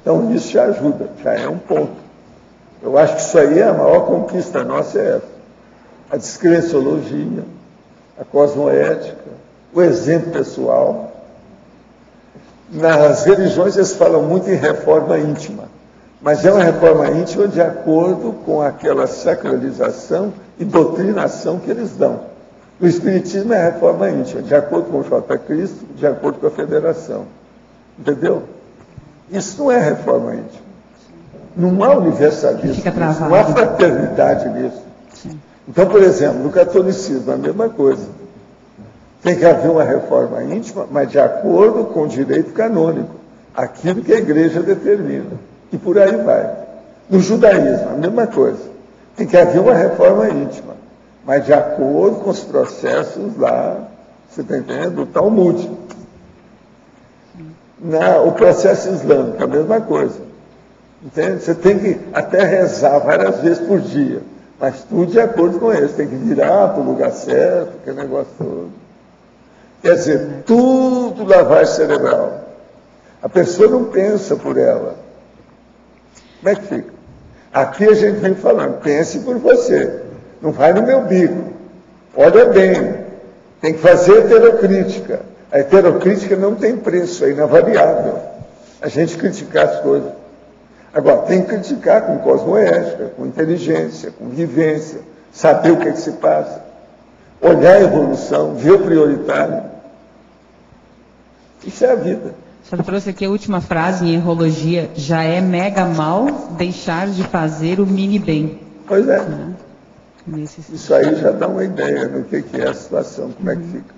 [SPEAKER 2] Então isso já ajuda, já é um ponto. Eu acho que isso aí é a maior conquista nossa é essa. A discrenciologia, a cosmoética, o exemplo pessoal. Nas religiões eles falam muito em reforma íntima, mas é uma reforma íntima de acordo com aquela sacralização e doutrinação que eles dão. O Espiritismo é reforma íntima, de acordo com o J. Cristo, de acordo com a federação. Entendeu? Isso não é reforma íntima. Não há universalismo, não há fraternidade nisso. Então, por exemplo, no catolicismo, a mesma coisa. Tem que haver uma reforma íntima, mas de acordo com o direito canônico, aquilo que a igreja determina. E por aí vai. No judaísmo, a mesma coisa. Tem que haver uma reforma íntima, mas de acordo com os processos lá, você está entendendo? Do Talmud. Na, o processo islâmico, a mesma coisa. Entende? Você tem que até rezar várias vezes por dia, mas tudo de acordo com eles. Tem que virar para o lugar certo, aquele negócio todo. Quer dizer, tudo lavagem cerebral. A pessoa não pensa por ela. Como é que fica? Aqui a gente vem falando, pense por você. Não vai no meu bico. Olha bem. Tem que fazer heterocrítica. A heterocrítica não tem preço, é inavaliável. A gente criticar as coisas. Agora, tem que criticar com cosmoética, com inteligência, com vivência, saber o que, é que se passa, olhar a evolução, ver o prioritário. Isso é a vida.
[SPEAKER 3] O senhor trouxe aqui a última frase em errologia. Já é mega mal deixar de fazer o mini bem.
[SPEAKER 2] Pois é. Né? Isso aí já dá uma ideia do que, que é a situação, como é que fica.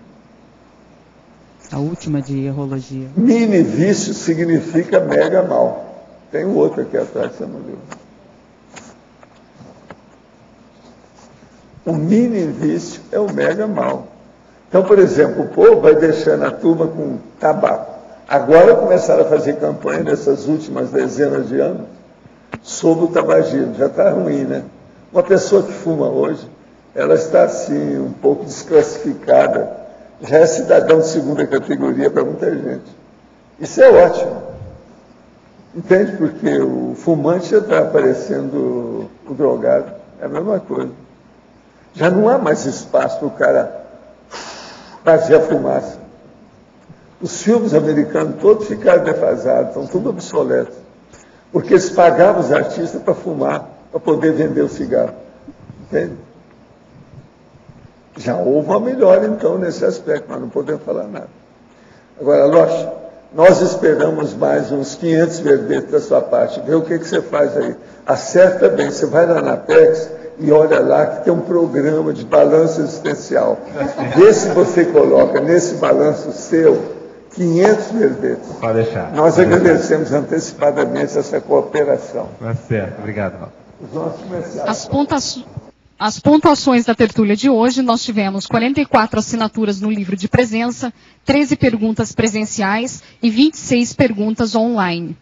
[SPEAKER 3] A última de errologia.
[SPEAKER 2] Mini vício significa mega mal. Tem um outro aqui atrás, você não viu. O mini vício é o mega mal. Então, por exemplo, o povo vai deixando a turma com tabaco. Agora começaram a fazer campanha nessas últimas dezenas de anos sobre o tabagismo. Já está ruim, né? Uma pessoa que fuma hoje, ela está assim, um pouco desclassificada. Já é cidadão de segunda categoria para muita gente. Isso é ótimo. Entende? Porque o fumante já está aparecendo o drogado. É a mesma coisa. Já não há mais espaço para o cara fazia fumaça. Os filmes americanos todos ficaram defasados, estão tudo obsoletos. Porque eles pagavam os artistas para fumar, para poder vender o cigarro. Entende? Já houve uma melhora, então, nesse aspecto, mas não podemos falar nada. Agora, Loche, nós esperamos mais uns 500 verbetes da sua parte. Vê o que, que você faz aí. Acerta bem. Você vai lá na PEX, e olha lá que tem um programa de balanço existencial. Vê se você coloca nesse balanço seu 500 verbetes.
[SPEAKER 1] Pode deixar.
[SPEAKER 2] Nós agradecemos deixar. antecipadamente essa cooperação.
[SPEAKER 1] Tá certo, obrigado.
[SPEAKER 13] As, pontas, as pontuações da tertúlia de hoje, nós tivemos 44 assinaturas no livro de presença, 13 perguntas presenciais e 26 perguntas online.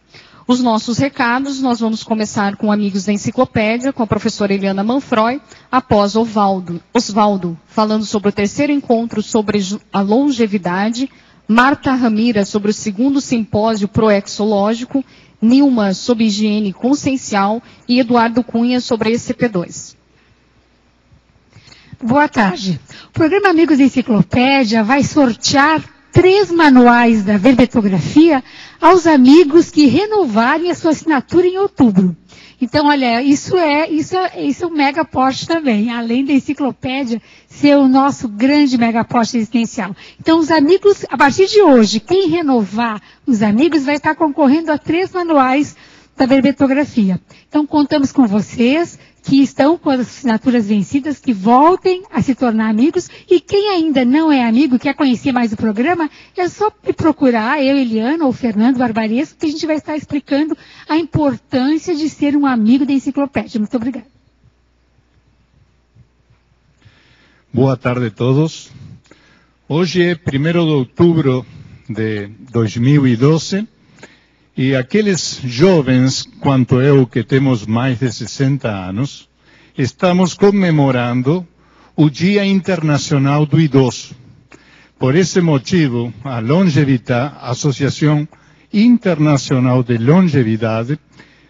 [SPEAKER 13] Os nossos recados, nós vamos começar com Amigos da Enciclopédia, com a professora Eliana Manfroy, após Osvaldo, Osvaldo falando sobre o terceiro encontro sobre a longevidade, Marta Ramira sobre o segundo simpósio proexológico, Nilma sobre higiene consciencial e Eduardo Cunha sobre a ECP2.
[SPEAKER 14] Boa tarde. O programa Amigos da Enciclopédia vai sortear três manuais da verbetografia aos amigos que renovarem a sua assinatura em outubro. Então, olha, isso é, isso é, isso é um mega aporte também, além da enciclopédia ser o nosso grande mega aporte existencial. Então, os amigos, a partir de hoje, quem renovar os amigos vai estar concorrendo a três manuais da verbetografia. Então, contamos com vocês que estão com as assinaturas vencidas, que voltem a se tornar amigos. E quem ainda não é amigo, quer conhecer mais o programa, é só me procurar, eu, Eliana ou Fernando Barbaresco, que a gente vai estar explicando a importância de ser um amigo da enciclopédia. Muito obrigada.
[SPEAKER 12] Boa tarde a todos. Hoje é 1 de outubro de 2012 e aqueles jovens quanto eu que temos mais de 60 anos, estamos comemorando o Dia Internacional do Idoso. Por esse motivo, a Longevità, Associação Internacional de Longevidade,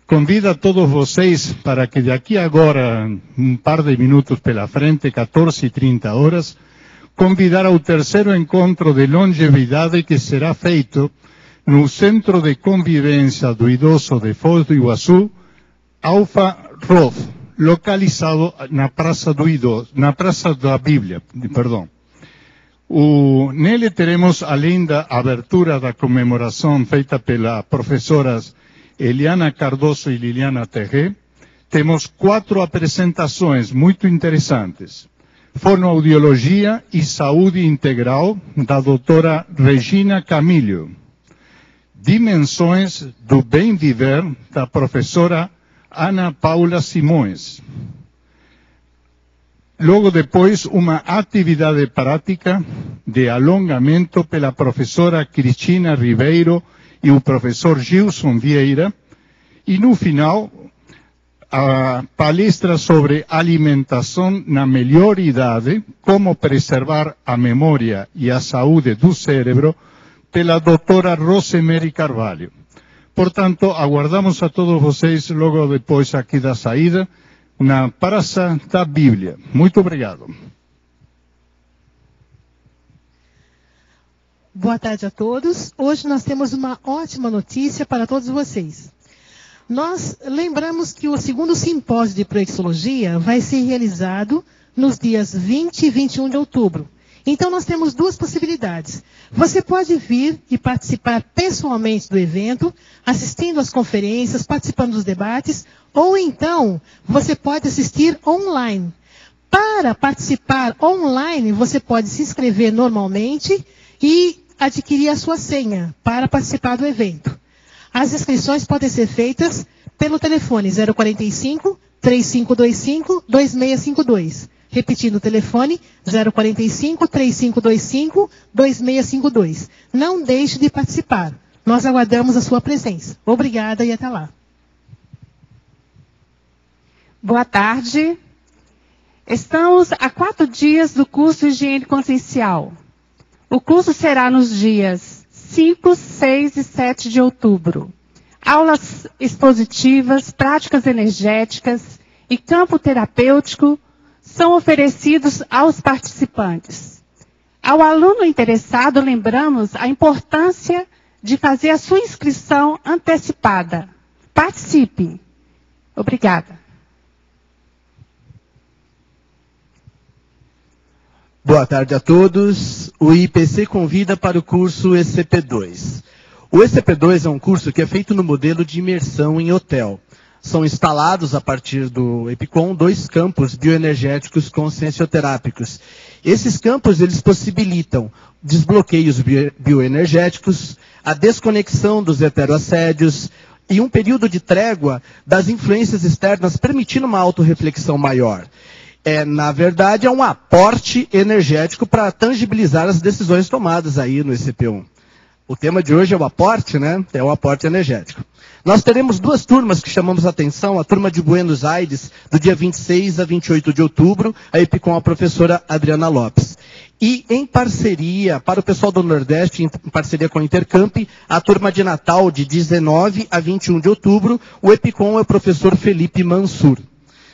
[SPEAKER 12] convida a todos vocês para que daqui agora, um par de minutos pela frente, 14 e 30 horas, convidar ao terceiro encontro de longevidade que será feito no Centro de Convivência do Idoso de Foz do Iguaçu, Alfa Roth, localizado na Praça do Idoso, na Praça da Bíblia, perdão. O, nele teremos, além da abertura da comemoração feita pela professoras Eliana Cardoso e Liliana Terré, temos quatro apresentações muito interessantes. Fonoaudiologia e Saúde Integral, da doutora Regina Camilho. Dimensões do Bem Viver, da professora Ana Paula Simões. Logo depois, uma atividade prática de alongamento pela professora Cristina Ribeiro e o professor Gilson Vieira. E no final, a palestra sobre alimentação na melhor idade, como preservar a memória e a saúde do cérebro, pela doutora Rosemary Carvalho. Portanto, aguardamos a todos vocês logo depois aqui da saída, na Praça da Bíblia. Muito obrigado.
[SPEAKER 15] Boa tarde a todos. Hoje nós temos uma ótima notícia para todos vocês. Nós lembramos que o segundo simpósio de proexologia vai ser realizado nos dias 20 e 21 de outubro. Então nós temos duas possibilidades. Você pode vir e participar pessoalmente do evento, assistindo às conferências, participando dos debates, ou então você pode assistir online. Para participar online, você pode se inscrever normalmente e adquirir a sua senha para participar do evento. As inscrições podem ser feitas pelo telefone 045 3525 2652. Repetindo o telefone 045 3525 2652. Não deixe de participar. Nós aguardamos a sua presença. Obrigada e até lá.
[SPEAKER 16] Boa tarde. Estamos a quatro dias do curso Higiene Consciencial. O curso será nos dias 5, 6 e 7 de outubro. Aulas expositivas, práticas energéticas e campo terapêutico são oferecidos aos participantes. Ao aluno interessado, lembramos a importância de fazer a sua inscrição antecipada. Participe. Obrigada.
[SPEAKER 17] Boa tarde a todos. O IPC convida para o curso ECP2. O ECP2 é um curso que é feito no modelo de imersão em hotel. São instalados a partir do EPICOM dois campos bioenergéticos consciencioterápicos. Esses campos eles possibilitam desbloqueios bioenergéticos, a desconexão dos heteroassédios e um período de trégua das influências externas, permitindo uma autorreflexão maior é, na verdade, é um aporte energético para tangibilizar as decisões tomadas aí no ICP1. O tema de hoje é o aporte, né? É o aporte energético. Nós teremos duas turmas que chamamos a atenção, a turma de Buenos Aires, do dia 26 a 28 de outubro, aí com a professora Adriana Lopes. E em parceria, para o pessoal do Nordeste, em parceria com a Intercamp, a turma de Natal, de 19 a 21 de outubro, o EPICOM é o professor Felipe Mansur.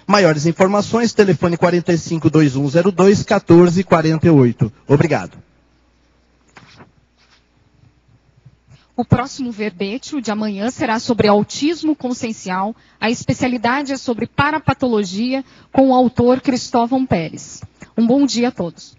[SPEAKER 17] Maiores informações, telefone 452102 1448. Obrigado.
[SPEAKER 13] O próximo verbete, o de amanhã, será sobre autismo consciencial. A especialidade é sobre parapatologia, com o autor Cristóvão Pérez. Um bom dia a todos.